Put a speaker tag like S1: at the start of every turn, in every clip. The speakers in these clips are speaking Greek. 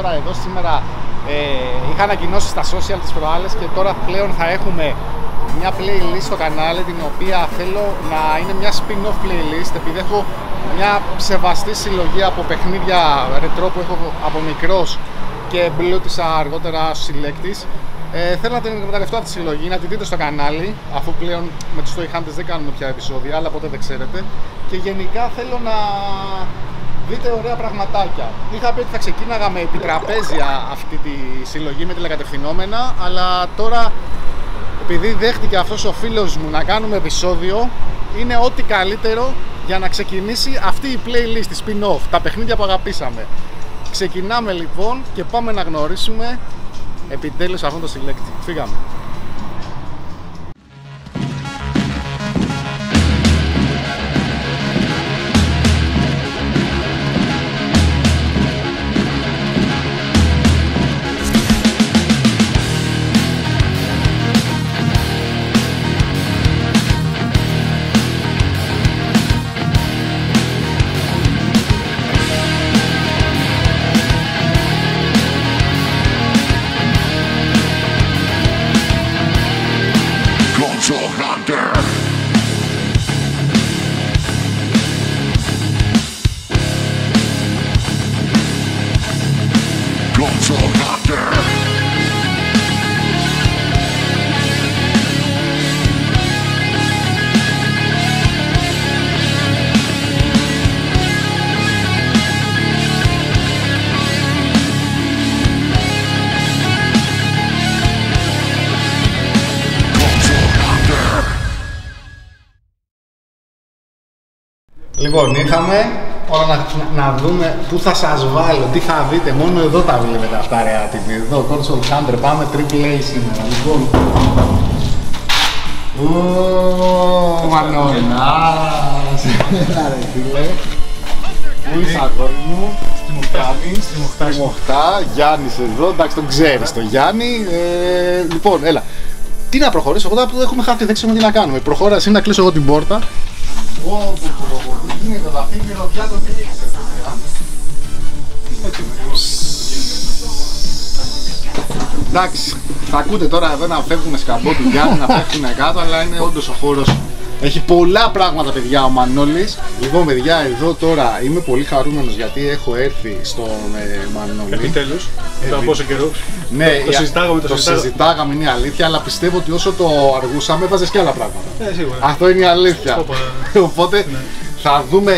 S1: παιδιά τώρα εδώ σήμερα ε, είχα ανακοινώσει στα social τις προάλλες και τώρα πλέον θα έχουμε μια playlist στο κανάλι την οποία θέλω να είναι μια spin-off playlist επειδή έχω μια σεβαστή συλλογή από παιχνίδια ρετρό που έχω από μικρός και εμπλούτησα αργότερα ως συλλέκτης ε, θέλω να την εκμεταλλευτώ αυτή τη συλλογή, να τη δείτε στο κανάλι, αφού πλέον με τους Toy Hunters δεν κάνουμε πια επεισόδια, αλλά ποτέ δεν ξέρετε. Και γενικά θέλω να δείτε ωραία πραγματάκια. Είχα πει ότι θα ξεκίναγα με επιτραπέζια αυτή τη συλλογή με τηλεκατευθυνόμενα, αλλά τώρα επειδή δέχτηκε αυτός ο φίλος μου να κάνουμε επεισόδιο, είναι ό,τι καλύτερο για να ξεκινήσει αυτή η playlist, η spin-off, τα παιχνίδια που αγαπήσαμε. Ξεκινάμε λοιπόν και πάμε να γνωρίσουμε επιτέλους αυτόν τον συλλέκτη. Φύγαμε. Λοιπόν, ήρθαμε. Όλα να, να δούμε πού θα σας βάλω, τι θα δείτε. Μόνο εδώ τα βλέπετε αυτά ρε άτιμοι. Εδώ, Console Hunter, πάμε triple A σήμερα. Λοιπόν. Ω, Μανώλας. Έλα ρε φίλε. Πού είσαι αγόρι μου; Στη Μοχτά. Στη Μοχτά. Στη Μοχτά. Γιάννης εδώ. Εντάξει, τον ξέρεις τον Γιάννη. Ε, λοιπόν, έλα. Τι να προχωρήσω, εγώ τώρα έχουμε χάρτη, δεν ξέρουμε τι να κάνουμε. Προχώρα εσύ να κλείσω εγώ την πόρτα. Ω, πω, πω, πω, τι γίνεται εδώ, αυτή η μυρωδιά το τι έχεις εδώ, παιδιά. Τι είναι τη Εντάξει, θα ακούτε τώρα εδώ να φεύγουν σκαμπό του Γιάννη, να πέφτουν κάτω, αλλά είναι όντως ο χώρος. Έχει πολλά πράγματα παιδιά ο Μανώλης. Λοιπόν παιδιά, εδώ τώρα είμαι πολύ χαρούμενος γιατί έχω έρθει στον ε, Μανώλη.
S2: Επιτέλους, μετά από πόσο καιρό.
S1: Ναι,
S2: Το
S1: η-
S2: συζητάγαμε, το
S1: το
S2: συζητάγαμε.
S1: συζητάγαμε, είναι η αλήθεια, αλλά πιστεύω ότι όσο το αργούσαμε έβαζες και άλλα πράγματα.
S2: Ε, σίγουρα.
S1: Αυτό είναι η αλήθεια.
S2: Όπα.
S1: Οπότε θα δούμε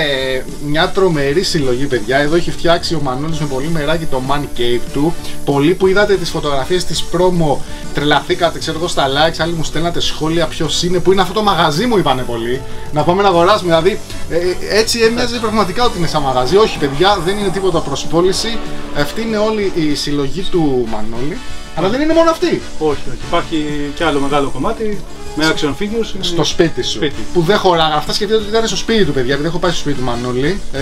S1: μια τρομερή συλλογή, παιδιά. Εδώ έχει φτιάξει ο Μανώλης με πολύ μεράκι το Man Cave του. Πολλοί που είδατε τις φωτογραφίες της promo τρελαθήκατε, ξέρω εγώ στα likes. Άλλοι μου στέλνατε σχόλια ποιος είναι, που είναι αυτό το μαγαζί μου, είπανε πολλοί. Να πάμε να αγοράσουμε. Δηλαδή, ε, έτσι έμοιαζε πραγματικά ότι είναι σαν μαγαζί. Όχι, παιδιά, δεν είναι τίποτα προς πώληση. Αυτή είναι όλη η συλλογή του Μανώλη. Αλλά δεν είναι μόνο αυτή.
S2: Όχι, όχι. Υπάρχει και άλλο μεγάλο κομμάτι με action figures. είναι-
S1: στο σπίτι σου.
S2: Σπίτι.
S1: Που δεν χωράγανε. Αυτά σκεφτείτε ότι ήταν στο σπίτι του, παιδιά. επειδή έχω πάει στο σπίτι του Μανώλη. Ε,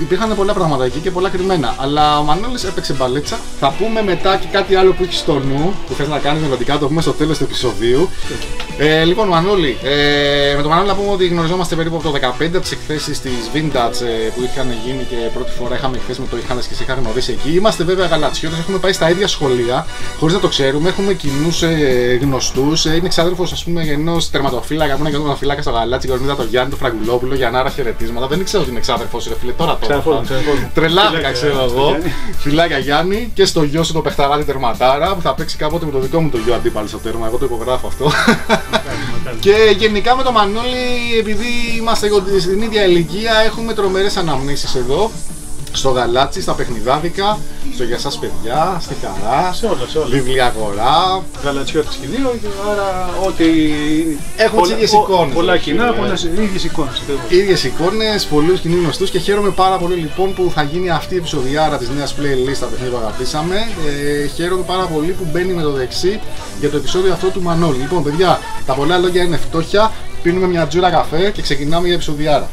S1: υπήρχαν πολλά πράγματα εκεί και πολλά κρυμμένα. Αλλά ο Μανώλης έπαιξε μπαλίτσα. Θα πούμε μετά και κάτι άλλο που έχεις στο νου, που θες να κάνεις μελλοντικά, το πούμε στο τέλος του επεισοδίου. Ε, λοιπόν, Μανώλη, ε, με τον Μανώλη να πούμε ότι γνωριζόμαστε περίπου από το 15 από τις εκθέσεις της Vintage ε, που είχαν γίνει και πρώτη φορά είχαμε εκθέσεις με το Ιχάνε και σε είχα γνωρίσει εκεί. Είμαστε βέβαια γαλατσιώτες, έχουμε πάει στα ίδια σχολεία, χωρίς να το ξέρουμε. Έχουμε κοινούς ε, γνωστούς. Ε, είναι εξάδελφο, ας πούμε, ενός τερματοφύλακα που είναι και τερματοφύλακα στο γαλάτσι. Γνωρίζα τον Γιάννη, τον Φραγκουλόπουλο, για να άρα χαιρετίσματα. Δεν ήξερα ότι είναι εξάδελφο, ρε φίλε, τώρα τώρα.
S2: Ξαδερφός μου, ξαδερφός μου.
S1: Τρελάθηκα,
S2: Φιλάκια
S1: ξέρω
S2: στο
S1: εγώ.
S2: Γιάννη.
S1: Φιλάκια Γιάννη και στο γιο σου το παιχταράδι τερματάρα που θα παίξει κάποτε με το δικό μου το γιο αντίπαλο στο τέρμα. Εγώ το υπογράφω αυτό. Και γενικά με το Μανώλη, επειδή είμαστε στην ίδια ηλικία, έχουμε τρομερές αναμνήσεις εδώ. Στο γαλάτσι, στα παιχνιδάδικα, στο για σας παιδιά, στη χαρά,
S2: Σε όλα, σε όλα.
S1: βιβλιαγορά.
S2: Γαλατσιώτης και δύο, και άρα ό,τι.
S1: Έχουμε τις
S2: πολλά-
S1: ίδιες
S2: ο-
S1: εικόνες,
S2: Πολλά
S1: ρε
S2: κοινά,
S1: φίλε.
S2: πολλές ίδιες εικόνες.
S1: Ίδιες εικόνες, πολλούς κοινούς γνωστούς και χαίρομαι πάρα πολύ λοιπόν που θα γίνει αυτή η επεισοδιάρα της νέας playlist τα παιχνίδια που αγαπήσαμε. Ε, χαίρομαι πάρα πολύ που μπαίνει με το δεξί για το επεισόδιο αυτό του Μανώλη. Λοιπόν παιδιά, τα πολλά λόγια είναι φτώχεια, πίνουμε μια τζούρα καφέ και ξεκινάμε για επεισοδιάρα.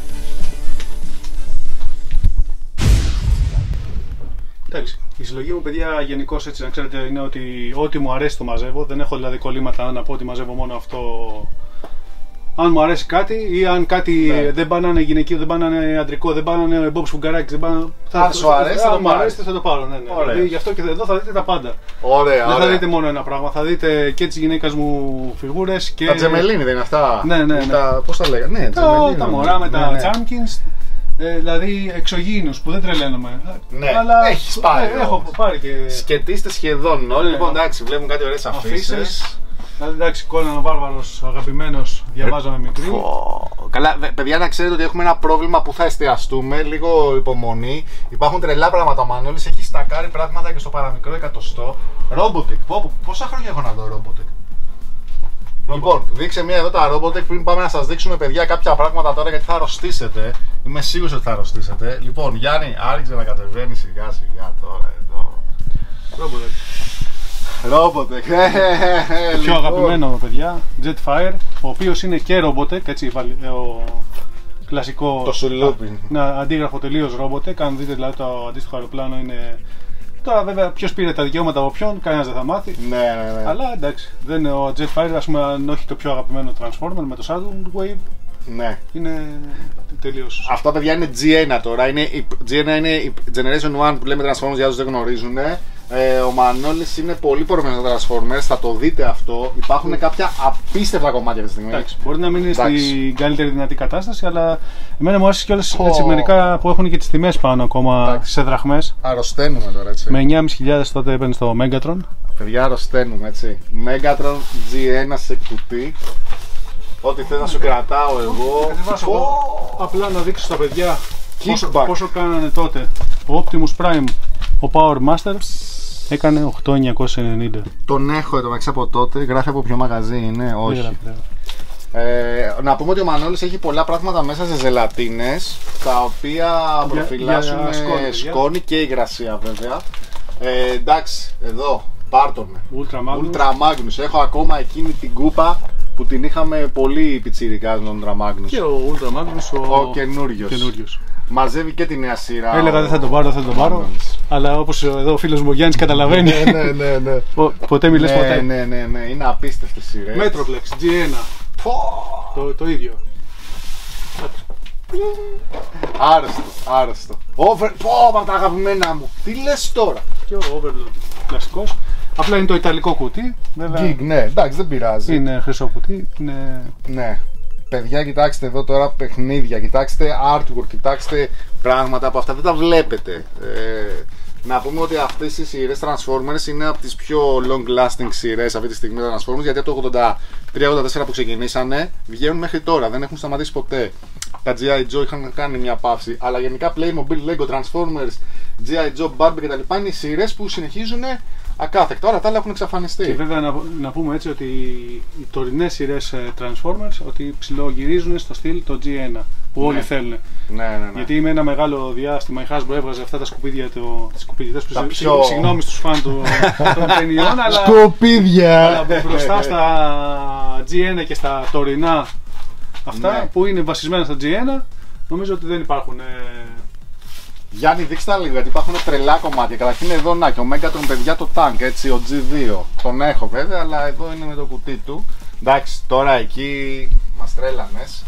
S2: Η συλλογή μου, παιδιά, γενικώς έτσι να ξέρετε είναι ότι ό,τι μου αρέσει το μαζεύω. Δεν έχω δηλαδή κολλήματα να πω ότι μαζεύω μόνο αυτό Αν μου αρέσει κάτι ή αν κάτι
S1: Ναι.
S2: δεν πάνανε γυναικείο, δεν πάνανε αντρικό, δεν πάνανε Μπομπ Σφουγγαράκη, δεν πάνανε.
S1: Αν σου αρέσει, θα
S2: αν
S1: το
S2: μου
S1: πάρεις.
S2: αρέσει, θα το πάρω. Ναι, ναι.
S1: Ωραία.
S2: Δηλαδή, γι' αυτό και εδώ θα δείτε τα πάντα.
S1: Ωραία,
S2: Δεν θα
S1: ωραία.
S2: δείτε μόνο ένα πράγμα. Θα δείτε και τις γυναίκα μου φιγούρες και.
S1: Τα τζεμελίνη δεν είναι αυτά.
S2: Ναι, ναι, ναι.
S1: Τα, πώς τα λέγανε, ναι,
S2: τα,
S1: τζεμελίνη.
S2: τα
S1: νομίζω.
S2: μωρά με τα
S1: Ναι, ναι.
S2: Chamkins. Ε, δηλαδή εξωγήινους που δεν τρελαίνομαι.
S1: Ναι,
S2: Αλλά
S1: έχεις πάρει
S2: ε, έχω
S1: όμως.
S2: πάρει και.
S1: Σκετίστε σχεδόν όλοι.
S2: Ναι.
S1: Λοιπόν, εντάξει, βλέπουν κάτι ωραίες αφήσει.
S2: Αφήσεις. Δηλαδή, εντάξει, Κόναν ο Βάρβαρος, αγαπημένος, διαβάζαμε μικρή.
S1: Καλά, δε- παιδιά, να ξέρετε ότι έχουμε ένα πρόβλημα που θα εστιαστούμε. Λίγο υπομονή. Υπάρχουν τρελά πράγματα. Ο Μανώλης έχεις στακάρει πράγματα και στο παραμικρό εκατοστό. Robotic. Πω, πω, πόσα χρόνια έχω να δω Robotic. Λοιπόν, δείξε μία εδώ τα Robotech πριν πάμε να σας δείξουμε παιδιά κάποια πράγματα τώρα γιατί θα αρρωστήσετε. Είμαι σίγουρος ότι θα αρρωστήσετε. Λοιπόν, Γιάννη, άρχισε να κατεβαίνει σιγά σιγά τώρα εδώ. Robotech.
S2: Το πιο αγαπημένο, παιδιά, Jetfire, ο οποίος είναι και Robotech, έτσι, βαλ- ε, ο κλασικό.
S1: Το σουλούπι.
S2: Ναι, αντίγραφο τελείως Robotech. Αν δείτε δηλαδή το αντίστοιχο αεροπλάνο είναι. Τώρα βέβαια ποιος πήρε τα δικαιώματα από ποιον, κανένας δεν θα μάθει.
S1: Ναι, ναι, ναι.
S2: Αλλά εντάξει, δεν είναι ο Jetfire, ας πούμε, αν όχι το πιο αγαπημένο Transformer με το Soundwave,
S1: ναι.
S2: είναι τελείω.
S1: Αυτά παιδιά είναι G1 τώρα. Είναι, η, G1 είναι η Generation 1 που λέμε Transformers για όσου δεν γνωρίζουν. Ε, ο Μανώλης είναι πολύ πορευμένο στα Transformers. Θα το δείτε αυτό. Υπάρχουν κάποια απίστευτα κομμάτια αυτή τη στιγμή.
S2: Εντάξει, μπορεί να μην είναι
S1: Εντάξει.
S2: στην καλύτερη δυνατή κατάσταση, αλλά εμένα μου άρεσε κιόλας
S1: Πω.
S2: έτσι μερικά που έχουν και τις τιμές πάνω ακόμα
S1: Εντάξει.
S2: σε δραχμές.
S1: Αρρωσταίνουμε τώρα έτσι.
S2: Με 9.500 τότε έπαιρνε στο Megatron.
S1: Παιδιά, αρρωσταίνουμε έτσι. Megatron G1 σε κουτί. Ό,τι θες να σου κρατάω εγώ.
S2: Κατεβάσω
S1: Πω.
S2: εγώ. Απλά να δείξω στα παιδιά πόσο,
S1: Kickback.
S2: πόσο κάνανε τότε. Ο Optimus Prime, ο Power Master, έκανε 8.990.
S1: Τον έχω εδώ μεταξύ από τότε. Γράφει από ποιο μαγαζί είναι. Όχι.
S2: Δεν γράφει, δεν γράφει.
S1: Ε, να πούμε ότι ο Μανώλης έχει πολλά πράγματα μέσα σε ζελατίνες τα οποία προφυλάσσουν
S2: για σκόνη,
S1: σκόνη,
S2: παιδιά.
S1: σκόνη και υγρασία βέβαια. Ε, εντάξει, εδώ, πάρτον με.
S2: Ultra Magnus.
S1: Ultra Magnus. Έχω ακόμα εκείνη την κούπα που την είχαμε πολύ πιτσιρικά τον Ultra Magnus.
S2: Και ο Ultra Magnus ο,
S1: Ο καινούριος.
S2: καινούριος.
S1: Μαζεύει και τη νέα σειρά.
S2: Έλεγα
S1: ο-
S2: δεν θα τον πάρω, δεν θα τον πάρω.
S1: Μανώλης.
S2: Αλλά όπως εδώ ο φίλος μου ο Γιάννης καταλαβαίνει.
S1: ναι, ναι, ναι, ναι.
S2: πο- ποτέ μιλέ
S1: ναι,
S2: ποτέ.
S1: ναι, ναι, ναι, είναι απίστευτες σειρές.
S2: Metroplex G1.
S1: Πω.
S2: Το, το ίδιο.
S1: Άρρωστο, άρρωστο. Over... Πω, από τα αγαπημένα μου. Τι λες τώρα;
S2: Και ο Overlord κλασικός. Απλά είναι το ιταλικό κουτί. Βέβαια
S1: Gig, ναι, εντάξει, δεν πειράζει.
S2: είναι χρυσό κουτί. Είναι...
S1: Ναι. Παιδιά, κοιτάξτε εδώ τώρα παιχνίδια, κοιτάξτε artwork, κοιτάξτε πράγματα από αυτά. Δεν τα βλέπετε. Ε, να πούμε ότι αυτές οι σειρές Transformers είναι από τις πιο long lasting σειρές αυτή τη στιγμή τα Transformers γιατί από το 83-84 που ξεκινήσανε βγαίνουν μέχρι τώρα. Δεν έχουν σταματήσει ποτέ. Τα G.I. Joe είχαν κάνει μια παύση. Αλλά γενικά Playmobil, Lego, Transformers, G.I. Joe, Barbie κτλ. είναι οι σειρές που συνεχίζουν ακάθεκτα. Όλα τα άλλα έχουν εξαφανιστεί.
S2: Και βέβαια να, να πούμε έτσι ότι οι τωρινές σειρές Transformers ότι ψιλογυρίζουν στο στυλ το G1 που όλοι
S1: Ναι.
S2: θέλουν.
S1: Ναι, ναι, ναι.
S2: Γιατί με ένα μεγάλο διάστημα η Hasbro έβγαζε αυτά τα σκουπίδια, το, τις σκουπίδια
S1: Τα
S2: συγ-
S1: πιο-
S2: συγγνώμη στους φαν του, των ταινιών, αλλά,
S1: Σκοπίδια!
S2: αλλά μπροστά στα G1 και στα τωρινά αυτά
S1: Ναι.
S2: που είναι βασισμένα στα G1, νομίζω ότι δεν υπάρχουν. Ε,
S1: Γιάννη, δείξτε τα λίγο γιατί υπάρχουν τρελά κομμάτια. Καταρχήν εδώ να και ο Megatron, παιδιά, το tank, έτσι, ο G2. Τον έχω βέβαια, αλλά εδώ είναι με το κουτί του. Εντάξει, τώρα εκεί μας τρέλανες.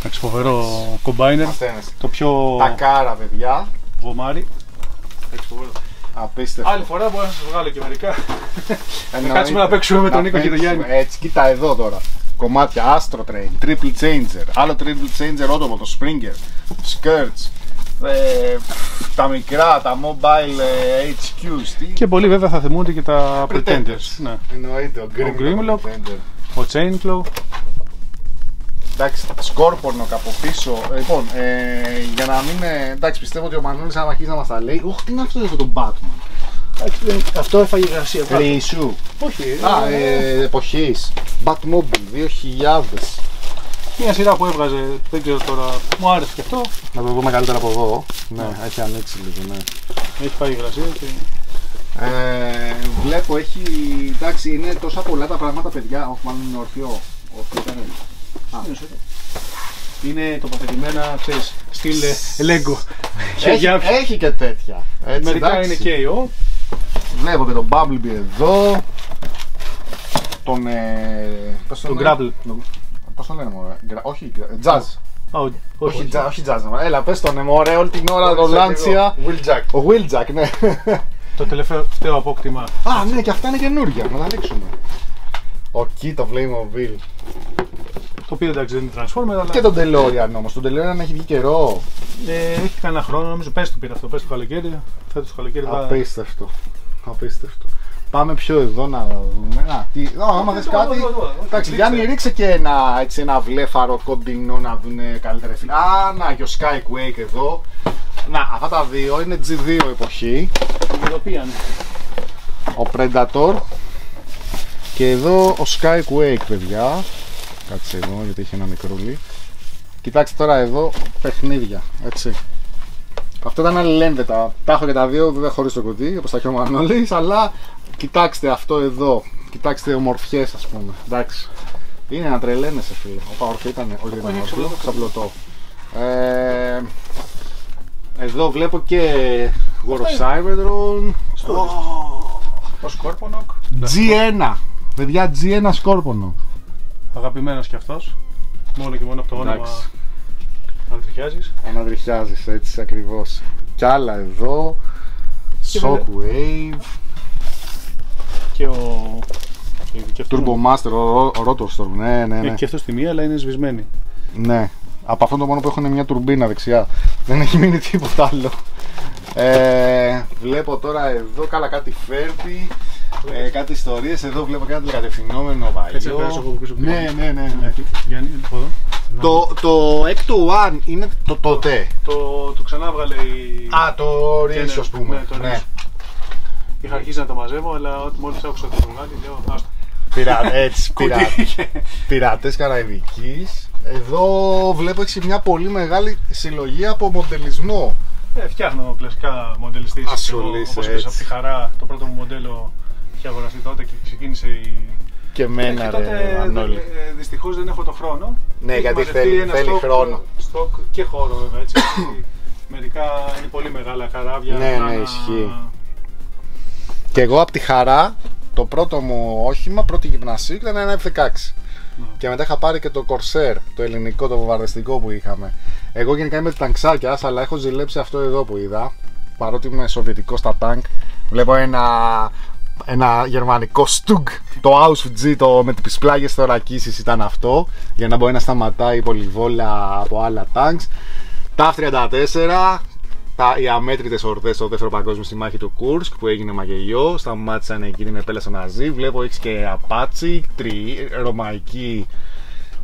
S2: Εντάξει, φοβερό combiner,
S1: Μας τρέλανες.
S2: το πιο
S1: Τα κάρα, παιδιά.
S2: γομάρι. Εντάξει, φοβερό.
S1: Απίστευτο.
S2: Άλλη φορά μπορώ να σας βγάλω και μερικά.
S1: Εννοείται.
S2: κάτσουμε να παίξουμε με τον
S1: Να
S2: Νίκο και τον
S1: παίξουμε.
S2: Γιάννη.
S1: Έτσι, κοίτα εδώ τώρα. Κομμάτια Astro Train, Triple Changer, άλλο Triple Changer ότομο, το Springer, Skirts, ε, τα μικρά, τα Mobile ε, HQs. Τι...
S2: Και πολλοί βέβαια θα θυμούνται και τα Pretenders.
S1: Pretenders.
S2: Ναι.
S1: Εννοείται, ο Grimlock.
S2: Grimlock.
S1: Pretender.
S2: Ο Chainclaw.
S1: Εντάξει, σκόρπορνο από πίσω. Ε, Λοιπόν, ε, για να μην. ε, εντάξει, πιστεύω ότι ο Μανώλης αν αρχίσει να μας τα λέει. Ωχ, τι είναι αυτό εδώ το Batman;
S2: Αυτό έφαγε γρασία.
S1: Χρυσού.
S2: Όχι.
S1: Α, ε, εποχής. Batmobile 2000.
S2: Μια σειρά που έβγαζε, δεν ξέρω τώρα, μου άρεσε και αυτό.
S1: Να το δούμε καλύτερα από εδώ. Ναι, έχει ανοίξει λίγο, ναι.
S2: Έχει φάει υγρασία και.
S1: Ε, βλέπω, έχει. Εντάξει, είναι τόσα πολλά τα πράγματα, παιδιά. Όχι, μάλλον είναι ορθιό. Ορθιό ήταν.
S2: Είναι τοποθετημένα, ξέρεις, στυλ ε, Lego.
S1: Έχει,
S2: Για-
S1: έχει και τέτοια. Έτσι,
S2: Μερικά
S1: εντάξει.
S2: είναι KO.
S1: Βλέπω και τον Bumblebee εδώ. Τον. Ε, πώς
S2: Τον
S1: λένε;
S2: Grapple.
S1: Τον, Πώς το λένε, μωρέ; Γκρα- Όχι, γκρα- jazz.
S2: Α, ο-
S1: Όχι, jazz, όχι jazz. μωρέ. Έλα, πες τον, μωρέ, όλη την ώρα το Lancia.
S3: Will Jack.
S1: Ο Wheeljack, ναι.
S2: Το τελευταίο απόκτημα.
S1: Α, ναι, και αυτά είναι καινούργια. Να τα δείξουμε. Ο Key, το Playmobil.
S2: Το οποίο εντάξει δεν είναι Transformer, αλλά
S1: Και τον DeLorean όμως. Τον DeLorean έχει βγει καιρό.
S2: ε, έχει κανένα χρόνο. Νομίζω πες το πήρε αυτό. Πες το καλοκαίρι. Φέτος το καλοκαίρι. θα-
S1: Απίστευτο. Απίστευτο. Πάμε πιο εδώ να δούμε. Α, τι... Ω, άμα θες
S2: εδώ,
S1: κάτι.
S2: εδώ, εδώ, εδώ.
S1: Εντάξει,
S2: Ρίξε.
S1: Γιάννη, ρίξε και ένα, έτσι, ένα βλέφαρο κοντινό να δουν καλύτερα οι φίλοι. Α, να, και ο Skyquake εδώ. Να, αυτά τα δύο είναι G2 εποχή.
S2: Εδώ πήγανε.
S1: Ο Predator. Και εδώ ο Skyquake, παιδιά. Κάτσε εδώ, γιατί έχει ένα μικρούλι. Κοιτάξτε τώρα εδώ παιχνίδια, έτσι. Αυτό ήταν αλληλένδετα. Τα έχω και τα δύο, βέβαια χωρίς το κουτί, όπως τα έχει ο Μανώλης, αλλά κοιτάξτε αυτό εδώ. Κοιτάξτε ομορφιές, ας πούμε. Εντάξει. Είναι να τρελαίνεσαι, φίλε. Ο Power ήταν, όχι δεν ήταν
S2: Όχι,
S1: όρθιο,
S2: ξαπλωτό.
S1: ξαπλωτό. Ε, εδώ βλέπω και War of Cybertron.
S2: Ο Σκόρπονοκ.
S1: G1. Παιδιά, G1 σκόρπονο.
S2: Αγαπημένος κι αυτός. Μόνο και μόνο από το όνομα
S1: Εντάξει.
S2: να τριχιάζεις.
S1: Αναδριχιάζεις έτσι ακριβώς. Κι άλλα εδώ.
S2: Και βέβαια-
S1: Shockwave.
S2: Και ο... και- και αυτός-
S1: Turbo Master, ο, ο Rotorstorm. Ναι, ναι, ναι.
S2: Ε, Και αυτός στη μία, αλλά είναι σβησμένη.
S1: ναι. Από αυτό το μόνο που έχουν είναι μια τουρμπίνα δεξιά. Δεν έχει μείνει τίποτα άλλο. Ε, βλέπω τώρα εδώ καλά κάτι φέρπι. Ε, κάτι ιστορίες, εδώ βλέπω κάτι κατευθυνόμενο
S2: Έτσι,
S1: βαγιό.
S2: να περάσω από πίσω.
S1: Ναι, ναι, ναι, ναι.
S2: Γιάννη, από εδώ.
S1: Το, το Ecto One είναι το τότε.
S2: Το, το ξανά βγάλε η...
S1: Α, το
S2: Και
S1: Ρίσο,
S2: ναι,
S1: ας πούμε.
S2: ναι, το
S1: Ναι.
S2: Ρίσο. Είχα αρχίσει να το μαζεύω, αλλά ό,τι μόλις άκουσα το βγάλει, λέω άστο.
S1: Πειρα... Έτσι, πειρα...
S2: Κουτί.
S1: πειρατές Καραϊβικής. Εδώ βλέπω έχεις μια πολύ μεγάλη συλλογή από μοντελισμό.
S2: Ε, φτιάχνω κλασικά μοντελιστής.
S1: Ασχολείσαι
S2: Όπως είπες,
S1: έτσι.
S2: από τη χαρά, το πρώτο μου μοντέλο είχε αγοραστεί τότε και ξεκίνησε η...
S1: Και
S2: Ε,
S1: μένα
S2: και τότε
S1: ρε Μανώλη.
S2: ε, δυστυχώς δεν έχω το χρόνο.
S1: Ναι,
S2: Έχει
S1: γιατί
S2: μαζευτεί
S1: θέλει-
S2: ένα
S1: θέλει
S2: στόκ-
S1: χρόνο.
S2: Στόκ και χώρο βέβαια έτσι. γιατί Μερικά είναι πολύ μεγάλα καράβια.
S1: Ναι,
S2: πλάνα.
S1: ναι, ισχύει. Και εγώ από τη χαρά, το πρώτο μου όχημα, πρώτη γυμνασίου ήταν ένα F16.
S2: Ναι.
S1: Και μετά είχα πάρει και το Corsair, το ελληνικό, το βομβαρδιστικό που είχαμε. Εγώ γενικά είμαι τανξάκια, αλλά έχω ζηλέψει αυτό εδώ που είδα. Παρότι είμαι σοβιετικός στα τάγκ, βλέπω ένα, ένα γερμανικό στουγκ. Το Auschwitz, το με τις πλάγες θωρακίσεις ήταν αυτό, για να μπορεί να σταματάει η πολυβόλα από άλλα τάγκς. Τα 34, τα, οι αμέτρητες ορδές στο δεύτερο παγκόσμιο στη μάχη του Κούρσκ που έγινε μαγελιό. Σταμάτησαν εκείνοι με πέλα Ναζί. Βλέπω έχεις και Απάτσι, τρι, ρωμαϊκή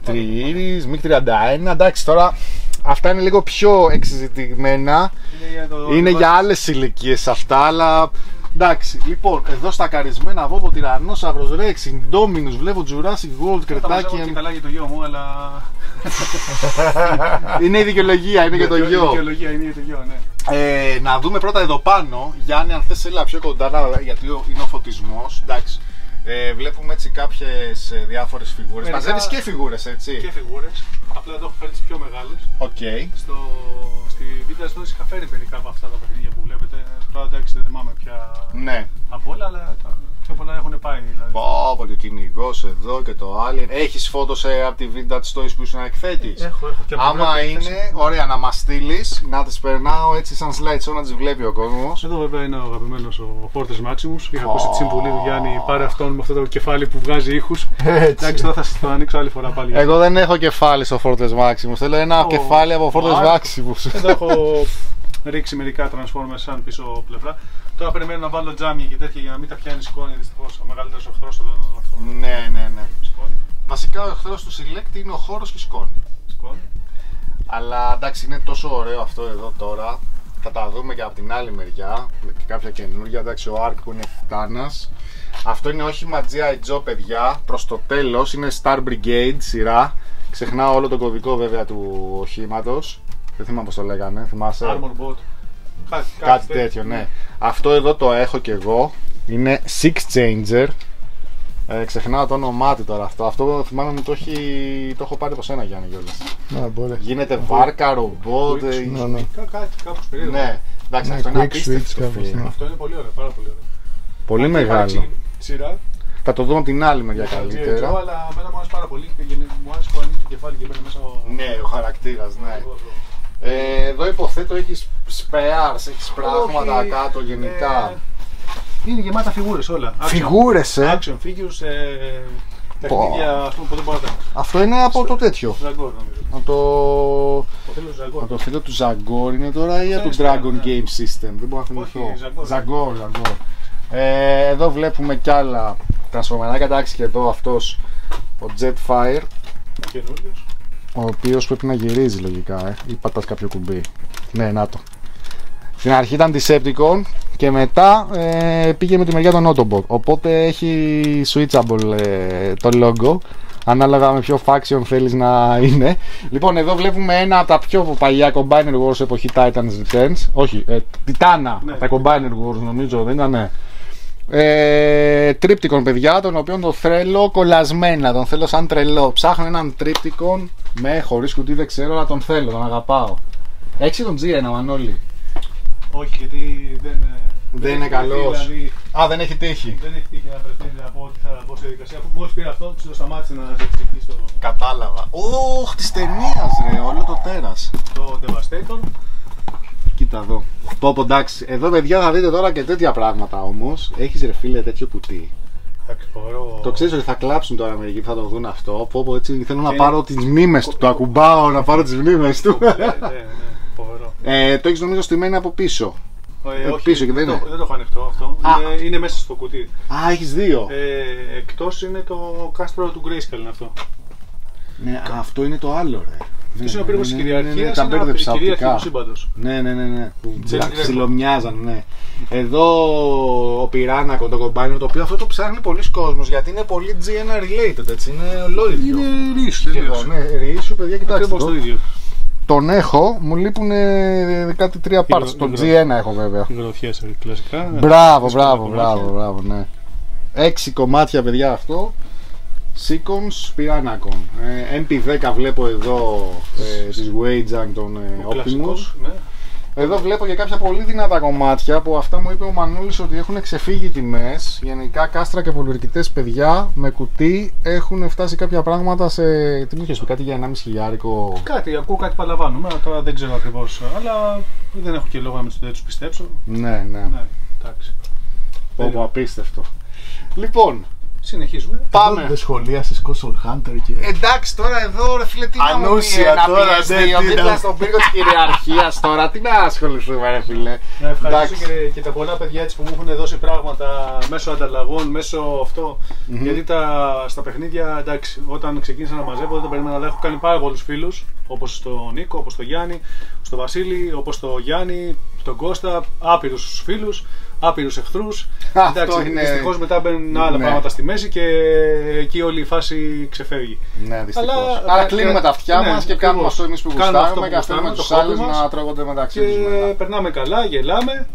S1: τριήρη, ΜΙΚ 31. Εντάξει, τώρα αυτά είναι λίγο πιο εξειδικευμένα.
S2: Είναι για, το,
S1: Είναι για άλλες ηλικίες αυτά, αλλά εντάξει. Λοιπόν, εδώ στα καρισμένα βόβο τυρανόσαυρο Ρέξ, Indominus, βλέπω Jurassic World,
S2: Τα μαζεύω και
S1: κρετάκι.
S2: καλά για το γιο μου, αλλά.
S1: είναι η δικαιολογία, είναι για το
S2: Η
S1: γιο.
S2: δικαιολογία είναι για το γιο, ναι.
S1: Ε, να δούμε πρώτα εδώ πάνω, Γιάννη, αν θες έλα πιο κοντά, να- γιατί ο- είναι ο φωτισμός. Εντάξει. Ε, βλέπουμε έτσι κάποιες ε, διάφορες φιγούρες.
S2: Μερικά-
S1: Μαζεύεις και φιγούρες, έτσι.
S2: Και φιγούρες. Απλά εδώ έχω φέρει τις πιο μεγάλες.
S1: Οκ.
S2: Στο, στη βίντεο εδώ είχα φέρει μερικά από αυτά τα παιχνίδια που βλέπετε. Τώρα εντάξει δεν θυμάμαι πια
S1: Ναι.
S2: από όλα, αλλά τα πιο πολλά έχουν πάει. Δηλαδή.
S1: Πω, πω, και ο κυνηγός εδώ και το Alien. Έχεις φώτος ε, από τη Vintage Toys που ήσουν εκθέτης.
S2: Έχω, έχω και από την
S1: Άμα
S2: πρώτη
S1: είναι,
S2: έκθεση.
S1: ωραία, να μας στείλεις, να τις περνάω έτσι σαν slideshow να τις βλέπει ο κόσμος.
S2: Εδώ βέβαια είναι ο αγαπημένος ο Fortress Maximus. Είχα ακούσει τη συμβουλή του Γιάννη, πάρε αυτόν με αυτό το κεφάλι που βγάζει ήχους. Εντάξει, τώρα θα σας το ανοίξω άλλη φορά πάλι.
S1: Εγώ δεν έχω κεφάλι στο Fortress Maximus. Θέλω ένα
S2: Ω,
S1: κεφάλι από Fortress
S2: μάλιστα.
S1: Maximus.
S2: Εδώ έχω ρίξει μερικά Transformers σαν πίσω πλευρά. Τώρα περιμένω να βάλω τζάμια και τέτοια για να μην τα πιάνει σκόνη. Δυστυχώς ο μεγαλύτερος εχθρός των αυτών.
S1: ναι, ναι, ναι.
S2: Σκόνη.
S1: Βασικά ο εχθρός του Select είναι ο χώρος και η σκόνη.
S2: σκόνη.
S1: Αλλά εντάξει, είναι τόσο ωραίο αυτό εδώ τώρα. Θα τα δούμε και από την άλλη μεριά. Και κάποια καινούργια. Εντάξει, ο Ark που είναι φτάνας. Αυτό είναι όχημα G.I. Joe, παιδιά. Προς το τέλος είναι Star Brigade σειρά. Ξεχνάω όλο τον κωδικό βέβαια του οχήματος. Δεν θυμάμαι πώς το λέγανε, θυμάσαι;
S2: Armor Bot. Κάτι,
S1: Κάτι τέτοιο, ναι. Αυτό εδώ το έχω και εγώ. Είναι Six Changer. Ε, ξεχνάω το όνομά του τώρα αυτό. Αυτό θυμάμαι ότι το, έχει... το έχω πάρει από σένα Γιάννη κιόλας.
S3: Να μπορεί.
S1: Γίνεται βάρκα, ρομπότ. ε,
S3: Ναι, ναι.
S2: Κα- Κάτι κάπως περίεργο.
S1: Ναι, εντάξει,
S3: Ναι,
S1: αυτό είναι
S3: quick
S1: απίστευτο.
S3: switch κάπως,
S1: φίλε.
S3: ναι.
S2: Αυτό είναι πολύ ωραίο, πάρα πολύ ωραίο.
S1: Πολύ
S2: Αν
S1: μεγάλο.
S2: υπάρξει Σειρά.
S1: Θα το δούμε από την άλλη μεριά
S2: Joe,
S1: καλύτερα.
S2: αλλά εμένα μου άρεσε πάρα πολύ και γενι- μου άρεσε που ανοίγει το κεφάλι και μπαίνει μέσα ο.
S1: Ναι, ο χαρακτήρας, ναι.
S2: Εγώ αυτό.
S1: Ε, εδώ υποθέτω έχεις spares, έχεις πράγματα
S2: Όχι,
S1: κάτω γενικά.
S2: ε, Είναι γεμάτα φιγούρες όλα. Action-
S1: Φιγούρες, ε!
S2: Action figures, ε, παιχνίδια ας πούμε που δεν μπορεί να τα.
S1: Αυτό είναι από το τέτοιο.
S2: Ζαγκόρ νομίζω.
S1: Από το.
S2: Ο φίλος Ζαγκόρ.
S1: Από το φίλο του Zagor είναι τώρα ή από το
S2: Ξέρεις,
S1: Dragon
S2: ναι.
S1: Game System. Δεν μπορώ να θυμηθώ.
S2: Όχι, Zagor.
S1: Zagor, Zagor. Ε, εδώ βλέπουμε κι άλλα τρασφορμεράκια. Εντάξει και εδώ αυτός ο Jetfire
S2: Καινούριος.
S1: ο οποίος πρέπει να γυρίζει λογικά ε. ή πατάς κάποιο κουμπί. Ναι, να το. Στην αρχή ήταν Decepticon και μετά ε, πήγε με τη μεριά των Autobot. Οπότε έχει switchable ε, το logo. Ανάλογα με ποιο faction θέλεις να είναι. Λοιπόν, εδώ βλέπουμε ένα από τα πιο παλιά Combiner Wars εποχή Titans Returns. Όχι, ε, Titana.
S2: Ναι.
S1: Τα Combiner Wars νομίζω, δεν ήταν. Ε, τρίπτικον παιδιά, τον οποίο τον θέλω κολλασμένα, τον θέλω σαν τρελό. Ψάχνω έναν τρίπτικον με χωρίς κουτί, δεν ξέρω, αλλά τον θέλω, τον αγαπάω. Έξι τον G1 Μανώλη;
S2: Όχι, γιατί δεν. ε,
S1: Δεν
S2: έχει
S1: είναι
S2: βρεθεί,
S1: καλός.
S2: Δηλαδή,
S1: Α, δεν έχει τύχει.
S2: δεν έχει τύχει να βρεθεί να πω ότι θα μπω σε διαδικασία. Αφού μόλις πήρα αυτό, το σταμάτησε να διεκδικεί στο
S1: Κατάλαβα. Ωχ, της ταινίας ρε, όλο το τέρας.
S2: το Devastator.
S1: Κοίτα εδώ. Πω πω εντάξει. Εδώ παιδιά θα δείτε τώρα και τέτοια πράγματα όμως. Έχεις ρε φίλε τέτοιο κουτί.
S2: Εντάξει, φοβερό.
S1: Το ξέρεις ότι θα κλάψουν τώρα μερικοί που θα το δουν αυτό. Πω πω έτσι θέλω να
S2: Και-
S1: πάρω τις μνήμες του. Το ακουμπάω να πάρω τις μνήμες του.
S2: Ναι, ναι, ναι, φοβερό.
S1: ε, το έχεις νομίζω στημένο από πίσω.
S2: Ε,
S1: Ε,
S2: όχι,
S1: πίσω και δεν
S2: το-
S1: είναι.
S2: δεν το έχω ανοιχτό αυτό.
S1: Α.
S2: Είναι, είναι μέσα στο κουτί.
S1: Α, έχεις δύο.
S2: Ε, Εκτός είναι το κάστρο του Grayscale είναι αυτό.
S1: Ναι, αυτό είναι το άλλο ρε.
S2: Αυτός είναι ο πύργος της
S1: ναι, ναι, ναι, ναι,
S2: κυριαρχία.
S1: τα μπέρδεψα
S2: κυρίαρχη
S1: οπτικά.
S2: του σύμπαντος.
S1: Ναι, ναι, ναι, ναι. Που
S2: Ξέρεις τι βλέπω.
S1: ψιλομοιάζαν, ναι. Εδώ ο Πυράνακο, το κομπάνιο, το οποίο αυτό το ψάχνει πολλοί κόσμος γιατί είναι πολύ GN related, έτσι. Είναι ολόιδιο.
S2: Είναι ρίσου,
S1: Σχεδόν, ναι, ρίσου, παιδιά, κοιτάξτε.
S2: Ακριβώς
S1: το.
S2: το ίδιο.
S1: Τον έχω, μου λείπουν ε, κάτι τρία parts.
S2: Υγρο-
S1: Το
S2: υγρο-
S1: G1 έχω βέβαια.
S2: Οι γροθιέ κλασικά.
S1: Μπράβο,
S2: Δύσκολα
S1: μπράβο,
S2: κομμάτια.
S1: μπράβο, μπράβο, ναι. Έξι κομμάτια, παιδιά, αυτό. Sequence Piranacon. Ε, MP10 βλέπω εδώ ε, της Wayjang των ε,
S2: Ο
S1: Optimus.
S2: κλασικός, ναι.
S1: Εδώ βλέπω και κάποια πολύ δυνατά κομμάτια που αυτά μου είπε ο Μανούλης ότι έχουν ξεφύγει τιμές. Γενικά κάστρα και πολυορκητές παιδιά με κουτί έχουν φτάσει κάποια πράγματα σε... Τι μου είχες πει, κάτι για 1,5 χιλιάρικο;
S2: Κάτι, ακούω κάτι παραλαμβάνω. Τώρα- Τώρα δεν ξέρω ακριβώς. Αλλά δεν έχω και λόγο να μην του- δεν τους πιστέψω.
S1: Ναι, ναι.
S2: Ναι, εντάξει.
S1: Πω, πω, απίστευτο. Λοιπόν,
S2: Συνεχίζουμε.
S1: πάμε.
S3: Δεν σχολίασες Console Hunter και.
S1: Εντάξει, τώρα εδώ ρε φίλε, τι να μου
S3: Ανούσια
S1: πει ένα
S3: τώρα,
S1: PS2
S3: ναι, τι
S1: δίπλα
S3: να-
S1: στον πύργο της κυριαρχίας τώρα, τι να ασχοληθούμε ρε φίλε.
S2: Να ευχαριστήσω
S1: Εντάξει.
S2: και, και τα πολλά παιδιά έτσι που μου έχουν δώσει πράγματα μέσω ανταλλαγών, μέσω αυτό. Γιατί τα, στα παιχνίδια, εντάξει, όταν ξεκίνησα να μαζεύω δεν το περίμενα, αλλά έχω κάνει πάρα πολλούς φίλους. Όπως τον Νίκο, όπως τον Γιάννη, στον Βασίλη, όπως τον Γιάννη, τον Κώστα, άπειρους φίλους, άπειρους εχθρούς.
S1: Αυτό
S2: Εντάξει,
S1: είναι-
S2: δυστυχώς μετά μπαίνουν άλλα
S1: Ναι.
S2: πράγματα στη μέση και εκεί όλη η φάση ξεφεύγει.
S1: Ναι, δυστυχώς.
S2: Αλλά-
S1: Άρα κλείνουμε τα αυτιά
S2: Ναι,
S1: μας και κάνουμε
S2: ακριβώς.
S1: αυτό εμείς που
S2: Κάνουμε αυτό
S1: γουστάρουμε
S2: που
S1: και αφήνουμε
S2: γουστάρουμε,
S1: τους
S2: το χόμπι
S1: άλλους
S2: μας.
S1: να τρώγονται μεταξύ
S2: Και
S1: τους μετά.
S2: περνάμε καλά, γελάμε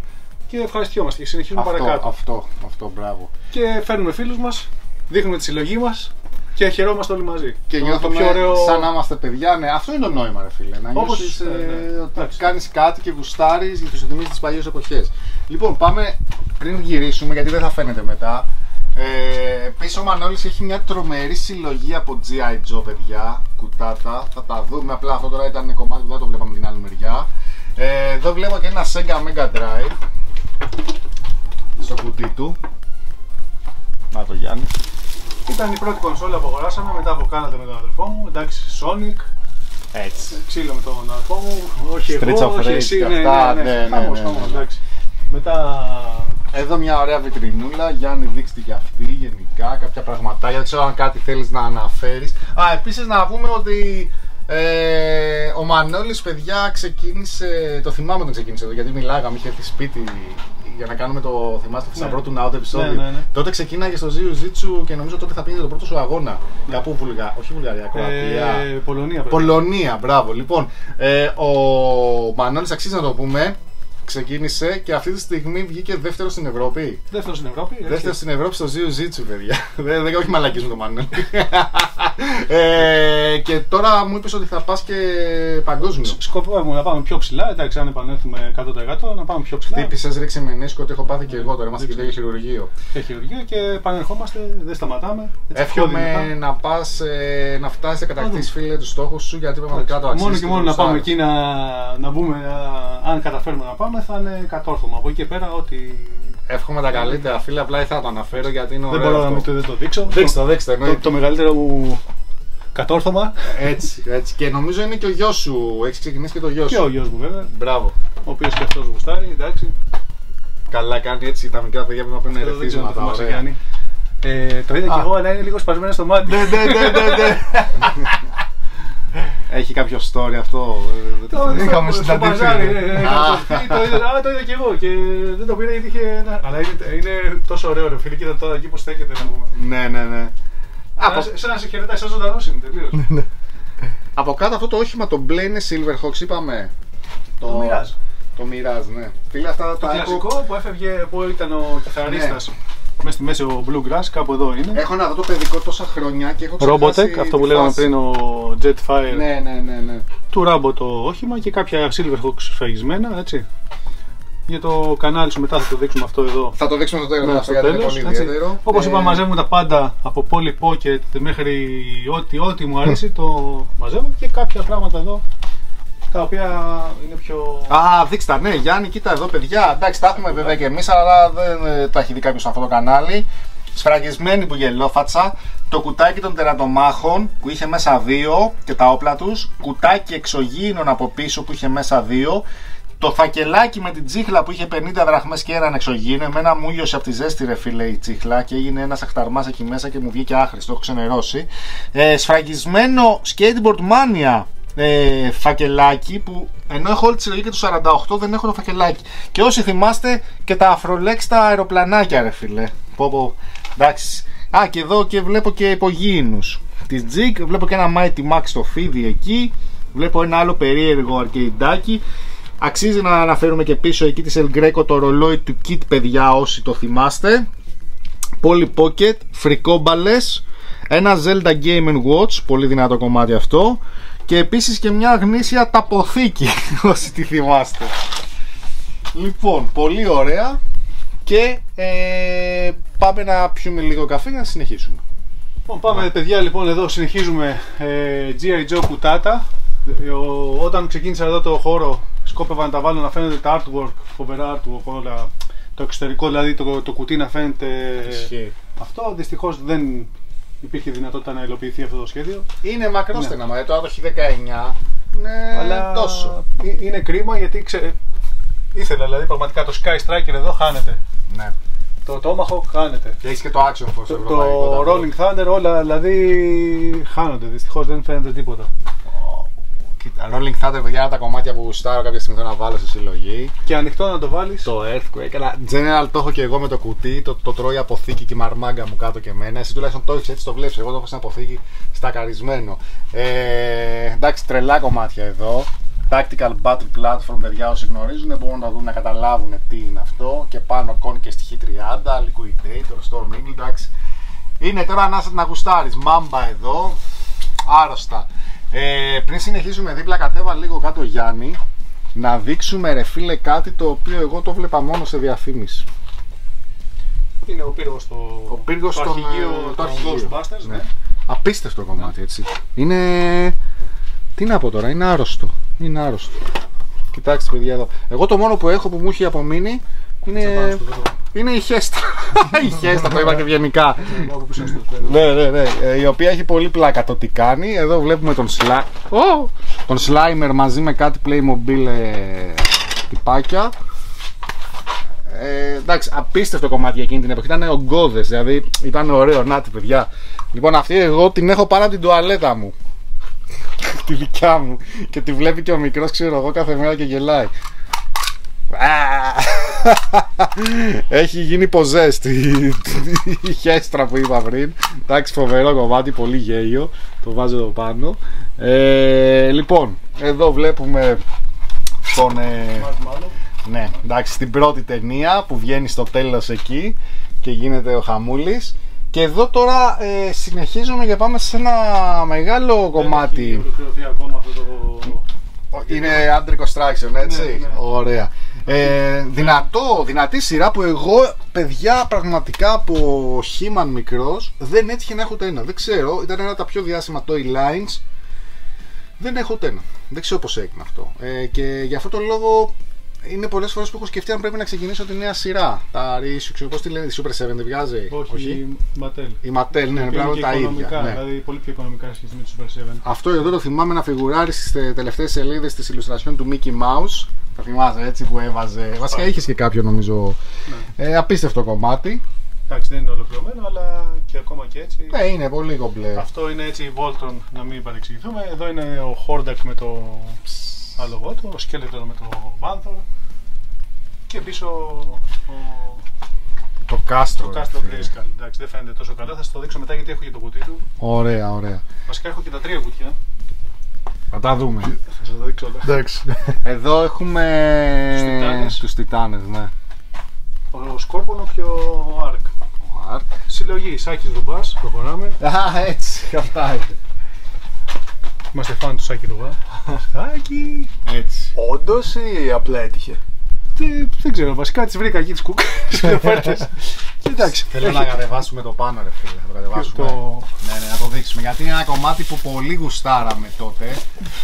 S2: και ευχαριστιόμαστε και συνεχίζουμε
S1: Αυτό,
S2: παρακάτω.
S1: αυτό, αυτό, μπράβο.
S2: Και φέρνουμε φίλους μας, δείχνουμε τη συλλογή μας και χαιρόμαστε όλοι μαζί.
S1: Και
S2: Το-
S1: νιώθουμε
S2: το πιο ωραίο...
S1: σαν να είμαστε παιδιά. Ναι, αυτό είναι το νόημα, ρε φίλε. Να
S2: Όπως-
S1: νιώσεις ε,
S2: ναι, ναι.
S1: ότι
S2: Εντάξει.
S1: κάνεις κάτι και γουστάρεις για τους θυμίσεις τις παλιές εποχές. Λοιπόν, πάμε πριν γυρίσουμε γιατί δεν θα φαίνεται μετά. Ε, πίσω ο Μανώλης έχει μια τρομερή συλλογή από G.I. Joe, παιδιά. Κουτάτα. Θα τα δούμε. Απλά αυτό τώρα ήταν κομμάτι που δεν το βλέπαμε την άλλη μεριά. Ε, εδώ βλέπω και ένα Sega Mega Drive στο κουτί του. Να το Γιάννη.
S2: Ήταν η πρώτη κονσόλα που αγοράσαμε μετά από κάνατε με τον αδελφό μου. Εντάξει, Sonic,
S1: Έτσι.
S2: ξύλο με τον αδελφό μου. Όχι
S1: Streets
S2: εγώ,
S1: of
S2: όχι
S1: Rage
S2: εσύ.
S1: και
S2: Ναι,
S1: αυτά,
S2: ναι,
S1: ναι,
S2: ναι,
S1: ναι,
S2: χαμός,
S1: ναι, ναι,
S2: χαμός,
S1: ναι.
S2: εντάξει. Μετά
S1: Εδώ μια ωραία βιτρινούλα, Γιάννη δείξτε και αυτή γενικά, κάποια πραγματάκια, δεν ξέρω αν κάτι θέλεις να αναφέρεις. Α, επίσης να πούμε ότι ε, ο Μανώλης, παιδιά, ξεκίνησε, το θυμάμαι όταν ξεκίνησε εδώ, γιατί μιλάγαμε, είχε έρθει σπίτι για να κάνουμε το, θυμάστε, το θησαυρό του Ναού το επεισόδιο.
S2: Ναι, ναι, ναι.
S1: Τότε ξεκίναγε στο Ζίου Ζίτσου και νομίζω τότε θα πήγαινε το πρώτο σου αγώνα. Κάπου Βουλγα... όχι Βουλγαρία, Κροατία.
S2: ε, Πολωνία πρέπει.
S1: Πολωνία, μπράβο. Λοιπόν, ε, ο Μανώλης αξίζει να το πούμε. Ξεκίνησε και αυτή τη στιγμή βγήκε δεύτερος στην Ευρώπη.
S2: Δεύτερος στην Ευρώπη. έτσι.
S1: Δεύτερος στην Ευρώπη στο Ζίου Ζίτσου, παιδιά. δεν, δεν, όχι μαλακίζουν το Μανουέλ. ε, και τώρα μου είπες ότι θα πας και παγκόσμιο.
S2: Σκοπεύουμε να πάμε πιο ψηλά. Εντάξει, αν επανέλθουμε 100% να πάμε πιο ψηλά.
S1: Χτύπησε, ρίξε με νέσκο ότι έχω πάθει και εγώ τώρα. Είμαστε και για χειρουργείο.
S2: Και χειρουργείο και επανερχόμαστε, δεν σταματάμε. Έτσι, πιο
S1: Εύχομαι
S2: δυνατά.
S1: να πας ε, να φτάσεις να κατακτήσει φίλε τους στόχους σου γιατί πραγματικά το αξίζει.
S2: Μόνο και μόνο να πάμε εκεί να, να μπούμε, να- αν καταφέρουμε να πάμε, θα είναι κατόρθωμα. Από εκεί και πέρα, ότι
S1: Εύχομαι τα καλύτερα φίλε, απλά ήθελα να το αναφέρω γιατί είναι
S2: δεν
S1: ωραίο.
S2: μπορώ να
S1: αυτό.
S2: μην το, δεν το δείξω.
S1: Δείξτε το, δείξτε.
S2: το,
S1: εννοείται.
S2: το μεγαλύτερο μου κατόρθωμα.
S1: Έτσι, έτσι. Και νομίζω είναι και ο γιος σου. Έχεις ξεκινήσει και το γιος σου.
S2: Και ο γιος μου βέβαια,
S1: Μπράβο.
S2: ο οποίος και αυτός γουστάρει, εντάξει.
S1: Καλά κάνει έτσι τα μικρά παιδιά πρέπει να παίρνουν
S2: Αυτό δεν ξέρω αν το
S1: ερεθίσματα.
S2: θυμάσαι,
S1: ωραία.
S2: Γιάννη. Ε, το είδα
S1: Α.
S2: και εγώ, αλλά είναι λίγο σπασμένο στο μάτι.
S1: Ναι, ναι, ναι, ναι, ναι. Έχει κάποιο story αυτό. ε,
S2: Το
S1: δεν
S2: στο-
S1: είχαμε
S2: στο
S1: συναντήσει.
S2: μπαζάρι, ναι, ναι,
S1: Α.
S2: είχαμε το είδα- Α, το είδα και εγώ και δεν το πήρα γιατί είχε ένα... Αλλά είναι, είναι τόσο ωραίο ρε φίλε, κοίτα τώρα εκεί πως στέκεται να πούμε.
S1: Ναι, ναι, ναι. Από,
S2: Σαν- Σαν να σε χαιρετάει, σαν ζωντανός είναι τελείως.
S1: από κάτω αυτό το όχημα το μπλε είναι Silverhawks είπαμε.
S2: Το Mirage.
S1: Το Mirage, ναι. Φίλε αυτά
S2: Το
S1: τα έχω.
S2: κλασικό που έφευγε, που ήταν ο κιθαρίστας
S1: Ναι.
S2: Μέσα στη μέση ο Bluegrass, κάπου εδώ είναι.
S1: Έχω να δω το παιδικό τόσα χρόνια και έχω
S2: Robotech,
S1: ξεχάσει
S2: αυτό που
S1: τη
S2: λέγαμε
S1: φάση.
S2: πριν ο Jetfire
S1: Ναι, ναι, ναι, ναι.
S2: του Rambo το όχημα και κάποια Silverhawks σφραγισμένα, έτσι. Για το κανάλι σου μετά θα το δείξουμε αυτό εδώ.
S1: Θα το δείξουμε στο τέλο
S2: Ναι,
S1: αυτό
S2: στο
S1: γιατί είναι
S2: τέλος,
S1: πολύ
S2: έτσι.
S1: ιδιαίτερο.
S2: Όπως
S1: Ε,
S2: είπα μαζεύουμε τα πάντα από Poly Pocket μέχρι ό,τι, ό,τι μου αρέσει το μαζεύω και κάποια πράγματα εδώ τα οποία είναι πιο...
S1: Α, δείξτε τα, ναι, Γιάννη, κοίτα εδώ, παιδιά. Εντάξει, τα έχουμε βέβαια και εμείς, αλλά δεν ε, τα έχει δει κάποιος σε αυτό το κανάλι. Σφραγισμένη που γελόφατσα, το κουτάκι των τερατομάχων που είχε μέσα δύο και τα όπλα τους, κουτάκι εξωγήινων από πίσω που είχε μέσα δύο, το φακελάκι με την τσίχλα που είχε 50 δραχμές και έναν εξωγήινο. Εμένα μου ήλιωσε από τη ζέστη ρε φίλε η τσίχλα και έγινε ένας αχταρμάς εκεί μέσα και μου βγήκε άχρηστο, το έχω ξενερώσει. Ε, σφραγισμένο skateboard mania ε, φακελάκι που ενώ έχω όλη τη συλλογή και του 48 δεν έχω το φακελάκι. Και όσοι θυμάστε και τα αφρολέξ τα αεροπλανάκια ρε φίλε. Πω, πω. Εντάξει. Α και εδώ και βλέπω και υπογήινους. Της Jig βλέπω και ένα Mighty Max στο φίδι εκεί. Βλέπω ένα άλλο περίεργο αρκεϊντάκι. Αξίζει να αναφέρουμε και πίσω εκεί της El Greco το ρολόι του Kit παιδιά όσοι το θυμάστε. Poly Pocket, φρικόμπαλες, ένα Zelda Game Watch, πολύ δυνατό κομμάτι αυτό και επίσης και μια γνήσια ταποθήκη όσοι τη θυμάστε. Λοιπόν, πολύ ωραία και ε, πάμε να πιούμε λίγο καφέ και να συνεχίσουμε.
S2: Λοιπόν, πάμε παιδιά λοιπόν εδώ συνεχίζουμε ε, G.I. Joe κουτάτα Ε, ο- όταν ξεκίνησα εδώ το χώρο σκόπευα να τα βάλω να φαίνεται τα artwork, φοβερά artwork όλα το εξωτερικό δηλαδή το, το κουτί να φαίνεται αυτό δυστυχώς δεν υπήρχε δυνατότητα να υλοποιηθεί αυτό το σχέδιο
S1: Είναι μακρό
S2: Ναι.
S1: στενά, μα τώρα το έχει 19. Ναι,
S2: αλλά
S1: τόσο.
S2: ε- είναι κρίμα γιατί ξε... ήθελα δηλαδή πραγματικά το Sky Striker εδώ χάνεται
S1: Ναι.
S2: το Tomahawk χάνεται
S1: Και έχεις και το Action Force
S2: το,
S1: ευρωπαϊκό.
S2: το Rolling Thunder όλα δηλαδή χάνονται δυστυχώς δεν φαίνεται τίποτα
S1: Κοίτα, Rolling Thunder, παιδιά, τα κομμάτια που γουστάρω κάποια στιγμή θέλω να βάλω στη συλλογή.
S2: και ανοιχτό να το βάλεις
S1: Το Earthquake, αλλά General το έχω και εγώ με το κουτί, το, το τρώει αποθήκη και η μαρμάγκα μου κάτω και εμένα. Εσύ τουλάχιστον το έχεις έτσι, το βλέπεις. Εγώ το έχω στην αποθήκη στακαρισμένο. Ε, εντάξει, τρελά κομμάτια εδώ. Tactical Battle Platform, παιδιά, όσοι γνωρίζουν μπορούν να δουν να καταλάβουν τι είναι αυτό. Και πάνω κόν και στη 30, Liquidator, Storm Eagle, εντάξει. Είναι τώρα να, να γουστάρεις. Μάμπα εδώ, άρρωστα. Ε, πριν συνεχίσουμε δίπλα, κατέβα λίγο κάτω Γιάννη να δείξουμε ρε φίλε κάτι το οποίο εγώ το βλέπα μόνο σε διαφήμιση.
S2: είναι ο πύργος στο
S1: Ο πύργος
S2: το
S1: των,
S2: αρχηγείο
S1: ε, το
S2: των
S1: αρχηγείο.
S2: Ghostbusters
S1: Ναι.
S2: ναι.
S1: Απίστευτο κομμάτι έτσι. Είναι. Τι να πω τώρα, είναι άρρωστο. Είναι άρρωστο. Κοιτάξτε παιδιά εδώ. Εγώ το μόνο που έχω που μου έχει απομείνει είναι, είναι η χέστα. η χέστα, το είπα και ευγενικά. ναι, ναι, ναι. Ε, η οποία έχει πολύ πλάκα το τι κάνει. Εδώ βλέπουμε τον Slimer. τον Slimer μαζί με κάτι Playmobil ε, τυπάκια. Ε, εντάξει, απίστευτο κομμάτι για εκείνη την εποχή. Ήταν ογκώδες, δηλαδή ήταν ωραίο. Να τη παιδιά. Λοιπόν, αυτή εγώ την έχω πάνω από την τουαλέτα μου. τη δικιά μου. Και τη βλέπει και ο μικρός, ξέρω εγώ, κάθε μέρα και γελάει. Α! Έχει γίνει ποζέ η χέστρα που είπα πριν. Εντάξει, φοβερό κομμάτι, πολύ γέλιο. Το βάζω εδώ πάνω. Ε, λοιπόν, εδώ βλέπουμε τον, ε, Ναι, εντάξει, στην πρώτη ταινία που βγαίνει στο τέλος εκεί και γίνεται ο Χαμούλης. Και εδώ τώρα ε, συνεχίζουμε και πάμε σε ένα μεγάλο
S2: Δεν έχει
S1: κομμάτι.
S2: ολοκληρωθεί ακόμα αυτό το.
S1: Είναι Under Construction, έτσι;
S2: Ναι, ναι.
S1: Ωραία. Ε, δυνατό, δυνατή σειρά που εγώ, παιδιά, πραγματικά από He-Man μικρός, δεν έτυχε να έχω ούτε ένα. Δεν ξέρω, ήταν ένα από τα πιο διάσημα Toy Lines. Δεν έχω ούτε ένα. Δεν ξέρω πώς έγινε αυτό. Ε, και για αυτόν τον λόγο είναι πολλές φορές που έχω σκεφτεί αν πρέπει να ξεκινήσω τη νέα σειρά. Τα Reissue, ξέρω πώς τη λένε, τη Super 7 δεν βγάζει;
S2: Όχι, η Mattel.
S1: Η Mattel, ναι,
S2: Είναι
S1: πράγματι
S2: και
S1: τα ίδια.
S2: οικονομικά,
S1: ναι.
S2: Δηλαδή πολύ πιο οικονομικά σε σχέση με τη Super 7.
S1: Αυτό εδώ το θυμάμαι να φιγουράρει στις τελευταίες σελίδες της illustration του Mickey Mouse. Το θυμάσαι έτσι που έβαζε. Βασικά είχες και κάποιο νομίζω.
S2: Ναι.
S1: Ε, απίστευτο κομμάτι.
S2: Εντάξει, δεν είναι ολοκληρωμένο, αλλά και ακόμα και έτσι.
S1: Ναι, είναι πολύ κομπλέ.
S2: Αυτό είναι έτσι η Voltron, να μην παρεξηγηθούμε. Εδώ είναι ο Hordak με το άλογο του, ο Skeletor με το Panther. Και πίσω ο,
S1: Το κάστρο.
S2: το
S1: ρε
S2: Castro
S1: φίλε.
S2: Grayskull. Εντάξει, δεν φαίνεται τόσο καλά. Θα σας το δείξω μετά γιατί έχω και το κουτί του.
S1: Ωραία, ωραία.
S2: Βασικά έχω και τα τρία κουτιά.
S1: Θα τα δούμε.
S2: Θα σας τα δείξω όλα.
S3: Εντάξει.
S1: Εδώ έχουμε
S2: Τους Τιτάνες.
S1: τους Τιτάνες, ναι.
S2: Ο Σκόρπονο και ο Ark.
S1: Ο Ark.
S2: Συλλογή Σάκης Ρουμπά. Προχωράμε.
S1: Α, έτσι, αυτά είναι.
S2: Είμαστε φαν του Σάκη Ρουμπά. Σάκη.
S1: Έτσι.
S3: Όντως ή απλά έτυχε;
S2: Δεν, δεν ξέρω, βασικά τις βρήκα εκεί τις κουκκάρε. Εντάξει.
S1: Θέλω να κατεβάσουμε το πάνω, ρε φίλε. Θα το κατεβάσουμε.
S2: Το...
S1: Ναι, ναι, να το δείξουμε. Γιατί είναι ένα κομμάτι που πολύ γουστάραμε τότε.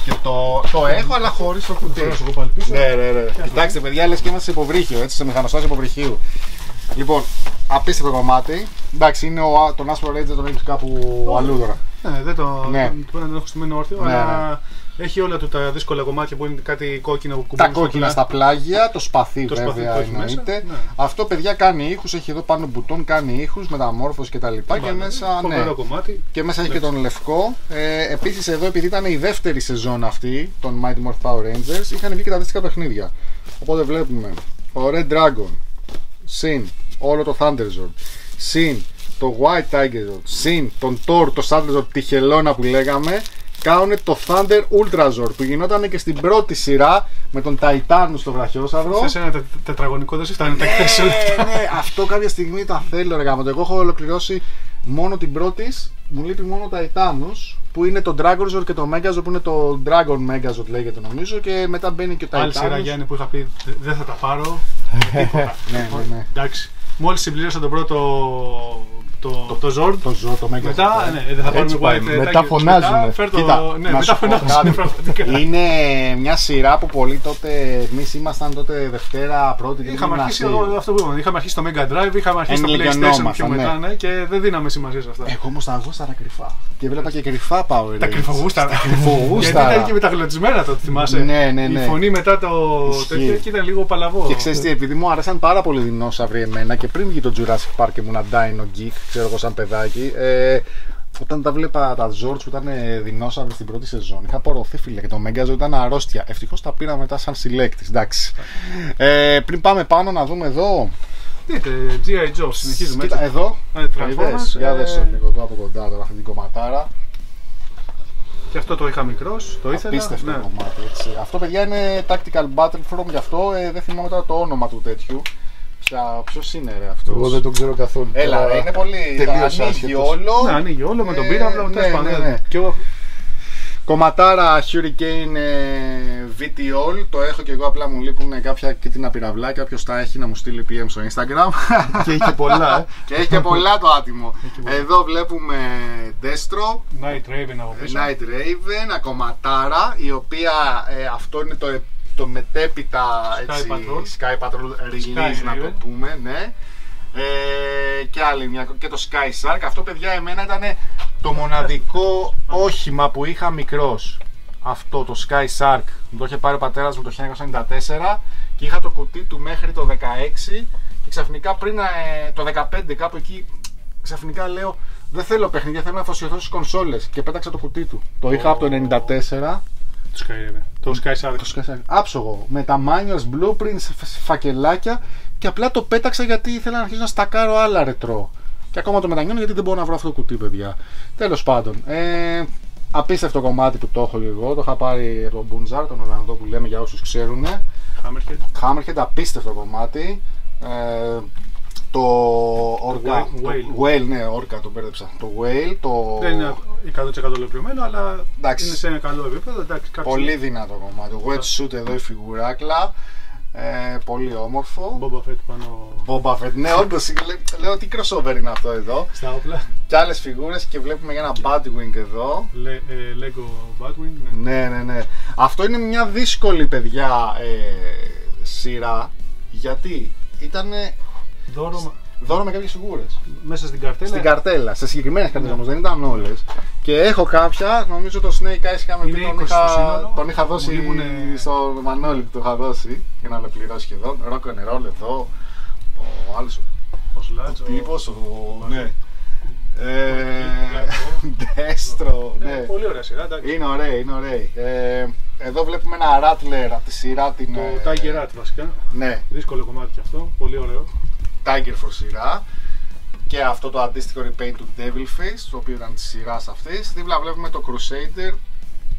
S1: Και το, το έχω, αλλά χωρίς το κουτί.
S2: Θέλω να σου πω πάλι πίσω.
S1: Ναι, ναι, ναι. Κοιτάξτε, παιδιά, λες και είμαστε σε υποβρύχιο, έτσι, σε μηχανοστάσιο υποβρυχίου. Λοιπόν, απίστευτο κομμάτι. Εντάξει, είναι ο, τον άσπρο Ranger τον έχεις κάπου αλλού τώρα.
S2: Ναι, δεν το,
S1: Ναι.
S2: το δεν έχω στημένο όρθιο,
S1: Ναι,
S2: αλλά έχει όλα του τα δύσκολα κομμάτια που είναι κάτι κόκκινα που
S1: Τα
S2: κουμπώνεις στο
S1: κόκκινα
S2: πλά.
S1: στα πλάγια, το σπαθί
S2: Το σπαθί
S1: βέβαια
S2: που έχει
S1: εννοείται.
S2: μέσα, ναι.
S1: Αυτό παιδιά κάνει ήχους, έχει εδώ πάνω μπουτόν, κάνει ήχους, μεταμόρφωση κτλ. Και, και
S2: Μάλιστα.
S1: μέσα, ναι,
S2: Φοβερό κομμάτι.
S1: και μέσα έχει και τον λευκό. Ε, Επίσης εδώ, επειδή ήταν η δεύτερη σεζόν αυτή των Mighty Morph Power Rangers, είχαν βγει και τα αντίστοιχα παιχνίδια. Οπότε βλέπουμε ο Red Dragon, συν όλο το Thunder Zord, συν το White Tiger Zord, συν τον Thor, το Thunder Zord, τη χελώνα που λέγαμε, κάνουν το Thunder Ultra Zord που γινόταν και στην πρώτη σειρά με τον Titanus στο βραχιόσαυρο.
S2: Θες ένα τε- τετραγωνικό, δεν σε φτάνει τα εκθέσεις όλα αυτά.
S1: Ναι, ναι, αυτό κάποια στιγμή τα θέλω ρε γάμο. Εγώ έχω ολοκληρώσει μόνο την πρώτη, μου λείπει μόνο τα Titanus που είναι το Dragon Zord και το Megazord που είναι το Dragon Megazord λέγεται νομίζω και μετά μπαίνει και το
S2: Άλλη σειρά
S1: Titanus.
S2: Γιάννη που είχα πει δεν θα τα πάρω. Τίποτα.
S1: Ναι, ναι, ναι.
S2: Εντάξει. Μόλις συμπλήρωσα τον πρώτο το, το, Zord.
S1: Το Zord, το Megazord.
S2: Μετά,
S1: ε.
S2: ναι, δεν θα πάρουμε
S3: Έτσι πάει.
S2: White
S3: Μετά
S2: Tigers.
S3: φωνάζουνε.
S2: Μετά φέρ το-
S1: Κοίτα,
S2: ναι,
S1: να
S2: μετά
S1: σου πω
S2: φωνάζουνε
S1: κάτι.
S2: πραγματικά.
S1: Είναι μια σειρά που πολύ τότε εμείς ήμασταν τότε Δευτέρα, πρώτη και
S2: Είχαμε αρχίσει
S1: γυμνασίου.
S2: εδώ, αυτό που είπαμε. Είχαμε αρχίσει το Mega Drive, είχαμε αρχίσει το PlayStation
S1: Ενηλικιωνόμασταν,
S2: πιο
S1: ναι.
S2: μετά, ναι, και δεν δίναμε σημασία σε αυτά.
S1: Εγώ όμως τα γούσταρα κρυφά. Και βλέπα και κρυφά Power Rangers.
S2: Τα κρυφογούσταρα. Γιατί
S1: κρυφογούσταρα.
S2: ήταν και μεταγλωτισμένα τότε, θυμάσαι;
S1: Ναι, ναι, ναι.
S2: Η φωνή μετά το
S1: Ισχύει.
S2: τέτοιο και ήταν λίγο παλαβό.
S1: Και ξέρεις τι, επειδή μου άρεσαν πάρα πολύ οι δεινόσαυροι εμένα και πριν βγει το Jurassic Park και ήμουν Dino Geek, ξέρω εγώ σαν παιδάκι, ε, όταν τα βλέπα τα Zords που ήταν ε, δεινόσαυροι στην πρώτη σεζόν, είχα απορροθεί φίλε και το Megazord ήταν αρρώστια. Ευτυχώς τα πήρα μετά σαν συλλέκτης. Εντάξει. Ε, πριν πάμε πάνω να δούμε εδώ.
S2: Δείτε, G.I. Joe, συνεχίζουμε.
S1: Κοίτα,
S2: έτσι.
S1: εδώ.
S2: Ε,
S1: Το
S2: Transformers,
S1: είδες; Για
S2: ε,
S1: δες το λίγο εδώ από κοντά τώρα αυτή την κομματάρα.
S2: Και αυτό το είχα μικρός, το ήθελα.
S1: Απίστευτο
S2: ναι.
S1: κομμάτι. Έτσι. Αυτό παιδιά είναι Tactical Battlefront, γι' αυτό ε, δεν θυμάμαι τώρα το όνομα του τέτοιου. Ποιος είναι ρε αυτός;
S3: Εγώ δεν τον ξέρω καθόλου.
S1: Έλα,
S3: Τώρα
S1: ρε, είναι πολύ.
S3: τελείως
S1: ανοίγει
S3: άσχετος.
S1: όλο.
S2: Ναι, ανοίγει όλο με τον
S1: Ε,
S2: πύραυλο.
S1: ναι,
S2: τέλος πάντων,
S1: ναι, ναι.
S2: Και εγώ
S1: Κομματάρα Hurricane ε, VT All. Το έχω και εγώ, απλά μου λείπουν κάποια κίτρινα πυραυλάκια. Όποιος τα έχει να μου στείλει PM στο Instagram.
S3: Και είχε πολλά, ε.
S1: και έχει και πολλά το άτιμο. Εδώ βλέπουμε Destro.
S2: Night Raven από πίσω.
S1: Night Raven, ακομματάρα, η οποία ε, αυτό είναι το, το μετέπειτα
S2: Sky
S1: έτσι,
S2: Patrol.
S1: Sky Patrol release
S2: Sky
S1: να το
S2: Raven.
S1: πούμε, ναι. Ε, και άλλη μια, και το Sky Shark. Αυτό παιδιά εμένα ήταν το μοναδικό όχημα που είχα μικρός. Αυτό το Sky Shark, το είχε πάρει ο πατέρας μου το 1994 και είχα το κουτί του μέχρι το 16 και ξαφνικά πριν ε, το 15 κάπου εκεί ξαφνικά λέω δεν θέλω παιχνίδια, θέλω να αφοσιωθώ στις κονσόλες και πέταξα το κουτί του. Το είχα από το 94
S2: Το Sky Raven. Το Sky Shark.
S1: το σκάσα άψογο με τα manuals, blueprints, φ- φακελάκια και απλά το πέταξα γιατί ήθελα να αρχίσω να στακάρω άλλα ρετρό. Και ακόμα το μετανιώνω γιατί δεν μπορώ να βρω αυτό το κουτί, παιδιά. Τέλος πάντων. Ε, απίστευτο κομμάτι που το έχω και εγώ. Το είχα πάρει από τον Μπουνζάρ, τον Ολλανδό που λέμε για όσους ξέρουν.
S2: Hammerhead.
S1: Hammerhead, απίστευτο κομμάτι. Ε, το Orca.
S2: Whale.
S1: Το Whale, ναι, Orca το μπέρδεψα. Το Whale, το.
S2: Δεν είναι 100% ολοκληρωμένο, αλλά
S1: Εντάξει.
S2: είναι σε ένα καλό επίπεδο. Εντάξει, κάποιος
S1: Πολύ δυνατό κομμάτι. Το Wet Suit εδώ η φιγουράκλα. Ε, πολύ όμορφο.
S2: Boba Fett πάνω
S1: Boba Fett, ναι, όντως. Λέω τι crossover είναι αυτό εδώ.
S2: στα όπλα.
S1: Και άλλες φιγούρες και βλέπουμε για ένα Batwing εδώ.
S2: Le, ε, Lego Batwing. Ναι.
S1: Ναι, ναι, ναι. Αυτό είναι μια δύσκολη παιδιά ε, σειρά γιατί; Ήταν
S2: Δώρο
S1: δώρο με κάποιες φιγούρε.
S2: μέσα στην καρτέλα.
S1: Στην καρτέλα, σε συγκεκριμένες καρτέλες
S2: Ναι.
S1: όμως, δεν ήταν όλες. Και έχω κάποια, νομίζω το Snake Eyes είχαμε πει,
S2: Είναι
S1: τον
S2: 20 στο
S1: είχα,
S2: σύνολο.
S1: τον είχα δώσει
S2: Μου λείπουνε-
S1: στο Μανώλη που το είχα δώσει για να ολοκληρώσει σχεδόν. Rock and roll εδώ. Ο άλλος
S2: Ο Σλάτς,
S1: ο
S2: ο-
S1: τύπος, ο.
S2: Μαζί.
S1: Ναι. Ε,
S2: Λαϊκό.
S1: Δέστρο,
S2: Ναι,
S1: ναι.
S2: πολύ ωραία σειρά. εντάξει.
S1: Είναι ωραίοι, είναι ωραίοι. Ε, εδώ βλέπουμε ένα Rattler από τη σειρά την.
S2: Το
S1: ε,
S2: Tiger Rat βασικά.
S1: Ναι,
S2: Δύσκολο κομμάτι και αυτό. Πολύ ωραίο.
S1: Tiger for σειρά. Και αυτό το αντίστοιχο repaint του Devil Face, το οποίο ήταν της σειράς αυτής. Δίπλα βλέπουμε το Crusader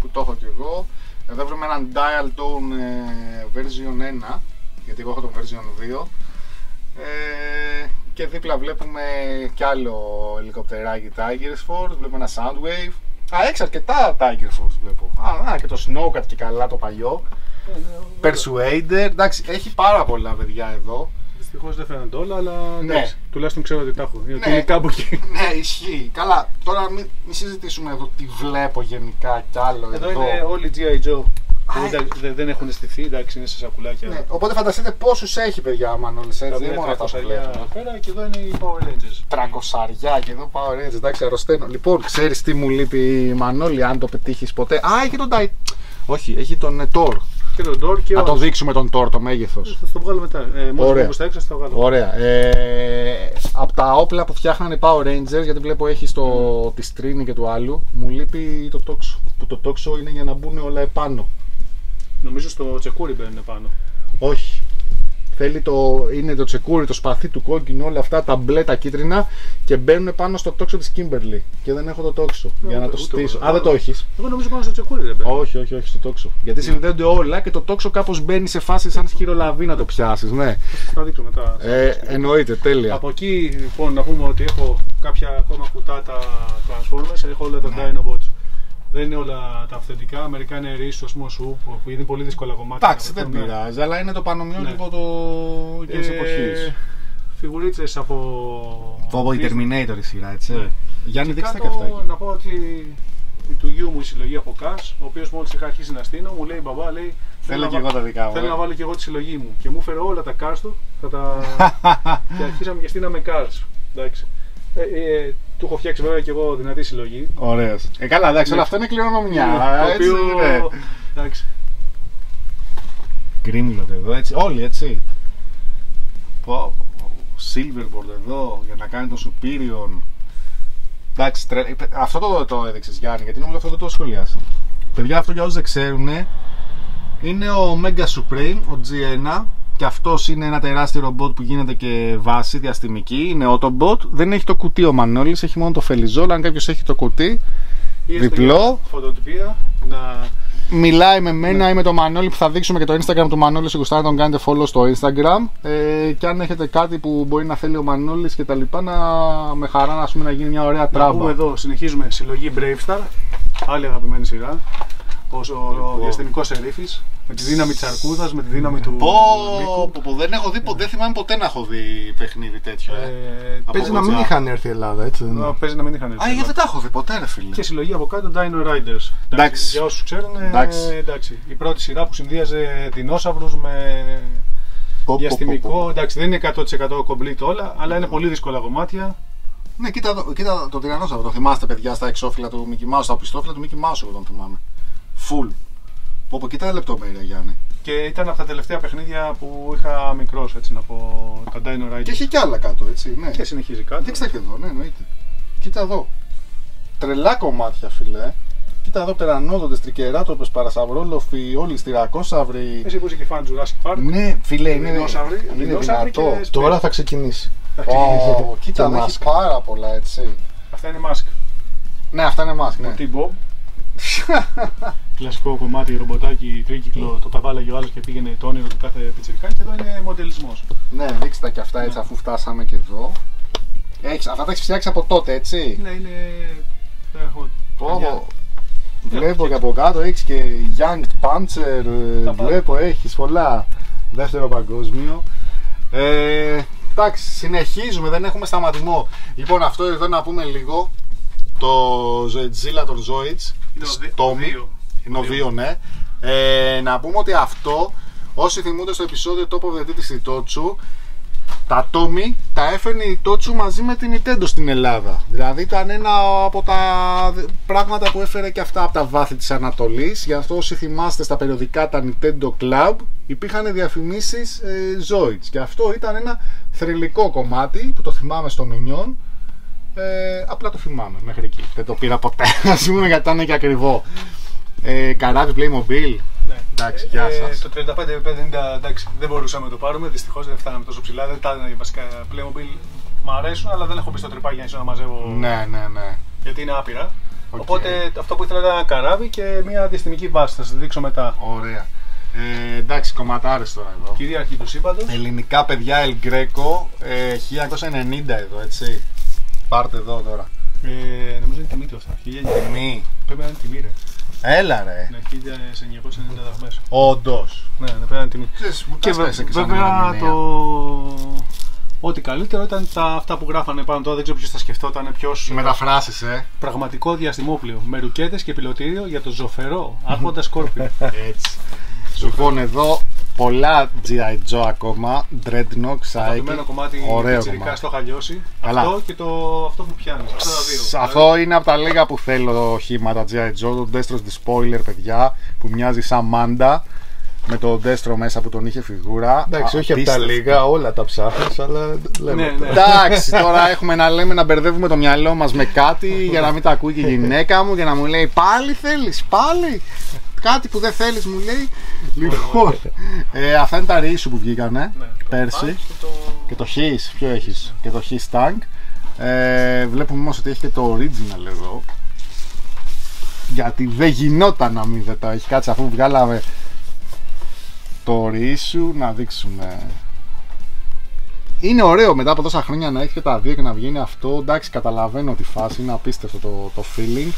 S1: που το έχω και εγώ. Εδώ βλέπουμε έναν Dial Tone ε, version 1, γιατί εγώ έχω το version 2. Ε, και δίπλα βλέπουμε κι άλλο ελικοπτεράκι Tiger Force, βλέπουμε ένα Soundwave. Α, έχει αρκετά Tiger Force βλέπω. Α, α, και το Snowcat και καλά το παλιό. Persuader, εντάξει, έχει πάρα πολλά παιδιά εδώ.
S2: Δυστυχώ δεν φαίνονται όλα, αλλά
S1: Ναι.
S2: εντάξει, τουλάχιστον ξέρω ότι τα έχω. Γιατί
S1: Ναι.
S2: είναι κάπου εκεί.
S1: Ναι, ισχύει. Καλά, τώρα μην μη συζητήσουμε εδώ τι βλέπω γενικά κι άλλο εδώ.
S2: Εδώ είναι όλοι G.I. Joe.
S1: Α,
S2: Δεν, δεν- δεν έχουν στηθεί, εντάξει, είναι σε σακουλάκια.
S1: Ναι, οπότε φανταστείτε πόσους έχει παιδιά Μανώλης, έτσι,
S2: Δηλαδή
S1: δεν
S2: είναι
S1: μόνο αυτά που
S2: 300
S1: βλέπουμε.
S2: πέρα και εδώ είναι οι Power Rangers.
S1: Τρακοσαριά και εδώ πάω έτσι, εντάξει, αρρωσταίνω. Λοιπόν, ξέρεις τι μου λείπει η Μανώλη, αν το πετύχεις ποτέ. Α, έχει τον Τάι. Όχι, έχει τον ε, Τόρ.
S2: Και τον Door και
S1: Να
S2: ο
S1: το δείξουμε τον Τόρ, το μέγεθος.
S2: Θα το βγάλω μετά. Ε, Μόλι
S1: Ωραία.
S2: βγω στα έξω θα το βγάλω.
S1: Ωραία. Ε, από τα όπλα που φτιάχνανε οι Power Rangers, γιατί βλέπω έχει το τη Τρίνη και του άλλου, μου λείπει το τόξο. Που το τόξο είναι για να μπουν όλα επάνω.
S2: Νομίζω στο τσεκούρι μπαίνουν πάνω.
S1: Όχι. Θέλει το, είναι το τσεκούρι, το σπαθί του κόκκινου, όλα αυτά τα μπλε, τα κίτρινα και μπαίνουν πάνω στο τόξο της Kimberly. Και δεν έχω το τόξο για να
S2: ούτε-
S1: το
S2: ούτε
S1: στήσω.
S2: εγώ.
S1: Α, δεν το έχεις.
S2: Εγώ νομίζω πάνω στο τσεκούρι δεν μπαίνουν.
S1: Όχι, όχι, όχι, στο τόξο. Γιατί συνδέονται όλα και το τόξο κάπως μπαίνει σε φάση σαν σχυρολαβή να το πιάσεις. Ναι.
S2: Θα δείξω μετά.
S1: Ε, εννοείται, τέλεια.
S2: Από εκεί λοιπόν να πούμε ότι έχω κάποια ακόμα κουτά τα Transformers, έχω όλα τα
S1: Ναι.
S2: Dinobots. Δεν είναι όλα τα αυθεντικά, μερικά είναι ρίσο, ας πούμε, σου, που είναι πολύ δύσκολα κομμάτια.
S1: Εντάξει,
S2: να
S1: δεν
S2: βρεθούν, ναι.
S1: πειράζει, αλλά είναι το πανομοιότυπο το εκείνη
S2: Ε,
S1: εποχής.
S2: Φιγουρίτσες από...
S1: Φόβο η
S2: Disney.
S1: Terminator η σειρά, έτσι.
S2: Ναι.
S1: Γιάννη,
S2: Και
S1: δείξτε τα
S2: κάτω
S1: και αυτά. εκεί.
S2: Να πω ότι η του γιου μου η συλλογή από Κας, ο οποίος μόλις είχα αρχίσει να στείνω, μου λέει μπαμπά, λέει.
S1: Θέλω
S2: να
S1: και
S2: βα-
S1: εγώ τα δικά μου.
S2: Θέλω
S1: ε.
S2: να βάλω και εγώ τη συλλογή μου. Και μου έφερε όλα τα cars του θα τα... και αρχίσαμε και στείναμε cars. Εντάξει. Ε, ε, του έχω φτιάξει βέβαια και εγώ δυνατή συλλογή.
S1: Ωραίος. Ε, καλά, εντάξει, όλο αυτό είναι κληρονομιά.
S2: το
S1: έτσι,
S2: οποίο.
S1: ναι.
S2: Εντάξει.
S1: Grimlock εδώ, έτσι. Όλοι, έτσι. Πω, πω, πω. Silverboard εδώ για να κάνει τον Superior. Εντάξει, τρε... αυτό το, το έδειξες Γιάννη, γιατί νομίζω αυτό δεν το σχολιάσα. Παιδιά, αυτό για όσους δεν ξέρουν, είναι ο Mega Supreme, ο G1. Και αυτός είναι ένα τεράστιο ρομπότ που γίνεται και βάση διαστημική. Είναι Autobot. Δεν έχει το κουτί ο Μανώλης, έχει μόνο το φελιζόλ. Αν κάποιος έχει το κουτί,
S2: Ή έστω
S1: Διπλό.
S2: για Φωτοτυπία. Να...
S1: μιλάει με μένα ή με τον Μανώλη που θα δείξουμε και το Instagram του Μανώλη. Σε να τον κάνετε follow στο Instagram. Ε, και αν έχετε κάτι που μπορεί να θέλει ο Μανώλης και τα λοιπά, να, με χαρά να, ας πούμε, να γίνει μια ωραία
S2: Να πούμε
S1: τράμπα.
S2: εδώ, συνεχίζουμε συλλογή Bravestar. Άλλη αγαπημένη σειρά. Ο, ο, ο διαστημικός ερήφης. Με τη δύναμη της αρκούδας, με τη δύναμη του.
S1: Πω,
S2: Μίκου.
S1: πω, πω, δεν, έχω δει, δεν θυμάμαι ποτέ να έχω δει παιχνίδι τέτοιο. Ε.
S2: Ε,
S1: Από
S3: Παίζει να μην
S1: Κοτζά.
S3: είχαν έρθει η Ελλάδα, έτσι δεν
S2: ε,
S3: είναι.
S2: Παίζει να μην είχαν έρθει.
S1: Α, γιατί δεν τα έχω δει ποτέ, ρε φίλε.
S2: Και συλλογή από κάτω Dino Riders.
S1: Εντάξει.
S2: Για όσους ξέρουν, ε,
S1: Εντάξει.
S2: εντάξει. Η πρώτη σειρά που συνδύαζε δεινόσαυρους με
S1: Πω, πω, πω,
S2: διαστημικό.
S1: πω.
S2: Εντάξει, δεν είναι 100% complete όλα, αλλά είναι πολύ δύσκολα κομμάτια.
S1: Ναι, κοίτα, εδώ- κοίτα το τυρανόσαυρο. Το θυμάστε, παιδιά, στα εξώφυλλα του Mickey Mouse, στα πιστόφυλλα του Mickey Mouse, εγώ τον θυμάμαι. Full. Πω, πω, κοίτα τα λεπτομέρεια, Γιάννη.
S2: Και ήταν από τα τελευταία παιχνίδια που είχα μικρός, έτσι να πω, τα Dino Riders.
S1: Και έχει κι άλλα κάτω, έτσι, ναι.
S2: Και συνεχίζει κάτω.
S1: Δείξτε και εδώ, ναι, εννοείται. Κοίτα εδώ. Τρελά κομμάτια, φιλέ. Κοίτα εδώ, τερανόδοντε, τρικεράτοπε, παρασαυρόλοφοι, όλοι στυρακόσαυροι.
S2: Εσύ που είσαι και φαν Jurassic Park.
S1: Ναι, φιλέ, είναι,
S2: δεινόσαυροι,
S1: είναι
S2: δεινόσαυροι
S1: δυνατό.
S2: και
S3: Τώρα θα ξεκινήσει.
S1: Ω, κοίτα,
S3: Και
S1: εδώ έχει
S3: mask.
S1: πάρα πολλά, έτσι.
S2: Αυτά είναι mask.
S1: Ναι, αυτά είναι mask, ναι.
S2: Ο T-Bob. Κλασικό κομμάτι, ρομποτάκι, τρίκυκλο, το παπάλαγε ο άλλος και πήγαινε το όνειρο του κάθε πιτσιρικά και εδώ είναι μοντελισμός.
S1: Ναι, δείξτε τα και αυτά έτσι αφού φτάσαμε και εδώ. Έχεις, αυτά τα έχεις φτιάξει από τότε, έτσι;
S2: Ναι, είναι. δεν Έχω...
S1: Πω,
S2: παιδιά.
S1: πω. Βλέπω και από κάτω έχεις και Young Puncher, ε,
S2: Τα πάντα.
S1: βλέπω έχεις πολλά. Δεύτερο παγκόσμιο. Ε, εντάξει, συνεχίζουμε, δεν έχουμε σταματημό. Λοιπόν, αυτό εδώ να πούμε λίγο. Το Zoetzilla των Zoids.
S2: Είναι ο
S1: της
S2: δι-
S1: Tommy.
S2: δύο.
S1: Είναι ο δύο, ναι. Ε, να πούμε ότι αυτό, όσοι θυμούνται στο επεισόδιο Top of the Tea της Itochu, τα Tommy τα έφερνε η Itochu μαζί με την Nintendo στην Ελλάδα. Δηλαδή ήταν ένα από τα πράγματα που έφερε και αυτά από τα βάθη της Ανατολής. Γι' αυτό όσοι θυμάστε στα περιοδικά τα Nintendo Club υπήρχαν διαφημίσεις ε, Zoids. Και αυτό ήταν ένα θρυλικό κομμάτι που το θυμάμαι στο Minion. Ε, απλά το θυμάμαι μέχρι εκεί. Δεν το πήρα ποτέ. Α πούμε γιατί ήταν και ακριβό. Ε, καράβι Playmobil.
S2: Ναι.
S1: Εντάξει, γεια σας.
S2: Το 35-50 εντάξει, δεν μπορούσαμε να το πάρουμε. Δυστυχώς δεν φτάναμε τόσο ψηλά. Δεν ήταν βασικά Playmobil. Μ' αρέσουν, αλλά δεν έχω μπει στο τριπάκι για να αρχίσω να μαζεύω.
S1: Ναι, ναι, ναι.
S2: Γιατί είναι άπειρα.
S1: Οκ.
S2: Οπότε αυτό που ήθελα ήταν ένα καράβι και μια διαστημική βάση. Θα σας δείξω μετά.
S1: Ωραία. Ε, εντάξει, κομματάρες τώρα εδώ.
S2: Κυρίαρχη του σύμπαντος.
S1: Ελληνικά παιδιά El Greco ε, 1990 εδώ, έτσι. Πάρτε εδώ τώρα.
S2: Ε, νομίζω είναι τιμή του αυτά. 1000
S1: Τιμή.
S2: Πρέπει να είναι τιμή, ρε.
S1: Έλα ρε.
S2: Ναι, 1990 δραχμέ.
S1: Όντως.
S2: Ναι, ναι, πρέπει να είναι τιμή.
S1: Και
S2: Και βε- βέβαια το. Ό,τι καλύτερο ήταν τα, αυτά που γράφανε πάνω τώρα, δεν ξέρω ποιος θα σκεφτόταν. Ποιο.
S1: Μεταφράσεις, ε.
S2: Πραγματικό διαστημόπλαιο με ρουκέτε και πιλωτήριο για το ζωφερό Άρχοντας Σκόρπιο.
S1: Έτσι. Λοιπόν, εδώ πολλά G.I. Joe ακόμα. Dreadnought, Psyche.
S2: Αγαπημένο κομμάτι
S1: Ωραίο
S2: πιτσιρικά
S1: κομμάτι.
S2: στο έχω αλλιώσει.
S1: Καλά.
S2: Αυτό και το, αυτό που πιάνεις. Αυτά τα δύο.
S1: Σ- Αυτό είναι από τα λίγα που θέλω οχήματα G.I. Joe. Το Destro τη spoiler, παιδιά, που μοιάζει σαν μάντα. Με το Destro μέσα που τον είχε φιγούρα.
S3: Εντάξει, όχι από τα
S1: Απίστευτο.
S3: λίγα, όλα τα ψάχνεις, αλλά λέμε.
S2: Ναι,
S3: τα.
S2: ναι.
S1: Εντάξει, τώρα έχουμε να λέμε να μπερδεύουμε το μυαλό μας με κάτι για να μην τα ακούει και η γυναίκα μου και να μου λέει πάλι θέλεις, πάλι. Κάτι που δεν θέλεις μου λέει. Λοιπόν, ε, αυτά είναι τα ρίσου που βγήκανε
S2: Ναι, το
S1: πέρσι.
S2: Tank και το-
S1: Και το His, ποιο έχεις, και το His Tank. Ε, βλέπουμε όμως ότι έχει και το original εδώ. Γιατί δεν γινόταν να μην δεν το έχει κάτσει αφού βγάλαμε το ρίσου να δείξουμε. Είναι ωραίο μετά από τόσα χρόνια να έχει και τα δύο και να βγαίνει αυτό. Εντάξει, καταλαβαίνω τη φάση, είναι απίστευτο το, το feeling.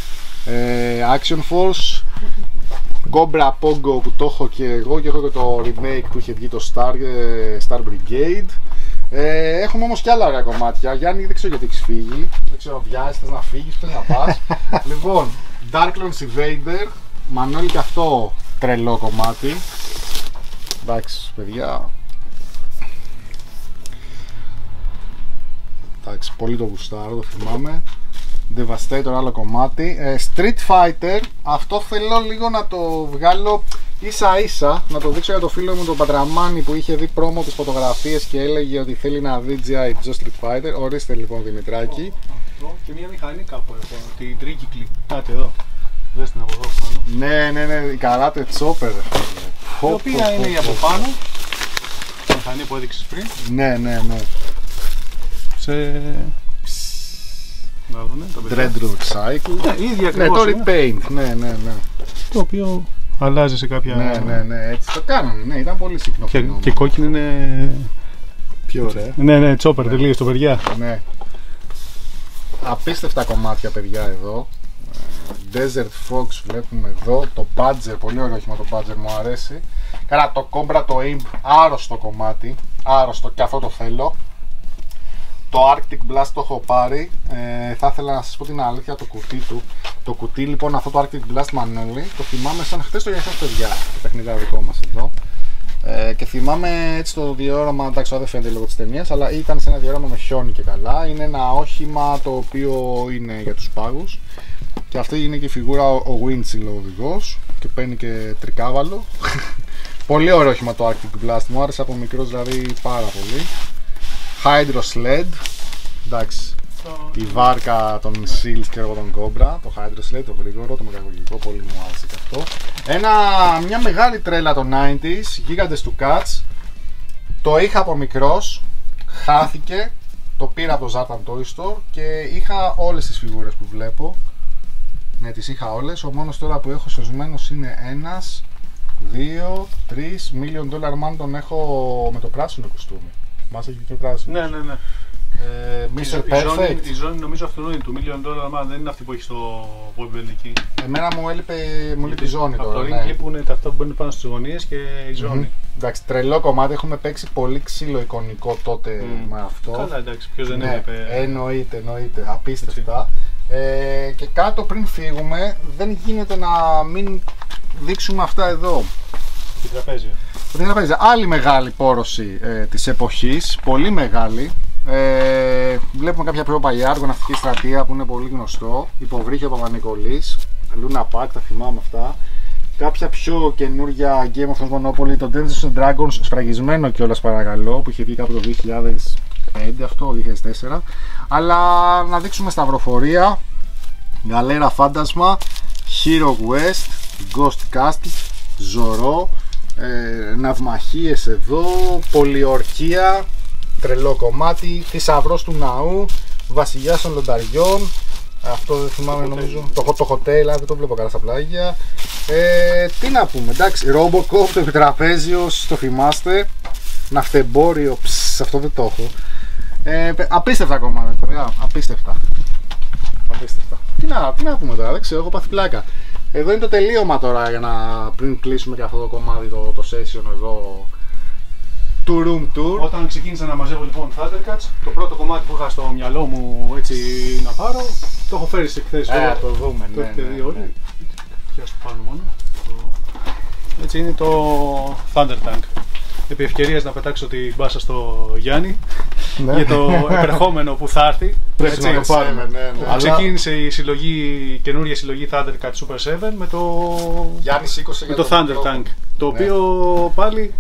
S1: Ε, Action Force, Cobra Pongo που το έχω και εγώ και έχω και το remake που είχε βγει το Star, ε, Star Brigade. Ε, έχουμε όμως και άλλα ωραία κομμάτια. Γιάννη, δεν ξέρω γιατί έχεις φύγει. Δεν ξέρω, βιάζεις, θες να φύγεις, θες να πας. λοιπόν, Darklords Invader. Μανώλη και αυτό τρελό κομμάτι. Εντάξει, παιδιά. Εντάξει, πολύ το γουστάρω, το θυμάμαι. Devastator άλλο κομμάτι. Ε, Street Fighter, αυτό θέλω λίγο να το βγάλω ίσα ίσα, να το δείξω για το φίλο μου τον Πατραμάνη που είχε δει πρόμο τις φωτογραφίες και έλεγε ότι θέλει να δει G.I. Joe Street Fighter. Ορίστε λοιπόν Δημητράκη.
S2: Αυτό και μια μηχανή κάπου έχω. Την τρίκυκλη. Κάτε εδώ. Δες την από εδώ πάνω.
S1: Ναι, ναι, ναι, η καράτε τσόπερ.
S2: Η οποία είναι η από πάνω. Η μηχανή που έδειξες πριν.
S1: Ναι, ναι, ναι.
S2: Σε. Να δούμε το παιδιά.
S1: Dreadroot Cycle.
S2: Ναι, ίδια
S1: Ναι,
S2: ακριβώς
S1: το
S2: είναι.
S1: repaint. Ναι, ναι, ναι.
S2: Το οποίο αλλάζει σε κάποια.
S1: Ναι, ναι, ναι, έτσι το κάνανε. Ναι, ήταν πολύ συχνό.
S2: Και,
S1: φαινόμενο.
S2: και κόκκινη είναι.
S1: Πιο ωραία.
S2: Ναι, ναι, τσόπερ τελείω το παιδιά.
S1: Ναι. Απίστευτα κομμάτια, παιδιά, εδώ. Ε, Desert Fox βλέπουμε εδώ. Το Badger, πολύ ωραίο όχημα το Badger, μου αρέσει. Καλά, το Cobra, το Imp, άρρωστο κομμάτι. Άρρωστο και αυτό το θέλω. Το Arctic Blast το έχω πάρει. Ε, θα ήθελα να σας πω την αλήθεια το κουτί του. Το κουτί λοιπόν αυτό το Arctic Blast Manoli το θυμάμαι σαν χτες το για εσάς παιδιά. Το παιχνίδι δικό μας εδώ. Ε, και θυμάμαι έτσι το διόραμα, εντάξει δεν φαίνεται λόγω της ταινίας, αλλά ήταν σε ένα διόραμα με χιόνι και καλά. Είναι ένα όχημα το οποίο είναι για τους πάγους. Και αυτή είναι και η φιγούρα ο ο Winchill ο οδηγός και παίρνει και τρικάβαλο. πολύ ωραίο όχημα το Arctic Blast, μου άρεσε από μικρός δηλαδή πάρα πολύ. Hydro Sled, εντάξει, η βάρκα των Seals και εγώ τον Cobra, το Hydro Sled, το γρήγορο, το μεγαλογικό, πολύ μου άρεσε και αυτό. Ένα, μια μεγάλη τρέλα των 90s, γίγαντες του Cats, το είχα από μικρός, χάθηκε, το πήρα από το Zartan Toy Store και είχα όλες τις φιγούρες που βλέπω. Ναι, τις είχα όλες. Ο μόνος τώρα που έχω σωσμένος είναι ένας, δύο, τρεις. Million Dollar Man τον έχω με το πράσινο κουστούμι. Μας έχει και πράσινο.
S2: Ναι, ναι, ναι.
S1: Ε,
S2: Η
S1: Mr.
S2: ζω- η ζώνη,
S1: Perfect.
S2: η ζώνη νομίζω αυτό είναι του Million Dollar Man, δεν είναι αυτή που έχει στο Bodybuilding.
S1: Εμένα μου έλειπε, μου λείπει η ζώνη
S2: Από
S1: τώρα.
S2: το
S1: ναι.
S2: ring λείπουν τα αυτά που μπαίνουν πάνω στις γωνίες και η ζώνη.
S1: Εντάξει, τρελό κομμάτι. Έχουμε παίξει πολύ ξύλο εικονικό τότε
S2: Μμ.
S1: με αυτό.
S2: Καλά, εντάξει, ποιος δεν
S1: ναι,
S2: έβλεπε.
S1: εννοείται, εννοείται. Απίστευτα. Ε, και κάτω πριν φύγουμε, δεν γίνεται να μην δείξουμε αυτά εδώ.
S2: Την τραπέζια.
S1: Δεν τραπέζι. Άλλη μεγάλη πόρωση ε, της εποχής, πολύ μεγάλη. Ε, βλέπουμε κάποια πιο παλιά, αργοναυτική στρατεία που είναι πολύ γνωστό. Υποβρύχιο Παπα-Νικολής, Luna Park, τα θυμάμαι αυτά. Κάποια πιο καινούργια Game of Thrones Monopoly, το Dungeons and Dragons, σφραγισμένο κιόλας παρακαλώ, που είχε βγει κάπου το 2005 αυτό, 2004. Αλλά να δείξουμε σταυροφορία, Γαλέρα Φάντασμα, Hero West, Ghost Castle, Zorro, ε, ναυμαχίες εδώ, πολιορκία, τρελό κομμάτι, θησαυρός του ναού, βασιλιάς των λονταριών, αυτό δεν θυμάμαι νομίζω, το, το hotel, αλλά δεν το βλέπω καλά στα πλάγια. Ε, τι να πούμε, εντάξει, Robocop, το επιτραπέζιο, το θυμάστε, ναυτεμπόριο, ψ, αυτό δεν το έχω. Ε, παι- απίστευτα κομμάτια, παιδιά, απίστευτα. Απίστευτα. Τι να, τι να πούμε τώρα, δεν ξέρω, έχω πάθει πλάκα. Εδώ είναι το τελείωμα τώρα για να πριν κλείσουμε και αυτό το κομμάτι, το, το session εδώ του room tour.
S2: Όταν ξεκίνησα να μαζεύω λοιπόν Thundercats, το πρώτο κομμάτι που είχα στο μυαλό μου έτσι να πάρω, το έχω φέρει σε εκθέσεις.
S1: Ε, το δούμε,
S2: το
S1: ναι,
S2: έχετε
S1: ναι,
S2: δει όλοι.
S1: ναι.
S2: Πιάσω το πάνω μόνο. Το- Έτσι είναι το Thunder Tank. Επί ευκαιρίας να πετάξω την μπάσα στο Γιάννη
S3: Ναι.
S2: για το επερχόμενο που θα έρθει.
S3: Πρέπει
S2: Έτσι,
S3: να το πάρουμε.
S1: ναι, ναι.
S3: Αλλά-
S2: Ξεκίνησε η, συλλογή, η καινούργια συλλογή Thundercat Super 7 με το,
S1: Γιάννη σήκωσε
S2: με
S1: για
S2: το
S1: τον
S2: Thunder
S1: μικρόφωνο.
S2: Tank. Το
S1: Ναι.
S2: οποίο πάλι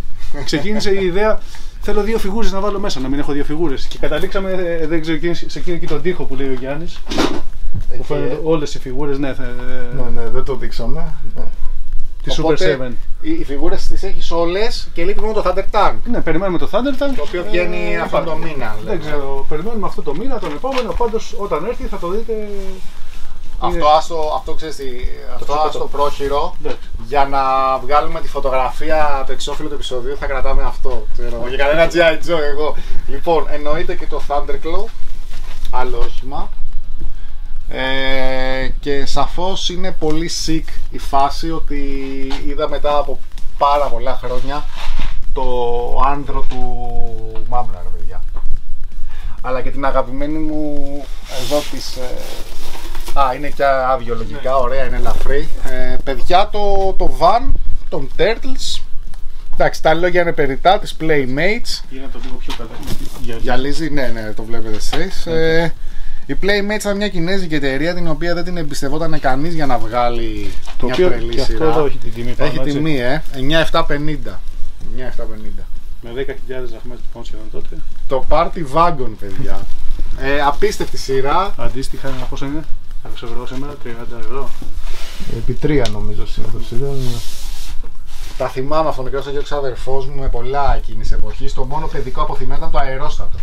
S2: ξεκίνησε η ιδέα. Θέλω δύο φιγούρες να βάλω μέσα, να μην έχω δύο φιγούρες. Και καταλήξαμε, ε, δεν ξέρω, εκείνη- σε εκείνο εκεί τον τοίχο που λέει ο Γιάννης. Που
S1: Εκεί,
S2: φαίνονται
S1: ε.
S2: όλες οι φιγούρες, ναι, θε-
S3: Ναι, ναι, δεν το δείξαμε. Ναι.
S2: Τη Super
S1: Οπότε,
S2: 7.
S1: Οι, οι φιγούρες τις έχεις όλες και λείπει μόνο το Thunder Tank.
S2: Ναι, περιμένουμε το Thunder Tank.
S1: Το οποίο βγαίνει
S2: Ε,
S1: αυτόν τον
S2: υπάρχει.
S1: μήνα.
S2: Δεν
S1: λέμε.
S2: ξέρω, περιμένουμε αυτό το μήνα, τον επόμενο. Πάντως όταν έρθει θα το δείτε.
S1: Αυτό, άστο, αυτό ξέρεις τι, αυτό
S2: φωτο-
S1: άστο πρόχειρο.
S2: Εντάξει.
S1: Για να βγάλουμε τη φωτογραφία, το εξώφυλλο του επεισοδίου θα κρατάμε αυτό. Ξέρω. Για κανένα G.I. Joe εγώ. Λοιπόν, εννοείται και το Thunderclaw, άλλο όχημα. Ε, και σαφώς είναι πολύ sick η φάση ότι είδα μετά από πάρα πολλά χρόνια το άνδρο του Μάμρα, ρε παιδιά. Αλλά και την αγαπημένη μου εδώ της... ε, Α, είναι και αβιολογικά, ωραία, είναι ελαφρύ. Ε, παιδιά, το, το van των Turtles. Εντάξει, τα λόγια είναι περιτά, της Playmates.
S2: Για να το λίγο πιο καλά. Για-
S1: Γυαλίζει, ναι, ναι, το βλέπετε εσείς. Ε, η Playmates ήταν μια κινέζικη εταιρεία την οποία δεν την εμπιστευόταν κανείς για να βγάλει
S2: Το
S1: μια
S2: οποίο
S1: τρελή
S2: και αυτό
S1: σειρά.
S2: εδώ έχει την τιμή πάνω,
S1: Έχει
S2: έτσι.
S1: τιμή, ε. 9,750. 9,750.
S2: Με 10.000 δραχμές λοιπόν σχεδόν τότε.
S1: Το Party Wagon, παιδιά. ε, απίστευτη σειρά.
S2: Αντίστοιχα, πόσο είναι, 200 ευρώ σήμερα, 30 ευρώ.
S3: Επί τρία νομίζω συνήθως ήταν.
S1: Τα θυμάμαι αυτό, μικρός ο Γιώργος αδερφός μου με πολλά εκείνης τη εποχής. Το μόνο παιδικό αποθυμένο ήταν το αερόστατο.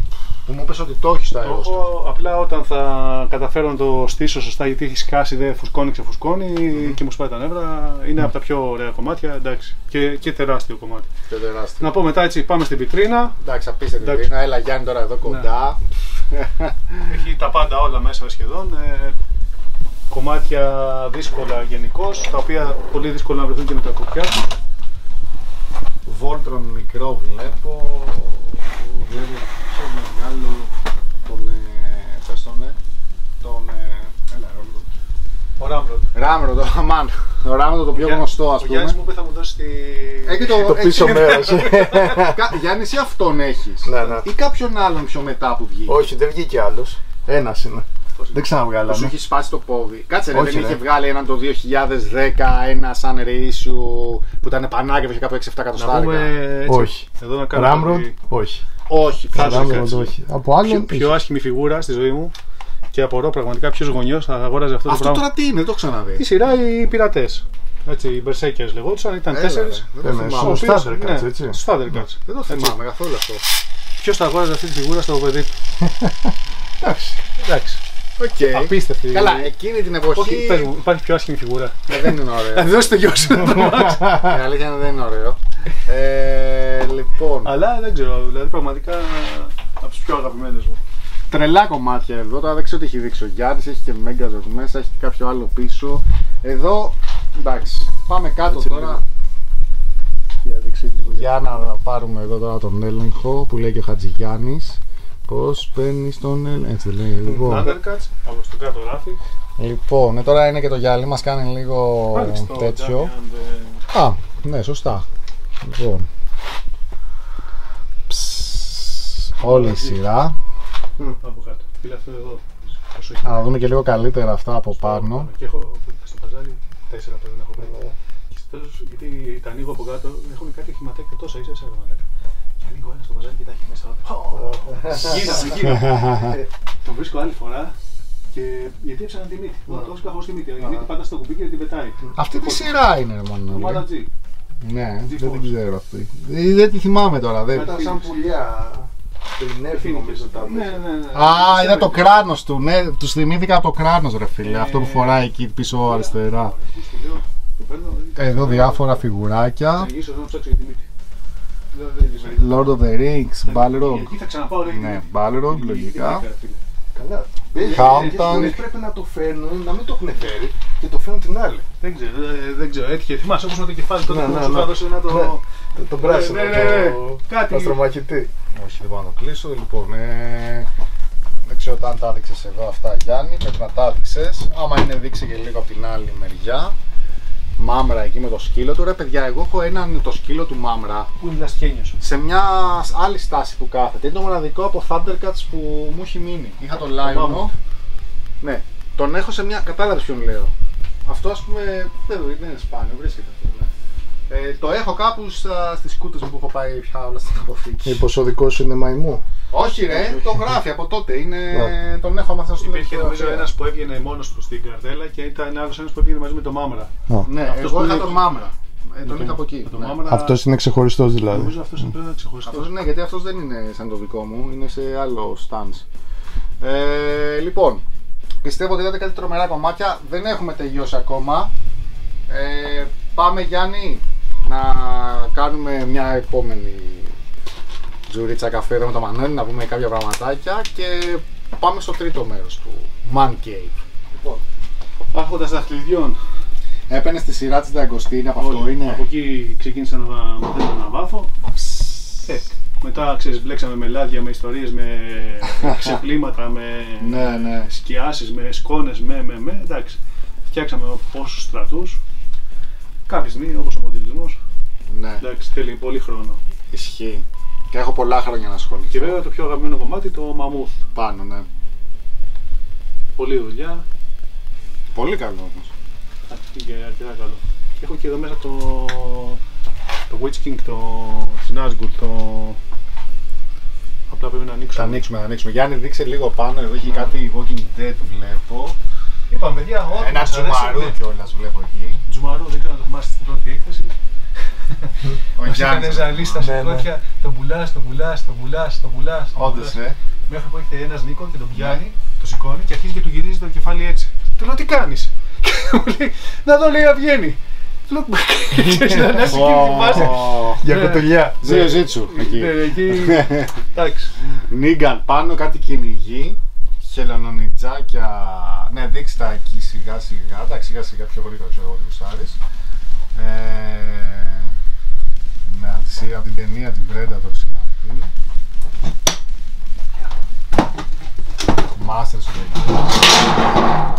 S1: Που μου είπες ότι το έχεις το
S2: Το
S1: αερόστατο.
S2: έχω απλά όταν θα καταφέρω να το στήσω σωστά γιατί έχει σκάσει, δεν φουσκώνει, ξεφουσκώνει και μου σπάει τα νεύρα. Είναι από τα πιο ωραία κομμάτια, εντάξει. Και, και τεράστιο κομμάτι.
S1: Και τεράστιο.
S2: Να πω μετά έτσι, πάμε στην πιτρίνα.
S1: Εντάξει, απίστευτη
S2: Εντάξει.
S1: Ρίνα. Έλα Γιάννη τώρα εδώ κοντά.
S2: Έχει τα πάντα όλα μέσα σχεδόν. Ε, κομμάτια δύσκολα γενικώς, τα οποία πολύ δύσκολα να βρεθούν και με τα κουπιά.
S1: Βόλτρον μικρό βλέπω. Βλέπω πιο μεγάλο τον. Ε, πες τον, ε, τον. Ε, έλα, Ρόλο.
S2: Ο Ράμπροντ.
S1: Ράμρο, το αμάν. Το Ράμρο το πιο γνωστό, ας
S2: Ο Γιάννης
S1: πούμε.
S2: μου είπε θα μου δώσει τη...
S1: Έχει το,
S3: Το πίσω
S1: έχει-
S3: μέρος.
S1: Κα- Γιάννη, εσύ αυτόν έχεις.
S3: Ναι, ναι.
S1: Ή κάποιον άλλον πιο μετά που βγήκε.
S3: Όχι, δεν βγήκε άλλος. Ένας είναι. Δεν
S1: Που σου
S3: ξαναβγάλαμε.
S1: έχει σπάσει το πόδι. Κάτσε ρε,
S3: Όχι,
S1: δεν
S3: ρε.
S1: είχε βγάλει έναν το 2010 ένα σαν reissue που ήταν πανάκριβος είχε κάπου 6-7
S2: Να
S1: εκατοστάρικα.
S2: πούμε έτσι,
S3: Όχι.
S2: Εδώ να κάνω
S3: Ράμροντ,
S2: κάτι-
S3: όχι.
S1: Όχι, ποιος
S2: Θάνατο,
S1: είχε.
S3: Ράμροντ, όχι. Από
S2: πιο,
S3: άλλον,
S2: πιο άσχημη φιγούρα στη ζωή μου και απορώ πραγματικά ποιος γονιός θα αγόραζε αυτό,
S1: Αυτό
S2: το πράγμα.
S1: τώρα τι είναι, δεν το έχω ξαναδεί.
S2: Η σειρά οι πειρατές. Έτσι, οι Berserkers λεγόντουσαν, ήταν
S1: Έλα, ρε,
S2: τέσσερι.
S1: Δεν το
S3: Ναι,
S1: θυμάμαι.
S3: στους Thundercats, έτσι.
S2: Στου Thundercats.
S1: Δεν το θυμάμαι καθόλου αυτό.
S2: Ποιος θα αγόραζε αυτή τη φιγούρα στο παιδί του;
S3: Εντάξει.
S2: Εντάξει.
S1: Οκ.
S2: Απίστευτη.
S1: Καλά, εκείνη την εποχή.
S2: Όχι, πες μου, υπάρχει πιο άσχημη φιγούρα.
S1: Ε, δεν είναι ωραίο.
S2: Να τη δώσει το γιο σου.
S1: Η αλήθεια είναι δεν είναι ωραίο. Ε, λοιπόν,
S2: Αλλά δεν ξέρω, δηλαδή πραγματικά από τις πιο αγαπημένες μου.
S1: τρελά κομμάτια εδώ. Τώρα δεν ξέρω τι έχει δείξει ο Γιάννης. Έχει και Megazord μέσα, έχει και κάποιο άλλο πίσω. Εδώ, εντάξει, πάμε κάτω
S2: Έτσι
S1: τώρα.
S2: λίγο. Για δείξεις λίγο.
S1: Για να πάρουμε εδώ τώρα τον έλεγχο που λέει και ο Χατζηγιάννης Πώς παίρνεις τον έλεγχο. Έτσι λέει. Λοιπόν,
S2: Thundercats, από στο κάτω ράφι.
S1: λοιπόν ε, τώρα είναι και το γυαλί μας κάνει λίγο
S2: Πάλι στο
S1: τέτοιο.
S2: Giant, ε,
S1: Α, ναι, σωστά. Λοιπόν. Ψ, όλη η σειρά.
S2: Από κάτω. Φίλε αυτό εδώ. Προσοχή.
S1: Να δούμε και λίγο καλύτερα αυτά από πάνω.
S2: Και έχω στο παζάρι τέσσερα πρέπει να έχω βρει. Και στο τέλος, γιατί τα ανοίγω από κάτω, έχουν κάτι χηματάκια τόσα ίσα ίσα μαλάκα. Και ανοίγω ένα στο παζάρι και τα έχει μέσα. Γίναμε, γίναμε. Το βρίσκω άλλη φορά και γιατί έψανα τη μύτη. Το έχω σκαφώ στη μύτη. Η μύτη πάντα στο κουμπί και την πετάει.
S1: Αυτή τη σειρά είναι ρε
S2: Ομάδα
S1: μόνο.
S2: G.
S1: Ναι, δεν την ξέρω αυτή. Ε, Δεν τη θυμάμαι τώρα. Δεν...
S3: Μετά σαν πουλιά. Την έρθει νομίζω τα
S2: Ναι, ναι, ναι.
S1: Α, είδα το κράνος του, ναι, του θυμήθηκα από το κράνος ρε φίλε, αυτό που φοράει εκεί πίσω αριστερά.
S2: Σου λέω, το παίρνω.
S1: Εδώ διάφορα φιγουράκια.
S2: Θα γυρίσω εδώ να ψάξω για τη μύτη. Δεν- δεν είναι περίπου.
S1: Lord of the Rings, Balrog.
S2: Εκεί θα ξαναπάω ρε.
S1: Ναι, Balrog, λογικά.
S3: Καλά.
S1: Countdown.
S3: Πολλοί πρέπει να το φέρνουν, να μην το έχουν φέρει και το φέρνουν την άλλη.
S2: Δεν ξέρω, ε, δεν ξέρω. Έτυχε. Θυμάσαι όπως με το κεφάλι τότε
S3: Ναι,
S2: που
S3: ναι,
S2: σου
S3: ναι.
S2: έδωσε να το...
S3: Ναι. Το- Τον πράσινο.
S2: ναι, ναι, ναι.
S3: το-
S2: Κάτι.
S3: Αστρομαχητή.
S1: Όχι, δεν μπορώ να το κλείσω. Λοιπόν, ε, δεν ξέρω αν τα έδειξες εδώ αυτά Γιάννη, πρέπει να τα έδειξες. Άμα είναι δείξει και λίγο από την άλλη μεριά. Μάμρα εκεί με το σκύλο του. Ρε παιδιά, εγώ έχω έναν το σκύλο του Μάμρα
S2: Πού είναι λαστιένιος.
S1: σε μια άλλη στάση που κάθεται. Είναι το μοναδικό από Thundercats που μου έχει μείνει. Είχα τον Λάιονο. Ναι, τον έχω σε μια. Κατάλαβες ποιον λέω. Αυτό ας πούμε δεν δεν είναι σπάνιο, βρίσκεται αυτό. Ναι. Ε, το έχω κάπου στα, στις κούτες μου που έχω πάει πια όλα στην αποθήκη.
S3: Μήπως ο δικός σου είναι μαϊμού;
S1: Όχι ρε, το γράφει από τότε. Είναι... Τον έχω μάθει να σου
S2: Υπήρχε νομίζω ένας που έβγαινε μόνος του στην καρτέλα και ήταν άλλος ένας που έβγαινε μαζί με το Μάμρα.
S1: Ναι,
S2: Αυτός
S1: εγώ
S2: που
S1: είχα
S2: είναι-
S1: τον Μάμρα. Ε, τον
S2: Με
S1: είχα από εκεί.
S2: με το
S1: ναι.
S2: Μάμρα.
S3: Αυτός είναι ξεχωριστός δηλαδή.
S2: Νομίζω αυτός είναι πρέπει να ξεχωριστός.
S1: Αυτός, ναι, γιατί αυτός δεν είναι σαν το δικό μου, είναι σε άλλο stance. Ε, λοιπόν, πιστεύω ότι είδατε κάτι τρομερά κομμάτια, δεν έχουμε τελειώσει ακόμα. Ε, πάμε Γιάννη να κάνουμε μια επόμενη τζουρίτσα καφέ εδώ με το Μανώλη, να πούμε κάποια πραγματάκια και πάμε στο τρίτο μέρος του Man Cave. Λοιπόν,
S2: Άρχοντας δαχτυλιδιών.
S1: έπαιρνε στη σειρά της Νταγκοστίνη, από αυτό
S2: Όλοι.
S1: είναι;
S2: Από εκεί ξεκίνησα να μαθαίνω να βάφω. Ε, μετά ξέρεις, μπλέξαμε με λάδια, με ιστορίες, με ξεπλήματα, με
S1: Ναι, ναι.
S2: σκιάσεις, με σκόνες, με, με, με. Εντάξει, φτιάξαμε πόσους στρατούς. Κάποια στιγμή, όπως ο μοντελισμός,
S1: Ναι,
S2: εντάξει, θέλει πολύ χρόνο.
S1: ισχύει. Και έχω πολλά χρόνια να ασχοληθώ.
S2: Και βέβαια το πιο αγαπημένο κομμάτι, το μαμούθ.
S1: Πάνω, ναι.
S2: Πολλή δουλειά,
S1: Πολύ καλό όμως.
S2: και αρκετά καλό. Και έχω και εδώ μέσα το, το Witch King, το της Nazgul, το... Απλά πρέπει να ανοίξω.
S1: Θα ανοίξουμε, θα ανοίξουμε. Γιάννη, δείξε λίγο πάνω. Εδώ έχει κάτι Walking Dead βλέπω.
S2: Είπαμε, παιδιά, ό,τι
S1: Ένα
S2: μας αρέσει,
S1: τζουμαρού
S2: ναι.
S1: κιόλας βλέπω εκεί.
S2: Τζουμαρού, δεν ξέρω αν το θυμάστε στην πρώτη έκθεση.
S1: Ο
S2: Μας έκανε ζαλί στα
S3: Ναι, ναι.
S2: σηκώτια, τον πουλάς, τον πουλάς, τον πουλάς, τον πουλάς. τον
S1: Όντως,
S2: πουλάς.
S1: ε.
S2: Μέχρι που έχετε ένας Νίκον και τον πιάνει, το σηκώνει και αρχίζει και του γυρίζει το κεφάλι έτσι. Του λέω τι κάνεις; Και μου λέει, να δω λέει να βγαίνει. Του λέω, ξέρεις να ανάσει εκεί που θυμάσαι.
S3: Για
S2: Ναι.
S3: κουτουλιά.
S1: Ζήτsu ζήτσου εκεί.
S2: Ναι, εκεί. Εντάξει.
S1: Νίγκαν πάνω, κάτι κυνηγή. Χελωνονιτζάκια. Ναι, δείξτε τα εκεί σιγά σιγά. Εντάξει, σιγά σιγά πιο γρήγορα ξέρω εγώ τι γουστάρεις. Ε, ναι, από τη σειρά- από την ταινία την Predator συναντή. Masters of the Universe.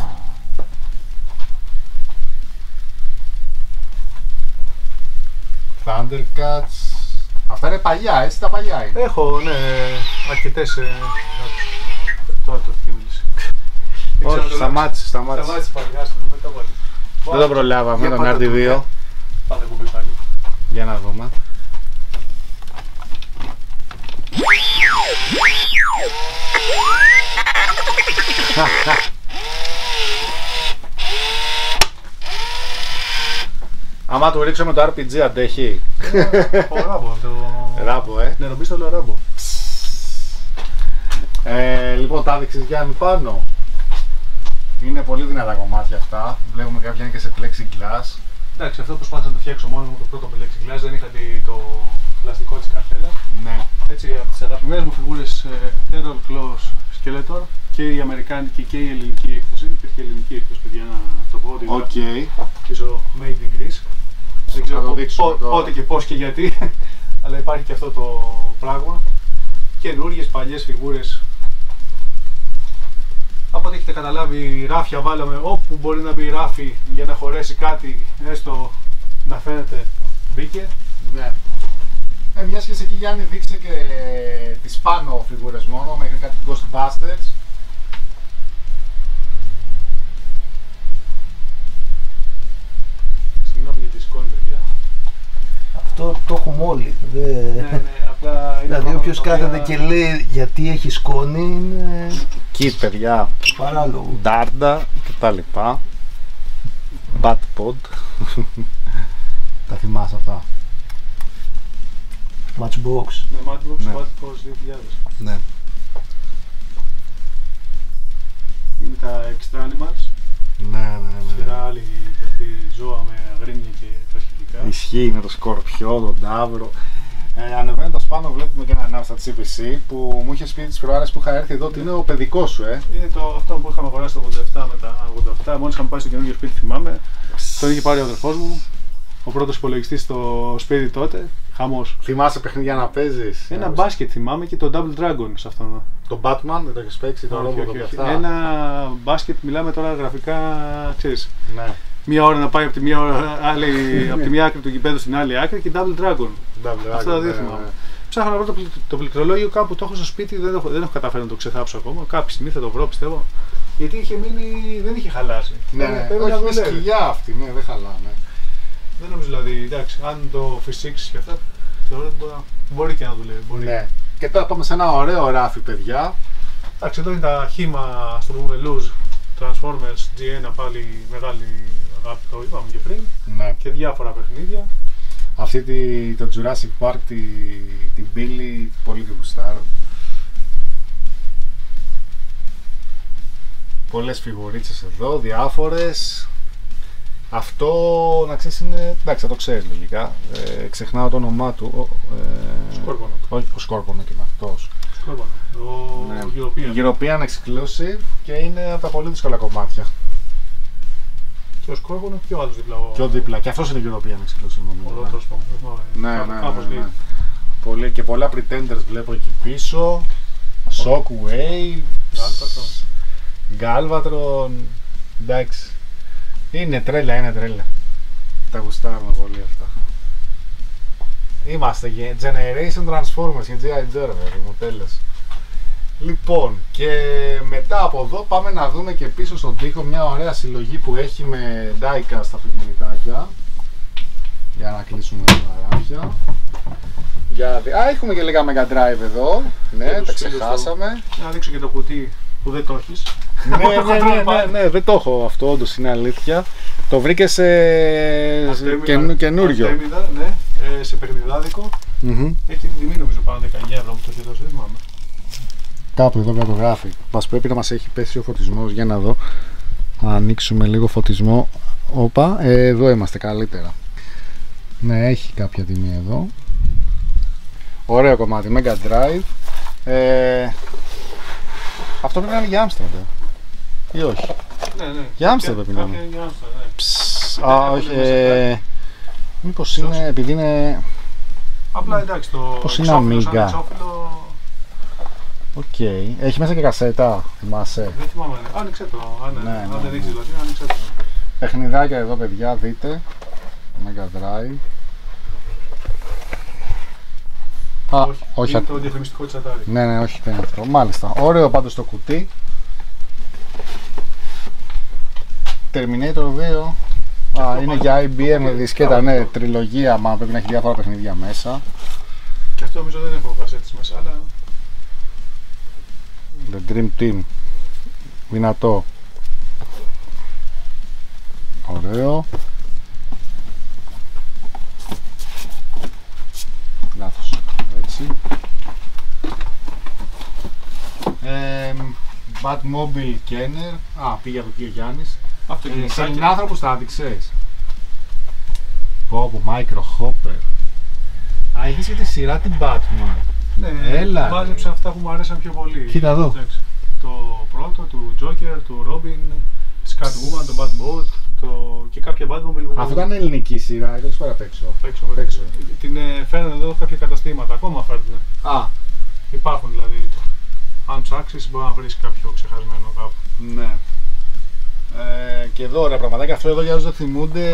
S1: Thundercats. Αυτά είναι παλιά, έτσι τα παλιά είναι.
S2: Έχω, ναι, αρκετές... ε, Τώρα το έχει μιλήσει.
S1: Όχι, σταμάτησε, σταμάτησε.
S2: Σταμάτησε πάλι, άστο, μετά πάλι.
S1: Δεν το προλάβαμε,
S3: Για
S1: τον
S3: πάτε το,
S1: RD2.
S2: Πάτε κουμπί πάλι.
S1: Για να δούμε. Άμα του ρίξουμε το RPG αντέχει.
S2: Ο Ράμπο, το...
S1: Ράμπο, ε.
S2: Ναι, ρομπίστο λέω Ράμπο.
S1: Ε λοιπόν, τα έδειξες Γιάννη πάνω. Είναι πολύ δυνατά κομμάτια αυτά. Βλέπουμε κάποια είναι και σε πλεξιγκλάς.
S2: Εντάξει, αυτό προσπάθησα να το φτιάξω μόνος μου το πρώτο πλεξιγκλάς, δεν είχα τη- το πλαστικό της καρτέλας.
S1: Ναι.
S2: Έτσι, από τις αγαπημένες μου φιγούρες Terror Claws Skeletor και η Αμερικάνικη και η ελληνική έκδοση. Υπήρχε και η ελληνική έκδοση, παιδιά, να το πω ότι
S1: Οκ.
S2: γράφει πίσω Made in Greece. Δεν ξέρω
S1: το
S2: πο-
S1: δείξουμε
S2: πο-
S1: τώρα.
S2: πότε και πώς και γιατί, αλλά υπάρχει και αυτό το πράγμα. Καινούριες, παλιές φιγούρες. Από ό,τι έχετε καταλάβει, ράφια βάλαμε όπου μπορεί να μπει ράφι για να χωρέσει κάτι, έστω να φαίνεται μπήκε.
S1: Ναι. Ε, μιας και σε εκεί Γιάννη δείξε και τις πάνω φιγούρες μόνο, μέχρι κάτι Ghostbusters.
S2: Συγγνώμη για τη σκόνη, παιδιά.
S4: Αυτό το έχουμε όλοι. Δε...
S2: ναι, ναι, απλά είναι
S4: Δηλαδή
S2: πράγματα
S4: όποιος
S2: τα οποία-
S4: κάθεται και λέει γιατί έχει σκόνη είναι
S1: Kit, παιδιά.
S4: παράλογο.
S1: Ντάρντα και τα λοιπά. Batpod. τα θυμάσαι αυτά;
S4: Matchbox.
S2: Ναι, Matchbox
S1: Ναι.
S2: Bad Force 2000.
S1: Ναι.
S2: Είναι τα Extra Animals,
S1: Ναι, ναι,
S2: σειρά άλλη αυτή ζώα με αγρίνια και τραχυλικά.
S1: Ισχύει, είναι το σκορπιό, τον τάβρο. Ε, Ανεβαίνοντας πάνω, βλέπουμε και έναν στα CPC που μου είχες πει τις προάλλες που είχα έρθει εδώ ότι είναι ο παιδικός σου, ε.
S2: Είναι το, αυτό που είχαμε αγοράσει το 87 με τα 87. Μόλις είχαμε πάει στο καινούργιο σπίτι, θυμάμαι. Τον είχε πάρει ο αδερφός μου. Ο πρώτος υπολογιστής στο σπίτι τότε. Χαμός.
S1: Θυμάσαι παιχνίδια να παίζεις;
S2: Ένα μπάσκετ θυμάμαι και το Double Dragon σε αυτόν.
S1: Το Batman, δεν το έχεις παίξει, το
S2: Όχι,
S1: ρόμπο
S2: όχι, όχι.
S1: το 7.
S2: Ένα μπάσκετ, μιλάμε τώρα γραφικά, ξέρεις,
S1: Ναι.
S2: Μία ώρα να πάει από τη μία, ώρα, άλλη, από τη μία άκρη του γηπέδου στην άλλη άκρη και Double Dragon.
S1: Double
S2: Αυτά τα
S1: Dragon,
S2: δύο
S1: ναι,
S2: θυμάμαι.
S1: ναι.
S2: Ψάχνω να βρω το, πλη- το πληκτρολόγιο κάπου το έχω στο σπίτι, δεν έχω, δεν έχω καταφέρει να το ξεθάψω ακόμα. Κάποια στιγμή θα το βρω, πιστεύω. Γιατί είχε μείνει, δεν είχε χαλάσει.
S1: Ναι,
S2: Πρέπει-
S1: ναι,
S2: πρέπει
S1: όχι,
S2: να
S1: είναι
S2: δουλεύει.
S1: σκυλιά αυτή, ναι, δεν χαλάνε.
S2: Δεν νομίζω δηλαδή, εντάξει, αν το φυσήξει και αυτά, θεωρώ ότι μπορεί- μπορεί και να δουλεύει. Μπορεί.
S1: Ναι. Και τώρα πάμε σε ένα ωραίο ράφι, παιδιά.
S2: Εντάξει, εδώ είναι τα χήμα, ας το πούμε, Luz, Transformers, G1, πάλι μεγάλη αγάπη, το είπαμε και πριν.
S1: Ναι.
S2: Και διάφορα παιχνίδια.
S1: Αυτή τη, το Jurassic Park, τη, την Billy, πολύ τη γουστάρω. Πολλές φιγουρίτσες εδώ, διάφορες. Αυτό, να ξέρεις, είναι... Εντάξει, θα το ξέρεις λογικά. Ε, ξεχνάω το όνομά του. Ο, ε,
S2: Σκόρπονο.
S1: Όχι, ο Σκόρπονο και είναι αυτός.
S2: Σκόρπονο. Ο
S1: Ναι.
S2: European.
S1: European Exclusive και είναι από τα πολύ δύσκολα κομμάτια.
S2: Και ο Σκόρπονο και ο άλλος δίπλα. Ο...
S1: Πιο δίπλα. Και αυτός είναι European Exclusive
S2: Ο
S1: νομίζω. ναι.
S2: Λότρος, πάμε, δεν θυμάμαι.
S1: Ναι,
S2: Κάπου-
S1: ναι,
S2: κάπως
S1: ναι,
S2: λέει.
S1: ναι. Πολύ, και πολλά pretenders βλέπω εκεί πίσω. Shockwave,
S2: Galvatron.
S1: Galvatron. Εντάξει. Είναι τρέλα, είναι τρέλα. Τα γουστάρουμε πολύ αυτά. Είμαστε γε- Generation Transformers και G.I. Joe, ρε παιδί μου, τέλος. Λοιπόν, και μετά από εδώ πάμε να δούμε και πίσω στον τοίχο μια ωραία συλλογή που έχει με diecast αυτοκινητάκια. Για να κλείσουμε τα ράφια. Για... δι- Α, έχουμε και λίγα Mega Drive εδώ. Ναι,
S2: Και
S1: τα
S2: τους φίλους
S1: ξεχάσαμε.
S2: Να δείξω και το κουτί που δεν το έχεις.
S1: ναι, ναι, ναι, ναι, ναι, δεν το έχω αυτό, όντως είναι αλήθεια. Το βρήκες σε καινου- καινούριο.
S2: ναι, ε, σε παιχνιδάδικο.
S1: Μμμ.
S2: Έχει την τιμή νομίζω πάνω 19 ευρώ που το έχει δώσει, δεν θυμάμαι.
S1: Κάπου εδώ κάτω γράφει. Μας πρέπει να μας έχει πέσει ο φωτισμός για να δω. Να ανοίξουμε λίγο φωτισμό. Όπα, ε, εδώ είμαστε καλύτερα. Ναι, έχει κάποια τιμή εδώ. Ωραίο κομμάτι, Mega Drive. Ε, αυτό πρέπει να είναι για Amstrad. Ή όχι;
S2: Ναι, ναι.
S1: Για Amstrad πρέπει να
S2: Κάποια
S1: είναι.
S2: για Amstrad, ναι.
S1: Ψ,
S2: Δεν
S1: α,
S2: έχουν
S1: όχι.
S2: μέσα
S1: Ε, μήπως είναι, επειδή είναι...
S2: Απλά εντάξει το
S1: Πώς είναι
S2: εξώφυλλο σαν
S1: Amiga?
S2: Εξώφυλλο
S1: Οκ. Έχει μέσα και κασέτα, θυμάσαι.
S2: δεν θυμάμαι. ναι. Άνοιξε το. Αν,
S1: Ναι,
S2: αν
S1: ναι,
S2: δεν
S1: ναι.
S2: έχεις δηλαδή, άνοιξε το.
S1: Παιχνιδάκια εδώ, παιδιά, δείτε. Mega Drive. Α,
S2: όχι,
S1: όχι.
S2: είναι
S1: α-
S2: το διαφημιστικό της Atari.
S1: Ναι, ναι, όχι, δεν είναι αυτό. Μάλιστα. Ωραίο πάντως το κουτί. Terminator 2. Α, είναι για IBM με δισκέτα, ναι, τριλογία, μα πρέπει να έχει διάφορα παιχνίδια μέσα.
S2: Και αυτό νομίζω δεν έχω κασέτες μέσα, αλλά
S1: The Dream Team. Δυνατό. Ωραίο. Λάθος. Έτσι. Ε, Batmobile Kenner. Α, πήγε από εκεί ο Γιάννης.
S2: Αυτό
S1: Ε,
S2: είναι
S1: σε
S2: κάτι.
S1: Ελληνάνθρωπους τα άδειξες. Πω πω, Micro Hopper. Α, έχεις και τη σειρά την Batman.
S2: Ναι,
S1: Έλα,
S2: Μάζεψα αυτά που μου αρέσαν πιο πολύ.
S1: Κοίτα εδώ.
S2: Εντάξει. Το πρώτο του Joker, του Robin, της Catwoman, το Batboat το... και κάποια Batmobile που
S1: Αυτό ήταν ελληνική σειρά, δεν ξέρω απ' έξω.
S2: απ' έξω.
S1: Απ' έξω.
S2: Την ε, φέρνουν εδώ κάποια καταστήματα, ακόμα φέρνουν.
S1: Α,
S2: Υπάρχουν δηλαδή. Το... Αν ψάξει, μπορεί να βρεις κάποιο ξεχασμένο κάπου.
S1: ναι. Ε, και εδώ ωραία πραγματάκια. Αυτό εδώ για όσους δεν θυμούνται,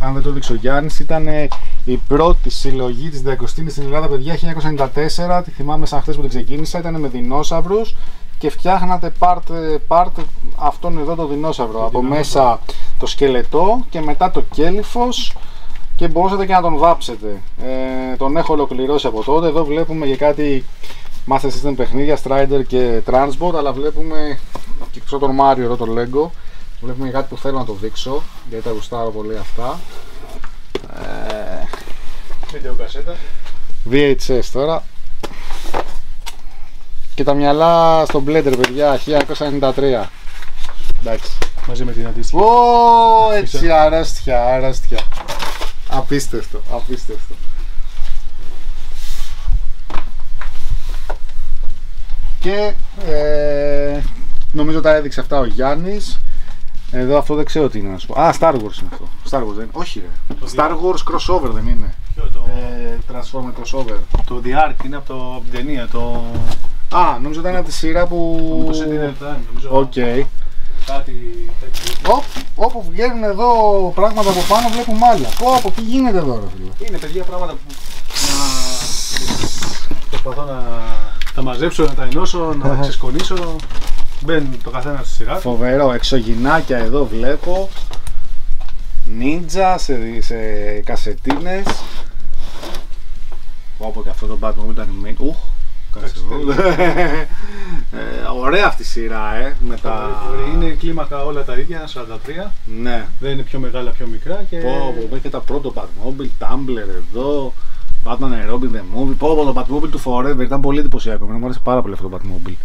S1: αν δεν το δείξει ο Γιάννης, ήταν ε, η πρώτη συλλογή της 20 στην Ελλάδα, παιδιά, 1994. Τη θυμάμαι σαν χθες που την ξεκίνησα. Ήταν με δεινόσαυρους και φτιάχνατε part, part αυτόν εδώ το δεινόσαυρο. Από μέσα το σκελετό και μετά το κέλυφος και μπορούσατε και να τον βάψετε. Ε, τον έχω ολοκληρώσει από τότε. Εδώ βλέπουμε για κάτι Master System παιχνίδια, Strider και Transport, αλλά βλέπουμε και εκτός από τον Mario εδώ το Lego. Βλέπουμε για κάτι που θέλω να το δείξω, γιατί τα γουστάρω πολύ αυτά. Ε,
S2: Βίντεο κασέτα.
S1: VHS τώρα. Και τα μυαλά στο Blender, παιδιά, 1993. Εντάξει.
S2: Μαζί με την αντίστοιχη.
S1: Ω, έτσι αράστια, αράστια. Απίστευτο, απίστευτο. Και ε, νομίζω τα έδειξε αυτά ο Γιάννης. Εδώ αυτό δεν ξέρω τι είναι να σου πω. Α, Star Wars είναι αυτό. Star Wars δεν είναι. Όχι ρε.
S2: Το
S1: Star Wars crossover δεν είναι.
S2: Ποιο, το...
S1: Ε, Transformer crossover.
S2: το The Ark είναι από, το... από την ταινία. Το.
S1: Α, νομίζω ήταν από τη σειρά που...
S2: Το Sentinel Prime, νομίζω.
S1: Οκ.
S2: Κάτι τέτοιο.
S1: Οπ, όπου βγαίνουν εδώ πράγματα από πάνω βλέπουμε άλλα. Πω, από τι γίνεται εδώ ρε φίλε.
S2: Είναι παιδιά πράγματα που να προσπαθώ να τα μαζέψω, να τα ενώσω, να τα ξεσκονίσω. Μπαίνουν το καθένα στη σειρά του.
S1: Φοβερό, εξωγυνάκια εδώ βλέπω. Νίντζα σε, σε κασετίνες. Όπου και αυτό το Batman ήταν made. Ουχ, κάτσε
S2: Εντάξει,
S1: εδώ. ε, ωραία αυτή η σειρά, ε. Με τα...
S2: Είναι κλίμακα όλα τα ίδια, 43.
S1: Ναι.
S2: Δεν είναι πιο μεγάλα, πιο μικρά. Και...
S1: Πω, πω, έχει και τα πρώτο Batmobile, Tumblr εδώ. Batman and Robin the Movie. Πω, πω, το Batmobile του Forever ήταν πολύ εντυπωσιακό. Εμένα μου άρεσε πάρα πολύ αυτό το Batmobile.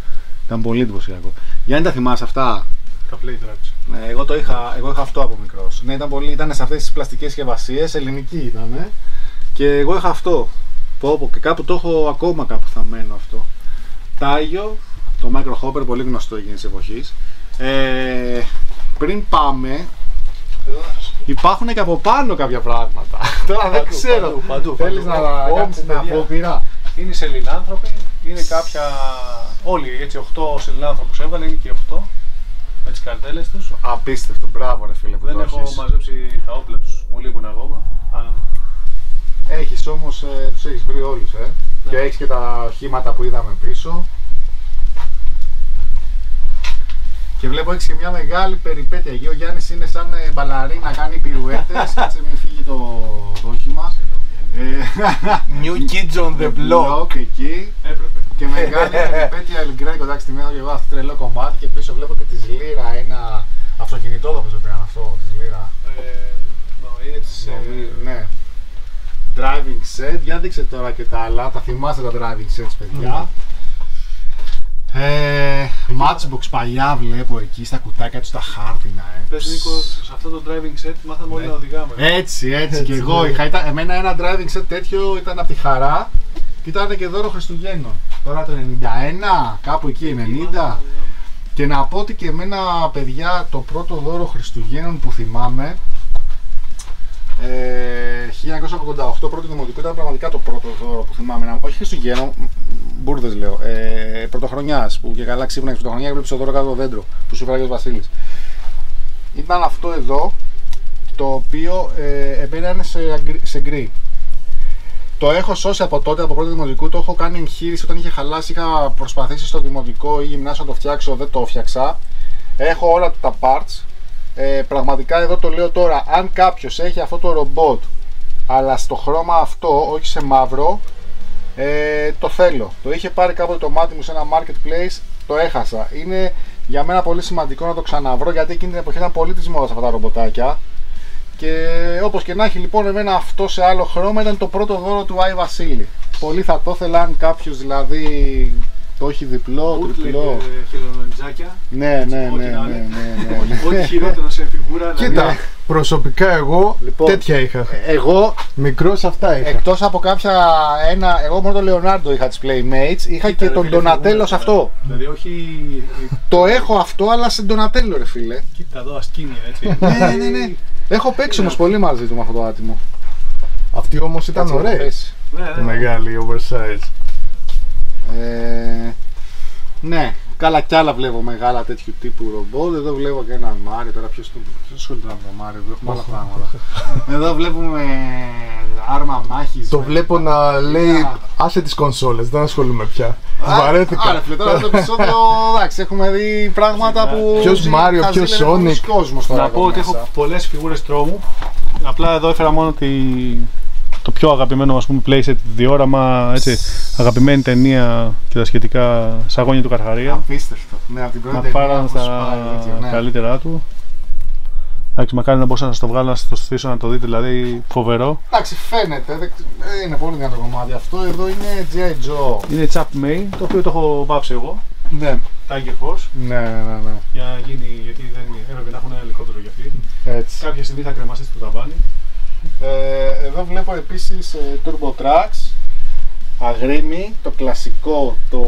S1: Ήταν πολύ εντυπωσιακό. Γιάννη, τα θυμάσαι αυτά;
S2: Τα play tracks.
S1: Ναι, εγώ το είχα, εγώ είχα αυτό από μικρός. Ναι, ήταν, πολύ, ήταν σε αυτές τις πλαστικές συσκευασίες, ελληνική ήταν. Και εγώ είχα αυτό. Πω, πω, και κάπου το έχω ακόμα κάπου θαμμένο αυτό. Τάγιο, το Micro Hopper, πολύ γνωστό εκείνης της εποχής. Ε, πριν πάμε, υπάρχουν και από πάνω κάποια πράγματα. Τώρα δεν
S2: Παντού,
S1: ξέρω.
S2: παντού, παντού,
S1: Θέλεις
S2: παντού.
S1: να
S2: Όπου,
S1: κάνεις μια
S2: παιδιά.
S1: απόπειρα;
S2: Είναι σελινάνθρωποι, είναι κάποια. Όλοι έτσι, 8 σελινάνθρωπου έβαλε, είναι και 8 με τις καρτέλες τους.
S1: Απίστευτο, μπράβο ρε φίλε που
S2: Δεν
S1: το
S2: έχω
S1: έχεις.
S2: μαζέψει τα όπλα τους, μου λείπουν ακόμα. Α,
S1: Έχεις όμως, ε, τους έχεις βρει όλους, ε.
S2: Ναι.
S1: Και έχεις και τα οχήματα που είδαμε πίσω. Και βλέπω έχεις και μια μεγάλη περιπέτεια. Εκεί ο Γιάννης είναι σαν ε, μπαλαρί να κάνει πυρουέτες. Κάτσε μην φύγει το, το όχημα. Ε,
S4: New kids on the block.
S1: block εκεί.
S2: Έπρεπε.
S1: Και μεγάλη περιπέτεια El Greco. Εντάξει, την έχω και εγώ αυτό το τρελό κομμάτι. Και πίσω βλέπω και τη Λύρα, ένα αυτοκινητό νομίζω πήραν αυτό, τη Λύρα.
S2: Ε, νο, είναι της, ε,
S1: Ναι. Driving set, για δείξτε τώρα και τα άλλα, τα θυμάστε τα driving sets παιδιά. Ε, matchbox παλιά βλέπω εκεί στα κουτάκια τους τα χάρτινα ε.
S2: Πες Νίκος, σε αυτό το driving set μάθαμε όλοι
S1: Ναι.
S2: να οδηγάμε.
S1: Έτσι, έτσι, και
S4: Έτσι,
S1: εγώ
S4: ναι.
S1: είχα, ήταν, εμένα ένα driving set τέτοιο ήταν από τη χαρά και ήταν και δώρο Χριστουγέννων. Τώρα το 91, κάπου εκεί 90. Και να πω ότι και εμένα παιδιά το πρώτο δώρο Χριστουγέννων που θυμάμαι ε, 1988 πρώτο δημοτικό ήταν πραγματικά το πρώτο δώρο που θυμάμαι. να- Όχι Χριστουγέννων, μπουρδες λέω. Ε, Πρωτοχρονιάς που και καλά ξύπνα και πρωτοχρονιά και βλέπει το δώρο κάτω το δέντρο που σου έφερε ο Βασίλης. Ήταν αυτό εδώ το οποίο ε, εμένα είναι σε, αγκρι- σε γκρι. Το έχω σώσει από τότε, από πρώτο δημοτικού. Το έχω κάνει εγχείρηση όταν είχε χαλάσει. Είχα προσπαθήσει στο δημοτικό ή γυμνάσιο να το φτιάξω, δεν το φτιάξα. Έχω όλα τα parts. Ε, πραγματικά εδώ το λέω τώρα. Αν κάποιος έχει αυτό το ρομπότ, αλλά στο χρώμα αυτό, όχι σε μαύρο, ε, το θέλω. Το είχε πάρει κάποτε το μάτι μου σε ένα marketplace, το έχασα. Είναι για μένα πολύ σημαντικό να το ξαναβρω γιατί εκείνη την εποχή ήταν πολύ τη μόδα αυτά τα ρομποτάκια. Και όπως και να έχει λοιπόν εμένα αυτό σε άλλο χρώμα ήταν το πρώτο δώρο του Άι Βασίλη. Πολύ θα το ήθελα αν κάποιος δηλαδή Το έχει διπλό,
S2: Bootleg,
S1: τριπλό.
S2: ε, χελονιτζάκια.
S1: Ναι, ναι,
S2: ό,τι
S1: ναι,
S2: να
S1: ναι,
S2: είναι.
S1: ναι, ναι.
S2: Ό,τι χειρότερο σε φιγούρα.
S4: Κοίτα,
S2: δηλαδή,
S4: προσωπικά εγώ
S1: Λοιπόν.
S4: τέτοια είχα.
S1: Εγώ
S4: Μικρός αυτά είχα.
S1: Εκτός από κάποια. Ένα, εγώ μόνο τον Λεωνάρντο είχα τις Playmates, είχα και
S2: ρε
S1: τον
S2: φίλε,
S1: Donatello
S2: φιγούρα,
S1: σε αυτό.
S2: Δηλαδή, όχι.
S1: Το έχω αυτό, αλλά σε Donatello, ρε φίλε.
S2: Κοίτα εδώ, ασκήνια έτσι.
S1: ναι, ναι, ναι. Έχω παίξει όμως πολύ μαζί του με αυτό το άτιμο.
S4: Αυτοί όμως ήταν
S1: Κάτσε να
S4: ωραίοι.
S1: πέσει.
S2: Ναι, ναι.
S4: Μεγάλη, oversize.
S1: Ε, ναι, καλά κι άλλα βλέπω μεγάλα τέτοιου τύπου ρομπότ. Εδώ βλέπω και ένα Μάριο. Τώρα ποιος ασχολείται με το Μάριο, εδώ έχουμε άλλα πράγματα. εδώ βλέπουμε άρμα μάχης.
S4: Το βλέπω να λέει άσε τις κονσόλες, δεν ασχολούμαι πια.
S1: Άρα,
S4: Βαρέθηκα.
S1: φίλε, τώρα το επεισόδιο, εντάξει, έχουμε δει πράγματα που.
S4: Ποιος
S1: ζει-
S4: Μάριο,
S1: θα
S4: ποιος
S1: ζει λίγος
S4: Sonic.
S1: κόσμος τώρα
S2: Να
S1: εδώ
S2: πω ότι
S1: μέσα.
S2: έχω πολλές φιγούρες τρόμου. Απλά εδώ έφερα μόνο τη... το πιο αγαπημένο ας πούμε playset διόραμα, έτσι, αγαπημένη ταινία και τα σχετικά σαγόνια του Καρχαρία.
S1: Απίστευτο. Ναι, από την πρώτη
S2: Να
S1: ταινία
S2: πάραν
S1: που
S2: στα
S1: σπάει τέτοιο, ναι.
S2: καλύτερά του. Εντάξει, μακάρι να μπορούσα να σας το βγάλω, να σας το στήσω να το δείτε, δηλαδή φοβερό.
S1: Εντάξει, φαίνεται. Δεν δεν είναι πολύ δυνατό κομμάτι. Αυτό εδώ είναι G.I. Joe.
S2: Είναι Chap May, το οποίο το έχω βάψει εγώ,
S1: Ναι,
S2: Tiger Force,
S1: ναι, ναι, ναι.
S2: για να γίνει, γιατί δεν έπρεπε να έχουν ένα ελικόπτερο για αυτή.
S1: Έτσι.
S2: Κάποια στιγμή θα κρεμαστεί στο ταβάνι.
S1: Ε, εδώ βλέπω επίσης ε, Turbo Tracks, αγρίμι, το κλασικό, το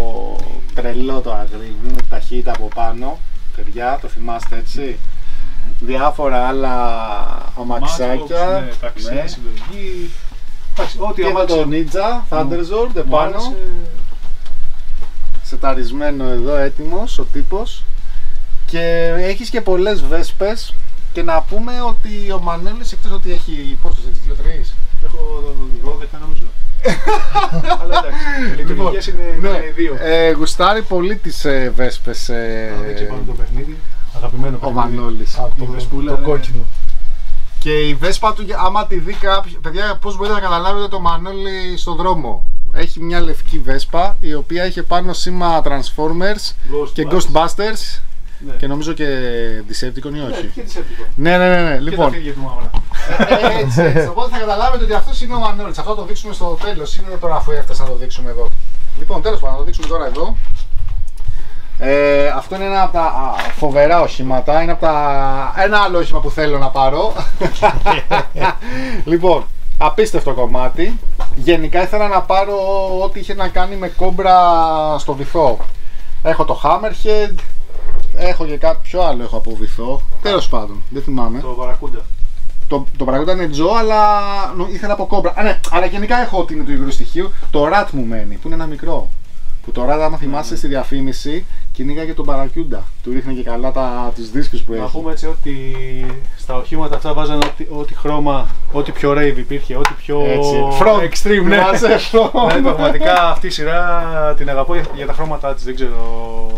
S1: τρελό το αγρίμι, με ταχύτητα από πάνω, παιδιά, το θυμάστε έτσι. Διάφορα άλλα αμαξάκια.
S2: Ναι, ταξί,
S1: ναι.
S2: συλλογή. Εντάξει, ό,τι
S1: Και εδώ
S2: αμάξι
S1: το Ninja, Thunderzord,
S2: μου
S1: επάνω,
S2: άρεσε.
S1: σεταρισμένο εδώ έτοιμος ο τύπος. Και έχεις και πολλές βέσπες και να πούμε ότι ο Μανέλης εκτός ότι έχει, πόσους έχεις, δύο-τρεις.
S2: Έχω 12 νομίζω. Αλλά εντάξει, οι λειτουργικές είναι
S1: Ναι,
S2: είναι οι δύο.
S1: ε, γουστάρει πολύ τις ε, βέσπες ε,
S2: Να δείξει πάνω το παιχνίδι. Αγαπημένο
S1: ο
S2: παιχνίδι.
S1: Μανώλης.
S4: Α,
S2: Η
S4: το,
S2: Βεσπούλα,
S4: το
S2: ναι.
S4: κόκκινο.
S1: Και η βέσπα του, άμα τη δει κάποιο, παιδιά, πώς μπορείτε να καταλάβετε το Μανώλη στον δρόμο. Έχει μια λευκή βέσπα η οποία έχει πάνω σήμα Transformers και Ghostbusters
S2: Ναι.
S1: και νομίζω και Decepticon ή
S2: Ναι,
S1: όχι.
S2: και Decepticon.
S1: Ναι, ναι, ναι, ναι.
S2: Και τα
S1: Λοιπόν,
S2: φίδια του μαύρα.
S1: ε, έτσι, έτσι. Οπότε θα καταλάβετε ότι αυτός είναι ο Μανώλης. Αυτό θα το δείξουμε στο τέλος. Είναι τώρα αφού έφτασε να το δείξουμε εδώ. Λοιπόν, τέλος πάντων, να το δείξουμε τώρα εδώ. Ε, αυτό είναι ένα από τα α, φοβερά οχήματα. Είναι από τα... ένα άλλο όχημα που θέλω να πάρω. λοιπόν, απίστευτο κομμάτι. Γενικά ήθελα να πάρω ό,τι είχε να κάνει με κόμπρα στο βυθό. Έχω το Hammerhead, έχω και κάποιο άλλο έχω από βυθό. Τέλος πάντων, δεν θυμάμαι.
S2: Το Βαρακούντα.
S1: Το, το παραγόντα είναι Τζο, αλλά νο- ήθελα από κόμπρα. Α, ναι, αλλά γενικά έχω ότι είναι του υγρού στοιχείου. Το rat μου μένει, που είναι ένα μικρό. Που το rat, άμα θυμάσαι στη διαφήμιση, κυνήγαγε τον παρακιούντα. Του ρίχνε και καλά τα, τους δίσκους που
S2: Να
S1: έχει.
S2: πούμε έτσι ότι στα οχήματα αυτά βάζανε ό,τι, ό,τι χρώμα, ό,τι πιο rave υπήρχε, ό,τι πιο
S1: Έτσι. Front.
S2: extreme. Ναι.
S1: Θυμάσαι, front.
S2: ναι, πραγματικά αυτή η σειρά την αγαπώ για- για τα χρώματά της, δεν ξέρω.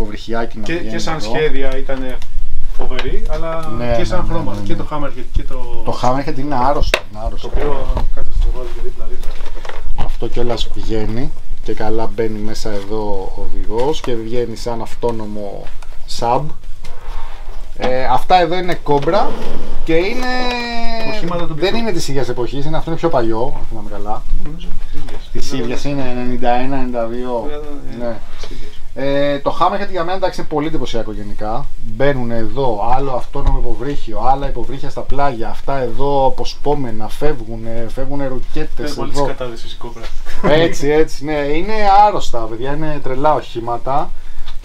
S1: Υποβρυχιάκι να
S2: Και,
S1: βγαίνει
S2: και σαν
S1: εδώ.
S2: σχέδια ήταν φοβερή, αλλά
S1: Ναι,
S2: και σαν
S1: ναι, ναι,
S2: χρώματα.
S1: ναι, ναι.
S2: Και το Hammerhead και το.
S1: Το Hammerhead είναι άρρωστο. Είναι
S2: Το
S1: άρρωστο.
S2: οποίο κάτσε να το βάλω και δίπλα-δίπλα.
S1: Αυτό κιόλας βγαίνει και καλά μπαίνει μέσα εδώ ο οδηγός και βγαίνει σαν αυτόνομο sub. Ε, αυτά εδώ είναι κόμπρα και είναι.
S2: Οχήματα του
S1: δεν
S2: πιτού.
S1: είναι της ίδιας εποχής, είναι αυτό είναι πιο παλιό, αν θυμάμαι καλά.
S2: Νομίζω τις ίδιες.
S1: Της ίδιας είναι 91-92.
S2: Ε,
S1: Ναι.
S2: τις ίδιες.
S1: Ε, το Hammerhead για μένα εντάξει είναι πολύ εντυπωσιακό γενικά. Μπαίνουν εδώ, άλλο αυτόνομο υποβρύχιο, άλλα υποβρύχια στα πλάγια. Αυτά εδώ αποσπόμενα, φεύγουν, φεύγουν ρουκέτε.
S2: Είναι πολύ της κατάδυσης η κόμπρα.
S1: Έτσι, έτσι, ναι. Είναι άρρωστα, παιδιά. Είναι τρελά οχήματα.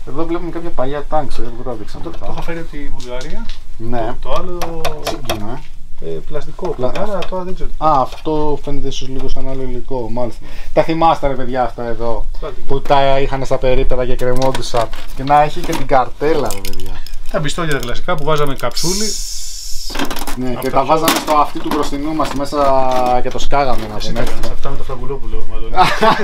S1: Εδώ βλέπουμε κάποια παλιά τάγκς, δεν το δείξαμε.
S2: Το, το
S1: αυτά.
S2: είχα φέρει από τη Βουλγαρία.
S1: Ναι.
S2: Το άλλο
S1: Τσίγκινο, ε.
S2: Ε, πλαστικό.
S1: Πλα-
S2: Άρα τώρα δεν ξέρω.
S1: Α, αυτό φαίνεται ίσως λίγο σαν άλλο υλικό, μάλιστα. Τα θυμάστε ρε παιδιά αυτά εδώ,
S2: Πλαστικό.
S1: που τα είχαν στα περίπτερα και κρεμόντουσαν. Και να έχει και την καρτέλα ρε παιδιά.
S2: Τα μπιστόλια τα κλασικά που βάζαμε καψούλι.
S1: Ναι, και
S2: Αυτά
S1: τα
S2: πιο-
S1: βάζαμε στο αυτί του μπροστινού μας μέσα και το σκάγαμε να
S2: Εσύ
S1: πούμε
S2: τα
S1: έτσι.
S2: κάνεις αυτά με το φραγκουλόπουλο, μάλλον.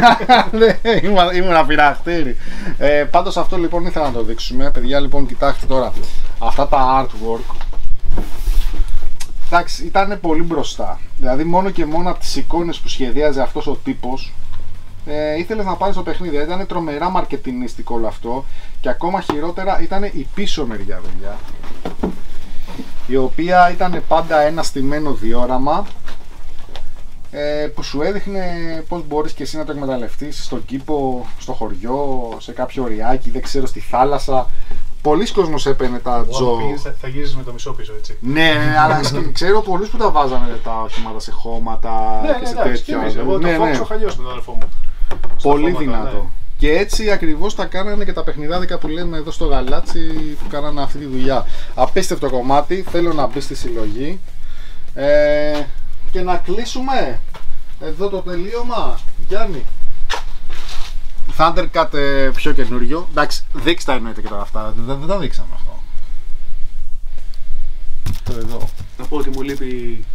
S1: ναι, ήμουν, ήμουν πειραχτήρι. Ε, πάντως αυτό λοιπόν ήθελα να το δείξουμε. Παιδιά λοιπόν κοιτάξτε τώρα αυτά τα artwork. Εντάξει, ήταν πολύ μπροστά. Δηλαδή μόνο και μόνο από τις εικόνες που σχεδίαζε αυτός ο τύπος ε, ήθελες να πάρεις στο παιχνίδι. Δηλαδή, Ήταν τρομερά μαρκετινίστικο όλο αυτό και ακόμα χειρότερα ήταν η πίσω μεριά, παιδιά. Η οποία ήταν πάντα ένα στημένο διόραμα. ε, που σου έδειχνε πώς μπορείς και εσύ να το εκμεταλλευτείς στον κήπο, στο χωριό, σε κάποιο ριάκι, δεν ξέρω, στη θάλασσα. Πολλοί κόσμος έπαιρνε τα
S2: Όταν
S1: τζο.
S2: πήγες, θα, θα γύριζες με το μισό πίσω, έτσι.
S1: Ναι, ναι, αλλά σκ- ξέρω πολλούς που τα βάζανε τα οχήματα σε χώματα
S2: Ναι,
S1: και
S2: ναι,
S1: σε
S2: εντάξει, και
S1: τέτοια.
S2: εμείς. Εγώ το
S1: Ναι, ναι.
S2: φόξω χαλιώς με τον αδερφό μου. Στα
S1: Πολύ
S2: χώματα,
S1: δυνατό.
S2: ναι.
S1: Και έτσι ακριβώς τα κάνανε και τα παιχνιδάδικα που λέμε εδώ στο γαλάτσι που κάνανε αυτή τη δουλειά. Απίστευτο κομμάτι, θέλω να μπει στη συλλογή. Ε, και να κλείσουμε εδώ το τελείωμα. Γιάννη. Thundercat ε, πιο καινούριο. Εντάξει, δείξτε τα εννοείται και τώρα αυτά. Δεν, δεν τα δείξαμε αυτό. Αυτό εδώ.
S2: Να πω ότι μου λείπει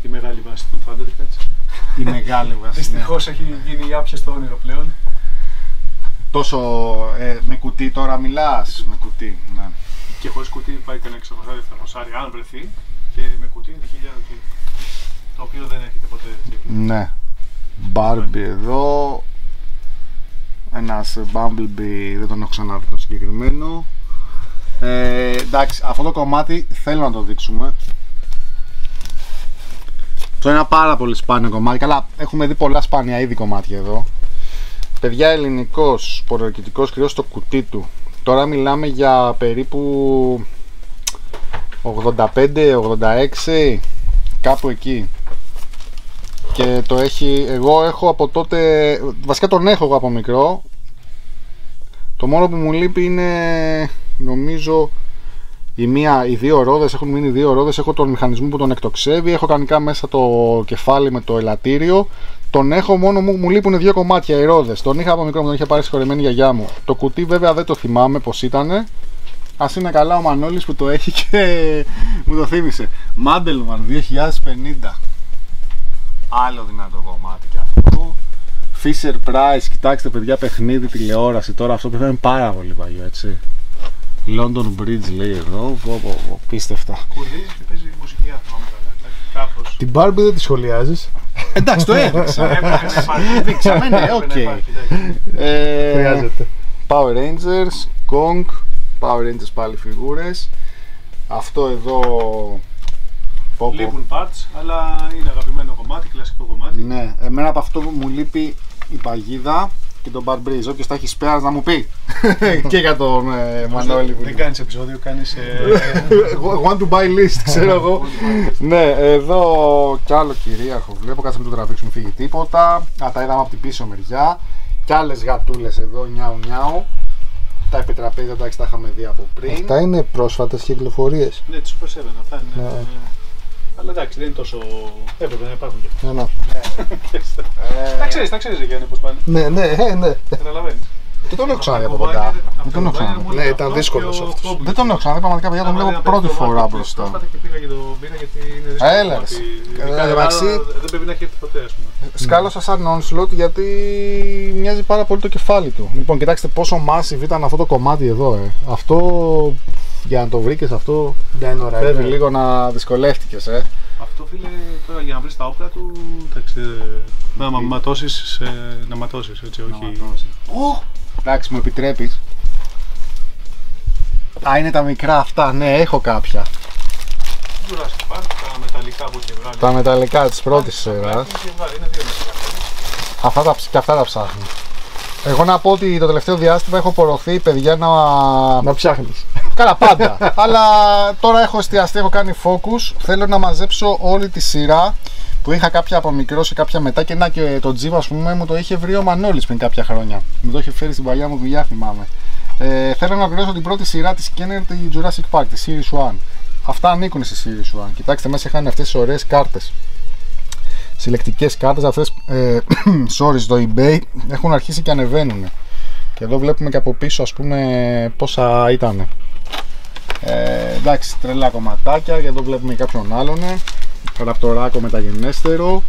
S2: η μεγάλη βάση των Thundercats.
S1: Η μεγάλη βασιλεία.
S2: Δυστυχώς έχει γίνει άπιαστο όνειρο πλέον.
S1: Τόσο ε, με κουτί τώρα μιλάς; Με κουτί, ναι.
S2: Και χωρίς κουτί πάει κανένα 600 700 αν βρεθεί. Και με κουτί είναι 1000 κουτί. Το οποίο δεν έχετε ποτέ έτσι.
S1: Ναι. Barbie εδώ. Ένας Bumblebee, δεν τον έχω ξαναδεί το συγκεκριμένο. Ε, εντάξει, αυτό το κομμάτι θέλω να το δείξουμε. Το είναι ένα πάρα πολύ σπάνιο κομμάτι. Καλά, έχουμε δει πολλά σπάνια ήδη κομμάτια εδώ. Παιδιά, ελληνικός ποροκητικός κρυός στο κουτί του. Τώρα μιλάμε για περίπου 85-86, κάπου εκεί και το έχει, εγώ έχω από τότε, βασικά τον έχω εγώ από μικρό. Το μόνο που μου λείπει είναι νομίζω η μία, οι δύο ρόδες, έχουν μείνει δύο ρόδες, έχω τον μηχανισμό που τον εκτοξεύει, έχω κανονικά μέσα το κεφάλι με το ελαττήριο. Τον έχω μόνο μου, μου λείπουν δύο κομμάτια οι ρόδες, τον είχα από μικρό μου, τον είχε πάρει συγχωρεμένη η γιαγιά μου. Το κουτί βέβαια δεν το θυμάμαι πως ήτανε. Α είναι καλά ο Μανώλης που το έχει και μου το θύμισε. Madelman 2050. Άλλο δυνατό κομμάτι και αυτό. Fisher Price, κοιτάξτε παιδιά παιχνίδι τηλεόραση τώρα αυτό πρέπει να είναι πάρα πολύ παλιό έτσι. London Bridge λέει εδώ, πω, πω, πω, απίστευτα.
S2: Κουρδίζεις και παίζει μουσική αν θυμάμαι καλά. Κάπως.
S4: Την Barbie δεν τη σχολιάζεις;
S1: Εντάξει το έδειξα.
S2: Έπρεπε να υπάρχει.
S1: Δείξαμε, ναι,
S2: Έπρεπε να
S1: οκ.
S2: υπάρχει, εντάξει.
S1: Ε,
S4: Χρειάζεται.
S1: Power Rangers, Kong, Power Rangers πάλι φιγούρες. Αυτό εδώ... πω, πω.
S2: Λείπουν parts, αλλά είναι αγαπημένο κομμάτι, κλασικό κομμάτι.
S1: Ναι, εμένα από αυτό μου λείπει η παγίδα και τον Barbreeze. Όποιος τα έχει σπέρα να μου πει. και για τον ε, Μανώλη. που
S2: Δεν κάνεις επεισόδιο, κάνεις.
S1: Want to buy list, ξέρω εγώ. ναι, εδώ κι άλλο κυρίαρχο βλέπω. Κάτσε να μην το τραβήξουμε, φύγει τίποτα. Α, τα είδαμε από την πίσω μεριά. Κι άλλες γατούλες εδώ, νιάου νιάου. Τα επιτραπέζια εντάξει τα είχαμε δει από πριν.
S4: Αυτά είναι πρόσφατες κυκλοφορίες.
S2: Ναι, τη Super 7, αυτά είναι.
S4: Ναι.
S2: Ε, Αλλά εντάξει, δεν είναι τόσο. Έπρεπε να υπάρχουν και αυτά.
S4: Ναι, ναι.
S1: Ε,
S2: Τα ξέρεις, τα ξέρεις, Γιάννη, πώς πάνε.
S4: ναι, ναι, ε, ναι.
S2: Καταλαβαίνεις.
S1: Δεν τον έχω ξαναδεί από κοντά. Δεν τον έχω ξαναδεί.
S4: Ναι, ήταν δύσκολος αυτός.
S1: Δεν τον έχω ξαναδεί πραγματικά, παιδιά, τον βλέπω πρώτη φορά μπροστά.
S2: Πρόσφατα και πήγα και το πήρα γιατί είναι δύσκολο.
S1: Έλα,
S2: κομμάτι.
S1: ρε.
S2: Ειδικά
S1: Ε,
S2: η
S1: εντάξει.
S2: Ελλάδα Δεν πρέπει να έχει έρθει ποτέ, ας πούμε.
S1: Σκάλωσα σαν onslaught γιατί μοιάζει πάρα πολύ το κεφάλι του. Λοιπόν, κοιτάξτε πόσο massive ήταν αυτό το κομμάτι εδώ. Ε. Αυτό για να το βρήκες αυτό
S4: Δεν είναι ωραία.
S1: πρέπει
S4: ναι.
S1: λίγο να δυσκολεύτηκες. Ε.
S2: Αυτό φίλε, τώρα για να βρεις τα όπλα του. Εντάξει, δεν- να ματώσεις. Να ματώσεις, έτσι, όχι.
S1: Ω, Εντάξει, μου επιτρέπεις. Α, είναι τα μικρά αυτά. Ναι, έχω κάποια.
S2: Jurassic Park, τα μεταλλικά που έχει βγάλει.
S1: Τα μεταλλικά της πρώτης σειράς.
S2: Έχει βγάλει, Είναι δύο μεταλλικά.
S1: Αυτά τα, ψ- και αυτά τα ψάχνω. Εγώ να πω ότι το τελευταίο διάστημα έχω πορωθεί παιδιά να.
S4: Να ψάχνεις.
S1: Καλά, πάντα. Αλλά τώρα έχω εστιαστεί, έχω κάνει focus. Θέλω να μαζέψω όλη τη σειρά που είχα κάποια από μικρό και κάποια μετά. Και να και το τζίβα, ας πούμε, μου το είχε βρει ο Μανώλης πριν κάποια χρόνια. Μου το είχε φέρει στην παλιά μου δουλειά, θυμάμαι. Ε, θέλω να ολοκληρώσω την πρώτη σειρά της Kenner, τη Jurassic Park, τη Series 1. Αυτά ανήκουν στη Series 1. Κοιτάξτε, μέσα είχαν αυτές τις ωραίες κάρτες. Συλλεκτικές κάρτες, αυτές, ε, sorry, στο eBay έχουν αρχίσει και ανεβαίνουν. Και εδώ βλέπουμε και από πίσω, ας πούμε, πόσα ήταν. Ε, εντάξει, τρελά κομματάκια και εδώ βλέπουμε και κάποιον άλλον. Ραπτοράκο μεταγενέστερο.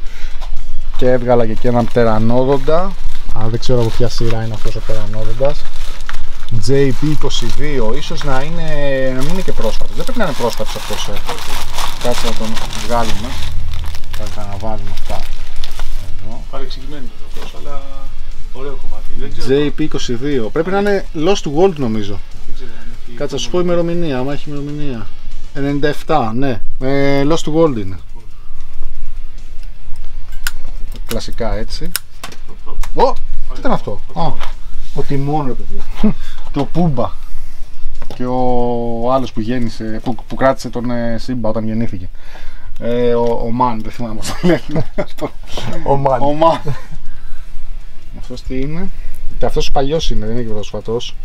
S1: Και έβγαλα και εκεί έναν πτερανόδοντα. Α, δεν ξέρω από ποια σειρά είναι αυτός ο πτερανόδοντας. JP22, ίσως να, είναι, να μην είναι και πρόσφατος. Δεν πρέπει να είναι πρόσφατος αυτός. Ε. Κάτσε να τον βγάλουμε. Κάτσε να βάλουμε αυτά. Εδώ.
S2: Παρεξηγημένο είναι αυτός, αλλά ωραίο κομμάτι. Δεν ξέρω,
S1: JP22. Πρέπει να είναι Lost World νομίζω.
S2: δεν ξέρω αν έχει-
S1: Κάτσε να σου πω ημερομηνία, άμα έχει ημερομηνία. 97, ναι. Ε, Lost World είναι. Κλασικά έτσι. Ω! Τι ήταν αυτό; Α,
S3: Ο τιμόν, ρε παιδιά.
S1: και ο Πούμπα. Και ο άλλος που γέννησε, που, που κράτησε τον ε, Σύμπα όταν γεννήθηκε. Ε, ο, ο Μαν, δεν θυμάμαι πώς το λένε.
S4: Ο Μαν.
S1: ο Μαν. αυτός τι είναι; Και αυτός παλιός είναι, δεν είναι και προσφατός.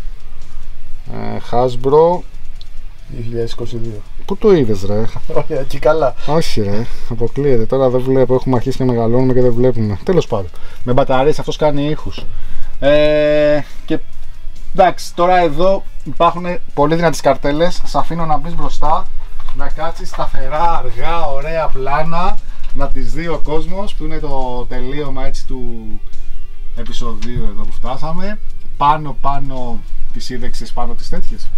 S1: Ε, Hasbro.
S4: 2022.
S1: Πού το είδες ρε;
S4: Ωραία, και καλά.
S1: Όχι ρε, αποκλείεται. Τώρα δεν βλέπω, έχουμε αρχίσει και μεγαλώνουμε και δεν βλέπουμε. Τέλος πάντων. Με μπαταρίες αυτός κάνει ήχους. Ε, και εντάξει, τώρα εδώ υπάρχουν πολύ δυνατές καρτέλες. Σ' αφήνω να μπεις μπροστά, να κάτσεις σταθερά, αργά, ωραία πλάνα, να τις δει ο κόσμος, που είναι το τελείωμα έτσι του επεισοδίου εδώ που φτάσαμε. Πάνω πάνω τις είδεξες πάνω τις τέτοιες.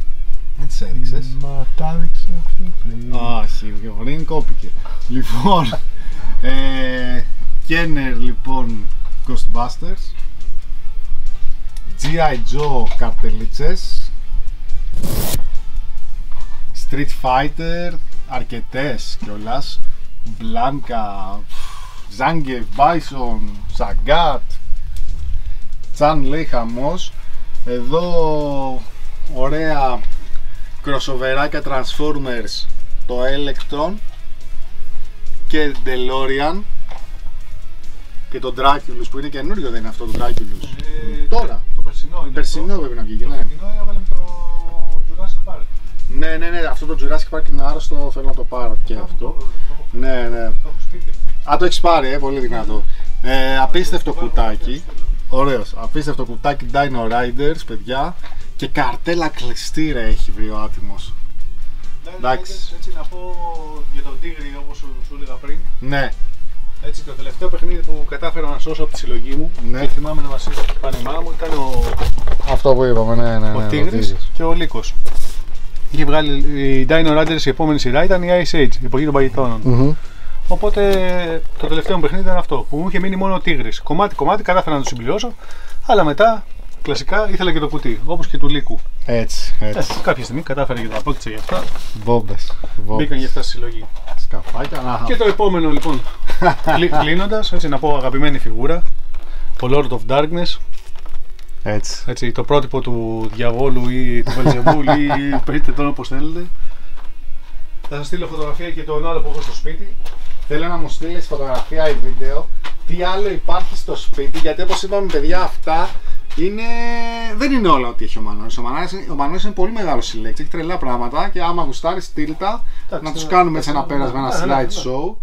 S1: Δεν τις έδειξες.
S4: Μα τα έδειξα αυτό πριν.
S1: Όχι, πιο πριν κόπηκε. Λοιπόν, ε, Kenner λοιπόν Ghostbusters, G.I. Joe καρτελίτσες, Street Fighter, αρκετές κιόλας, Blanca, Zangief, Bison, Sagat, Chan λέει χαμός, εδώ ωραία κροσοβεράκια Transformers το Electron και DeLorean και το Draculus που είναι καινούριο δεν είναι αυτό το Draculus
S2: Ε,
S1: τώρα
S2: Το περσινό είναι.
S1: περσινό
S2: αυτό.
S1: πρέπει να βγήκε
S2: Το
S1: ναι.
S2: φετινό έβαλε με το Jurassic Park.
S1: Ναι ναι ναι αυτό το Jurassic Park είναι άρρωστο θέλω να το πάρω και
S2: Το
S1: αυτό
S2: έχω- το έχω-
S1: ναι ναι
S2: Το έχω σπίτι.
S1: Α, το έχεις πάρει, ε, πολύ δυνατό. Ε, απίστευτο κουτάκι. Ωραίος. Απίστευτο κουτάκι Dino Riders, παιδιά. Και καρτέλα κλειστή ρε έχει βρει ο άτιμος. Εντάξει.
S2: Εντάξει. Έτσι να πω για τον Τίγρη όπως σου, σου έλεγα πριν.
S1: Ναι,
S2: Έτσι το τελευταίο παιχνίδι που κατάφερα να σώσω από τη συλλογή μου
S1: Ναι.
S2: και θυμάμαι να βασίσω το πάνημά μου ήταν ο,
S1: αυτό που είπαμε, ναι, ναι. ναι
S2: ο Τίγρης και ο Λύκος. Είχε βγάλει η Dino Riders η επόμενη σειρά ήταν η Ice Age, η εποχή των παγιτώνων.
S1: Μμμ.
S2: Οπότε το τελευταίο μου παιχνίδι ήταν αυτό που μου είχε μείνει μόνο ο Τίγρης. Κομμάτι κομμάτι κατάφερα να το συμπληρώσω, αλλά μετά κλασικά ήθελα και το κουτί, όπως και του Λύκου.
S1: Έτσι,
S2: Ε,
S1: έτσι.
S2: κάποια στιγμή κατάφερε και το απόκτησε για αυτά.
S1: Βόμπες.
S2: Μπήκαν για αυτά στη συλλογή.
S1: Σκαφάκια. Να,
S2: Και το επόμενο λοιπόν, κλείνοντας, έτσι να πω αγαπημένη φιγούρα, το Lord of Darkness,
S1: Έτσι.
S2: έτσι, το πρότυπο του διαβόλου ή του Βελζεβούλ ή πείτε τον όπως θέλετε. Θα σας στείλω φωτογραφία και τον άλλο που έχω στο σπίτι.
S1: Θέλω να μου στείλεις φωτογραφία ή βίντεο τι άλλο υπάρχει στο σπίτι, γιατί όπως είπαμε παιδιά αυτά είναι... δεν είναι όλα ό,τι έχει ο Μανώλης. Ο Μανώλης, είναι- ο Μανώλης είναι πολύ μεγάλος συλλέκτη, έχει τρελά πράγματα και άμα γουστάρεις στείλτα
S2: Εντάξει,
S1: να τους
S2: ναι.
S1: κάνουμε έτσι ένα πέρασμα, ένα
S2: Ναι, ναι, ναι.
S1: slide show.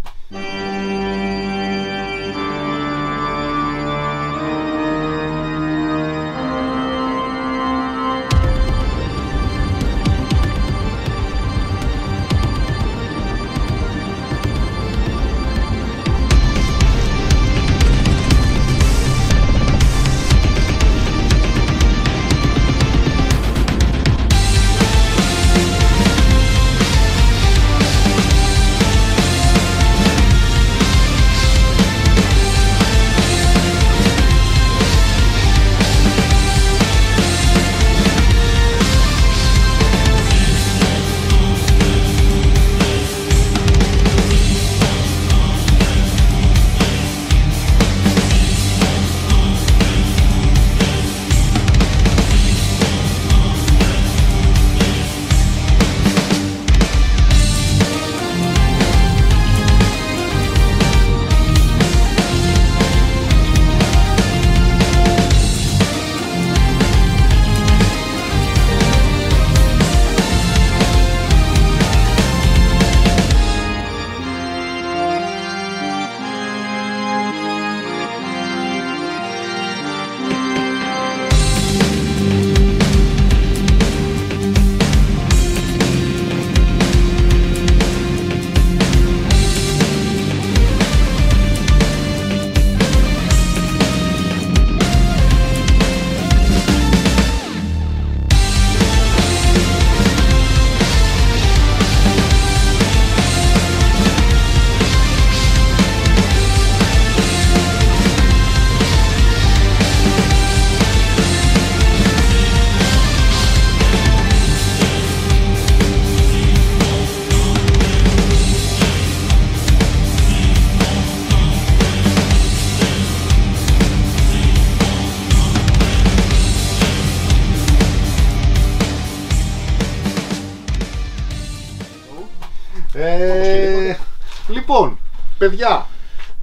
S1: Παιδιά,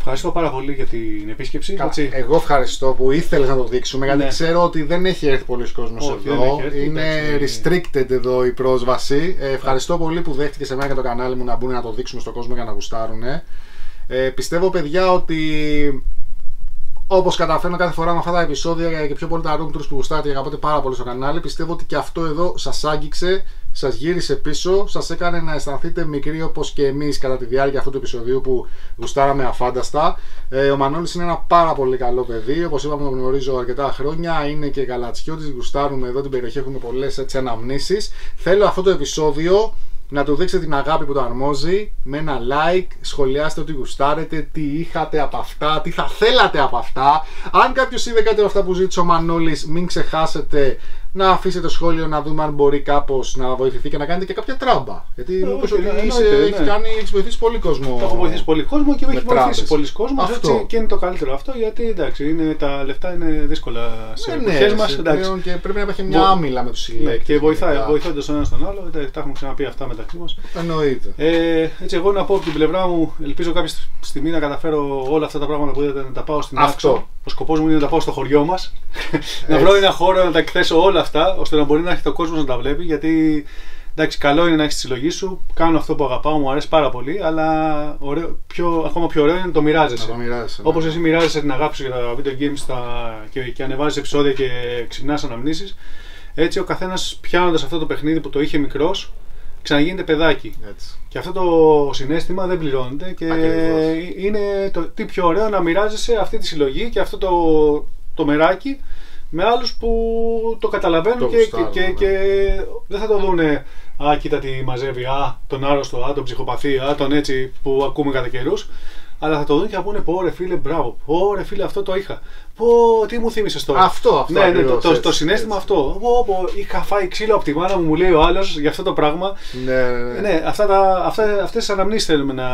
S2: Ευχαριστώ πάρα πολύ για την επίσκεψη.
S1: Καλά,
S2: έτσι.
S1: Εγώ ευχαριστώ που ήθελες να το δείξουμε γιατί
S2: Ναι.
S1: ξέρω ότι δεν έχει έρθει πολλοί κόσμος
S2: Όχι, δεν
S1: εδώ.
S2: έχει έρθει,
S1: Είναι
S2: εντάξει.
S1: restricted εδώ η πρόσβαση. Ε, ευχαριστώ πολύ που δέχτηκες σε μένα και το κανάλι μου να μπουν να το δείξουμε στον κόσμο για να γουστάρουν. Ε, πιστεύω, παιδιά, ότι όπως καταφέρνω κάθε φορά με αυτά τα επεισόδια και πιο πολύ τα room tours που γουστάτε και αγαπάτε πάρα πολύ στο κανάλι, πιστεύω ότι και αυτό εδώ σας άγγιξε, σας γύρισε πίσω, σας έκανε να αισθανθείτε μικροί όπως και εμείς κατά τη διάρκεια αυτού του επεισοδίου που γουστάραμε αφάνταστα. Ε, ο Μανώλης είναι ένα πάρα πολύ καλό παιδί, όπως είπαμε τον γνωρίζω αρκετά χρόνια, είναι και καλατσιώτης, γουστάρουμε εδώ την περιοχή, έχουμε πολλές αναμνήσεις. Θέλω αυτό το επεισόδιο να του δείξετε την αγάπη που το αρμόζει. Με ένα like, σχολιάστε ότι γουστάρετε, τι είχατε από αυτά, τι θα θέλατε από αυτά. Αν κάποιος είδε κάτι από αυτά που ζήτησε ο Μανώλης, μην ξεχάσετε να αφήσετε σχόλιο να δούμε αν μπορεί κάπως να βοηθηθεί και να κάνετε και κάποια τράμπα. Γιατί μου είπες
S2: όχι,
S1: ότι
S2: εννοείται,
S1: είσαι,
S2: ναι.
S1: έχεις, κάνει, έχεις βοηθήσει πολύ κόσμο.
S2: Το έχω βοηθήσει πολύ κόσμο και με
S1: με
S2: έχει βοηθήσει
S1: τράπεζες.
S2: πολλοί κόσμος.
S1: Αυτό.
S2: Έτσι και είναι το καλύτερο αυτό γιατί εντάξει, είναι, τα λεφτά είναι δύσκολα σε
S1: Ναι,
S2: εποχές
S1: ναι,
S2: μας.
S1: σε
S2: εντάξει.
S1: πλέον και πρέπει να υπάρχει μια
S2: Βο-
S1: άμυλα με τους
S2: Ναι,
S1: συλλέκτες.
S2: και βοηθάει,
S1: γενικά.
S2: βοηθώντας τον ένας στον άλλο, εντάξει, τα έχουμε ξαναπεί αυτά μεταξύ μας.
S1: Εννοείται.
S2: Ε, έτσι, εγώ να πω από την πλευρά μου, ελπίζω κάποια στιγμή να καταφέρω όλα αυτά τα πράγματα που είδατε να τα πάω στην
S1: Αυτό.
S2: Άξο. Ο σκοπός μου είναι να τα πάω στο χωριό μας. να
S1: Έτσι.
S2: βρω ένα χώρο να τα εκθέσω όλα αυτά, ώστε να μπορεί να έχει ο κόσμος να τα βλέπει. Γιατί εντάξει, καλό είναι να έχεις τη συλλογή σου. Κάνω αυτό που αγαπάω, μου αρέσει πάρα πολύ. Αλλά ωραίο, πιο, ακόμα πιο ωραίο είναι να το μοιράζεσαι.
S1: Να το μοιράζεσαι, ναι.
S2: Όπως εσύ μοιράζεσαι την αγάπη σου για τα video games τα, και, και ανεβάζεις επεισόδια και ξυπνάς αναμνήσεις Έτσι ο καθένας πιάνοντας αυτό το παιχνίδι που το είχε μικρός, ξαναγίνεται παιδάκι.
S1: Έτσι.
S2: Και αυτό το συνέστημα δεν πληρώνεται και
S1: Ακριβώς.
S2: είναι το τι πιο ωραίο να μοιράζεσαι αυτή τη συλλογή και αυτό το, το μεράκι με άλλους που το καταλαβαίνουν
S1: Το
S2: και,
S1: γουστάρουν,
S2: και,
S1: ναι.
S2: και δεν θα το δούνε «Α, κοίτα τι μαζεύει, α, τον άρρωστο, α, τον ψυχοπαθή, α, τον έτσι που ακούμε κατά καιρούς». Αλλά θα το δουν και θα πούνε «Πω ρε φίλε, μπράβο, πω ρε φίλε, αυτό το είχα». Πω, τι μου θύμισες τώρα.
S1: Αυτό, αυτό
S2: Ναι, ναι, το,
S1: ακριβώς,
S2: το,
S1: έτσι,
S2: το συνέστημα
S1: έτσι.
S2: αυτό. Πω, πω, είχα φάει ξύλο από τη μάνα μου, μου λέει ο άλλος για αυτό το πράγμα.
S1: Ναι, ναι, ναι.
S2: Ναι, αυτά τα, αυτά, αυτές τις αναμνήσεις θέλουμε να,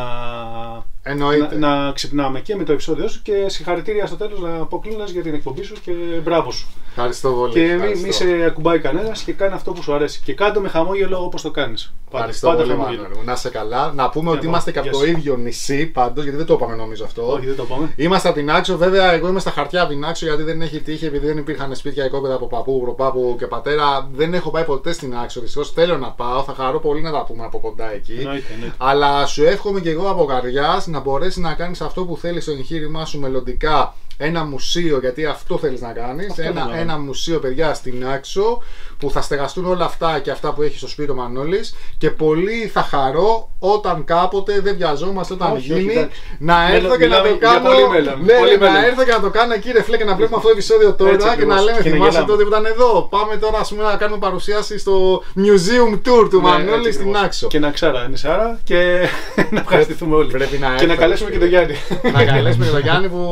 S1: Εννοείται.
S2: να, να ξυπνάμε και με το επεισόδιο σου και συγχαρητήρια στο τέλος να αποκλίνας για την εκπομπή σου και μπράβο σου.
S1: Ευχαριστώ πολύ.
S2: και μη,
S1: ευχαριστώ.
S2: μη σε ακουμπάει κανένας και κάνει αυτό που σου αρέσει. Και κάντε με χαμόγελο όπως το κάνεις. Πάντα,
S1: Ευχαριστώ
S2: πάντα
S1: πολύ,
S2: χαμόγελο.
S1: Μανώλη μου. Να είσαι καλά. Να πούμε ότι
S2: Εγώ.
S1: είμαστε και από
S2: Γεια
S1: το
S2: σου.
S1: ίδιο νησί πάντως, γιατί δεν το είπαμε νομίζω αυτό.
S2: Όχι, δεν το πάμε.
S1: Είμαστε από την Άξο, βέβαια. Εγώ είμαι στα χαρτιά από την Άξο γιατί δεν έχει τύχει, επειδή δεν υπήρχαν σπίτια οικόπεδα από παππού, προπάπου και πατέρα. Δεν έχω πάει ποτέ στην Άξο. Δυστυχώς θέλω να πάω. Θα χαρώ πολύ να τα πούμε από κοντά εκεί.
S2: Εννοείται, εννοείται.
S1: Αλλά σου εύχομαι και εγώ από καρδιάς να μπορέσεις να κάνεις αυτό που θέλεις στο εγχείρημά σου μελλοντικά. Ένα μουσείο, γιατί αυτό θέλεις να κάνεις.
S2: Αυτό
S1: Ένα,
S2: θέλω να
S1: ένα μουσείο, παιδιά, στην Άξο που θα στεγαστούν όλα αυτά και αυτά που έχει στο σπίτι ο Μανώλης και πολύ θα χαρώ όταν κάποτε δεν βιαζόμαστε όταν
S2: Όχι, όχι,
S1: γίνει
S2: εντάξει.
S1: να
S2: Μέλλον-
S1: έρθω και να
S2: μιλάμε
S1: το
S2: για
S1: κάνω.
S2: πολύ μέλλον,
S1: Ναι,
S2: πολύ
S1: να
S2: μέλλον.
S1: έρθω και να το κάνω εκεί, ρε φλέ, και να βλέπουμε αυτό το επεισόδιο τώρα
S2: Έτσι
S1: και να
S2: ακριβώς.
S1: λέμε
S2: Και να
S1: θυμάσαι
S2: γελάμε.
S1: τότε που ήταν εδώ; Πάμε τώρα ας πούμε, να κάνουμε παρουσίαση στο Museum Tour του
S2: Ναι,
S1: Μανώλη
S2: έτσι
S1: στην
S2: ακριβώς.
S1: Άξο.
S2: Και να ξάρα, είναι Σάρα και να ευχαριστηθούμε όλοι.
S1: Πρέπει να
S2: και
S1: έρθω,
S2: να καλέσουμε
S1: φίλε.
S2: και τον Γιάννη.
S1: να καλέσουμε και τον Γιάννη που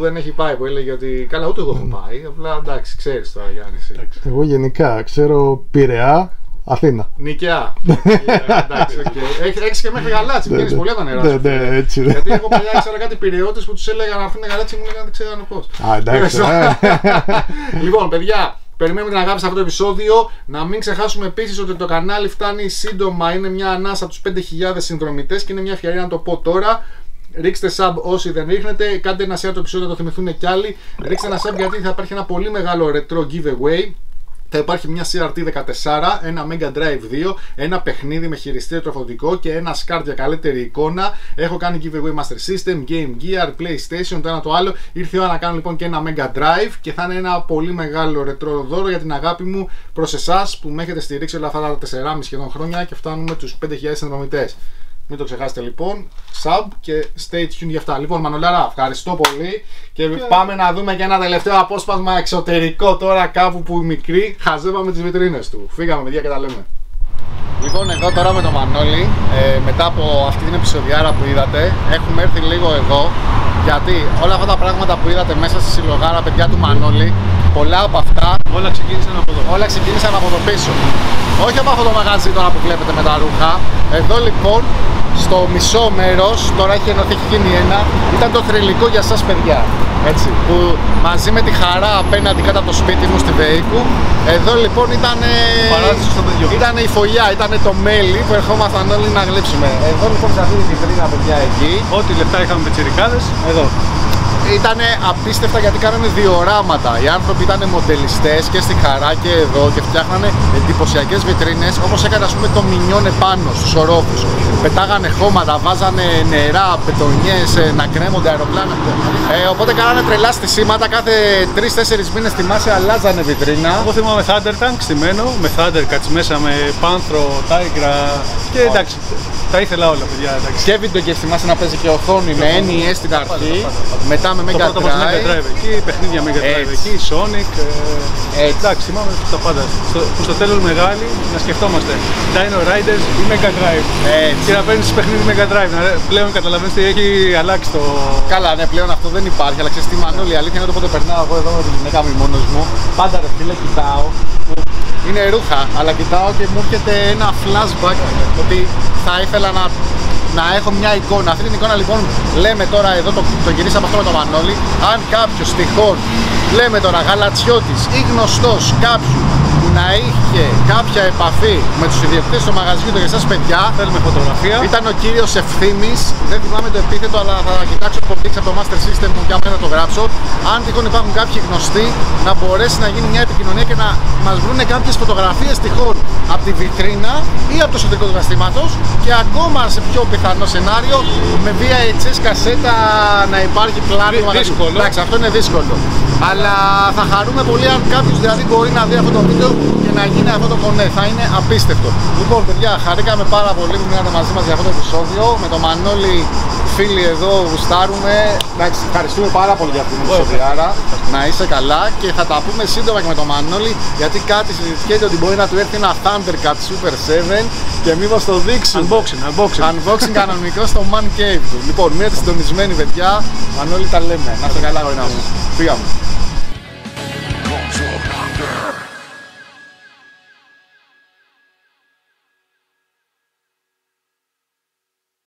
S1: δεν έχει πάει, που έλεγε ότι. Καλά, ούτε εγώ έχω πάει. Απλά εντάξει, ξέρεις τώρα Γιάννη. εσύ.
S2: Εντάξει.
S4: Εγώ γενικά ξέρω Πειραιά, Αθήνα.
S1: Νίκαια. εντάξει, οκ. Έχ- Έχεις και μέχρι Γαλάτσι,
S4: Ναι,
S1: βγαίνεις
S4: ναι.
S1: πολύ από τα νερά.
S4: Ναι,
S1: σου,
S4: ναι,
S1: φίλε.
S4: έτσι, ναι.
S1: Γιατί εγώ παλιά ήξερα κάτι Πειραιώτες που τους έλεγα να έρθουν Γαλάτσι μου λέγανε δεν ξέρανε πώς.
S4: Α, εντάξει. ε.
S1: λοιπόν, παιδιά, περιμένουμε την αγάπη σε αυτό το επεισόδιο. Να μην ξεχάσουμε επίσης ότι το κανάλι φτάνει σύντομα. Είναι μια ανάσα από τους 5.000 συνδρομητές και είναι μια ευκαιρία να το πω τώρα. Ρίξτε sub όσοι δεν ρίχνετε. Κάντε ένα share το επεισόδιο να το θυμηθούν κι άλλοι. Ρίξτε ένα sub γιατί θα υπάρχει ένα πολύ μεγάλο retro giveaway. Θα υπάρχει μια CRT14, ένα Mega Drive 2, ένα παιχνίδι με χειριστήριο τροφοδοτικό και ένα SCART για καλύτερη εικόνα. Έχω κάνει giveaway Master System, Game Gear, PlayStation, το ένα το άλλο. Ήρθε η ώρα να κάνω λοιπόν και ένα Mega Drive και θα είναι ένα πολύ μεγάλο ρετρό δώρο για την αγάπη μου προς εσάς που με έχετε στηρίξει όλα αυτά τα 4,5 σχεδόν χρόνια και φτάνουμε τους 5.000 συνδρομητές. Μην το ξεχάσετε λοιπόν. Sub και stay tuned για αυτά. Λοιπόν, Μανολάρα, ευχαριστώ πολύ. Και πάμε να δούμε και ένα τελευταίο απόσπασμα εξωτερικό τώρα κάπου που μικρή χαζεύαμε τις βιτρίνες του. Φύγαμε, παιδιά, και τα λέμε. Λοιπόν, εδώ τώρα με τον Μανώλη, ε, μετά από αυτή την επεισοδιάρα που είδατε, έχουμε έρθει λίγο εδώ γιατί όλα αυτά τα πράγματα που είδατε μέσα στη συλλογάρα παιδιά του Μανώλη πολλά από αυτά
S2: Όλα ξεκίνησαν από εδώ.
S1: όλα ξεκίνησαν από το πίσω. Όχι από αυτό το μαγαζί τώρα που βλέπετε με τα ρούχα. Εδώ λοιπόν, στο μισό μέρος, τώρα έχει ενωθεί, έχει γίνει ένα, ήταν το θρηλυκό για εσά παιδιά. Έτσι, που μαζί με τη χαρά απέναντι κάτω από το σπίτι μου στη Βεϊκού, εδώ λοιπόν ήταν.
S2: Παράδεισο στο παιδιό.
S1: Ήταν η φωλιά, ήταν το μέλι που ερχόμασταν όλοι να γλύψουμε. Εδώ λοιπόν σε αυτή τη βιτρίνα, παιδιά, εκεί,
S2: Ό,τι λεφτά είχαμε πετσιρικάδες, εδώ.
S1: Ήταν απίστευτα γιατί κάνανε διοράματα. Οι άνθρωποι ήταν μοντελιστές και στη χαρά και εδώ και φτιάχνανε εντυπωσιακές βιτρίνες όπως έκανε ας πούμε το μινιόν επάνω στους ορόφους. Πετάγανε χώματα, βάζανε νερά, πετονιές, να κρέμονται αεροπλάνα. Ε, οπότε κάνανε τρελά στισίματα. Κάθε 3-4 μήνες στη μάση αλλάζανε βιτρίνα.
S2: Εγώ θυμάμαι Thunder Tank στημένο, με Thundercats μέσα, με Pantro, Tigra και εντάξει, τα ήθελα όλα παιδιά, εντάξει.
S1: Και βίντεο και στη μάση να παίζει και οθόνη με NES στην αρχή, μετά με
S2: Το
S1: Mega
S2: πρώτο μας Mega
S1: Drive.
S2: Drive εκεί, παιχνίδια Mega Drive
S1: Έτσι.
S2: εκεί, Sonic. ε,
S1: Έτσι.
S2: Εντάξει, θυμάμαι τα πάντα. Στο, που στο τέλος μεγάλη να σκεφτόμαστε Dino Riders ή Mega Drive.
S1: Έτσι.
S2: Και να παίρνεις παιχνίδι Mega Drive. Να, πλέον καταλαβαίνεις τι έχει αλλάξει το.
S1: Καλά, ναι, πλέον αυτό δεν υπάρχει, αλλά ξέρεις τι Μανώλη, η αλήθεια είναι ότι όποτε περνάω εγώ εδώ με τη γυναίκα μου ή μόνος μου, πάντα ρε φίλε κοιτάω, που είναι ρούχα, αλλά κοιτάω και μου έρχεται ένα flashback ότι θα ήθελα να, να έχω μια εικόνα. Αυτή την εικόνα λοιπόν λέμε τώρα εδώ, το, το γυρίσαμε αυτό με το Μανώλη, αν κάποιος τυχόν, λέμε τώρα γαλατσιώτης ή γνωστός κάποιου που να είχε κάποια επαφή με τους ιδιοκτήτες του μαγαζιού του για εσάς παιδιά,
S2: Θέλουμε φωτογραφία.
S1: ήταν ο κύριος Ευθύμης, δεν θυμάμαι το επίθετο, αλλά θα κοιτάξω το δείξω από το Master System μου και να το γράψω. Αν τυχόν υπάρχουν κάποιοι γνωστοί, να μπορέσει να γίνει μια επικοινωνία και να μας βρουν κάποιες φωτογραφίες τυχόν από τη βιτρίνα ή από το εσωτερικό του καταστήματο και ακόμα σε πιο πιθανό σενάριο με VHS κασέτα να υπάρχει πλάνο.
S2: Δυ- δύσκολο.
S1: Εντάξει, αυτό είναι δύσκολο. Αλλά θα χαρούμε πολύ αν κάποιος δηλαδή μπορεί να δει αυτό το βίντεο και να γίνει αυτό το κονέ. Θα είναι απίστευτο. Λοιπόν, παιδιά, χαρήκαμε πάρα πολύ που μείνατε μαζί μας για αυτό το επεισόδιο. Με το Μανώλη, φίλοι εδώ, γουστάρουμε. Εντάξει, ευχαριστούμε πάρα πολύ για αυτήν την επεισοδιάρα. Να είσαι καλά και θα τα πούμε σύντομα και με το Μανώλη γιατί κάτι συζητιέται ότι μπορεί να του έρθει ένα Thundercat Super 7 και μήπως το δείξουμε.
S2: Unboxing, unboxing.
S1: Unboxing κανονικό στο Man Cave του. Λοιπόν, μείνετε συντονισμένοι, παιδιά. Μανώλη τα λέμε. Να είστε καλά, γορίνα μου. Φύγαμε.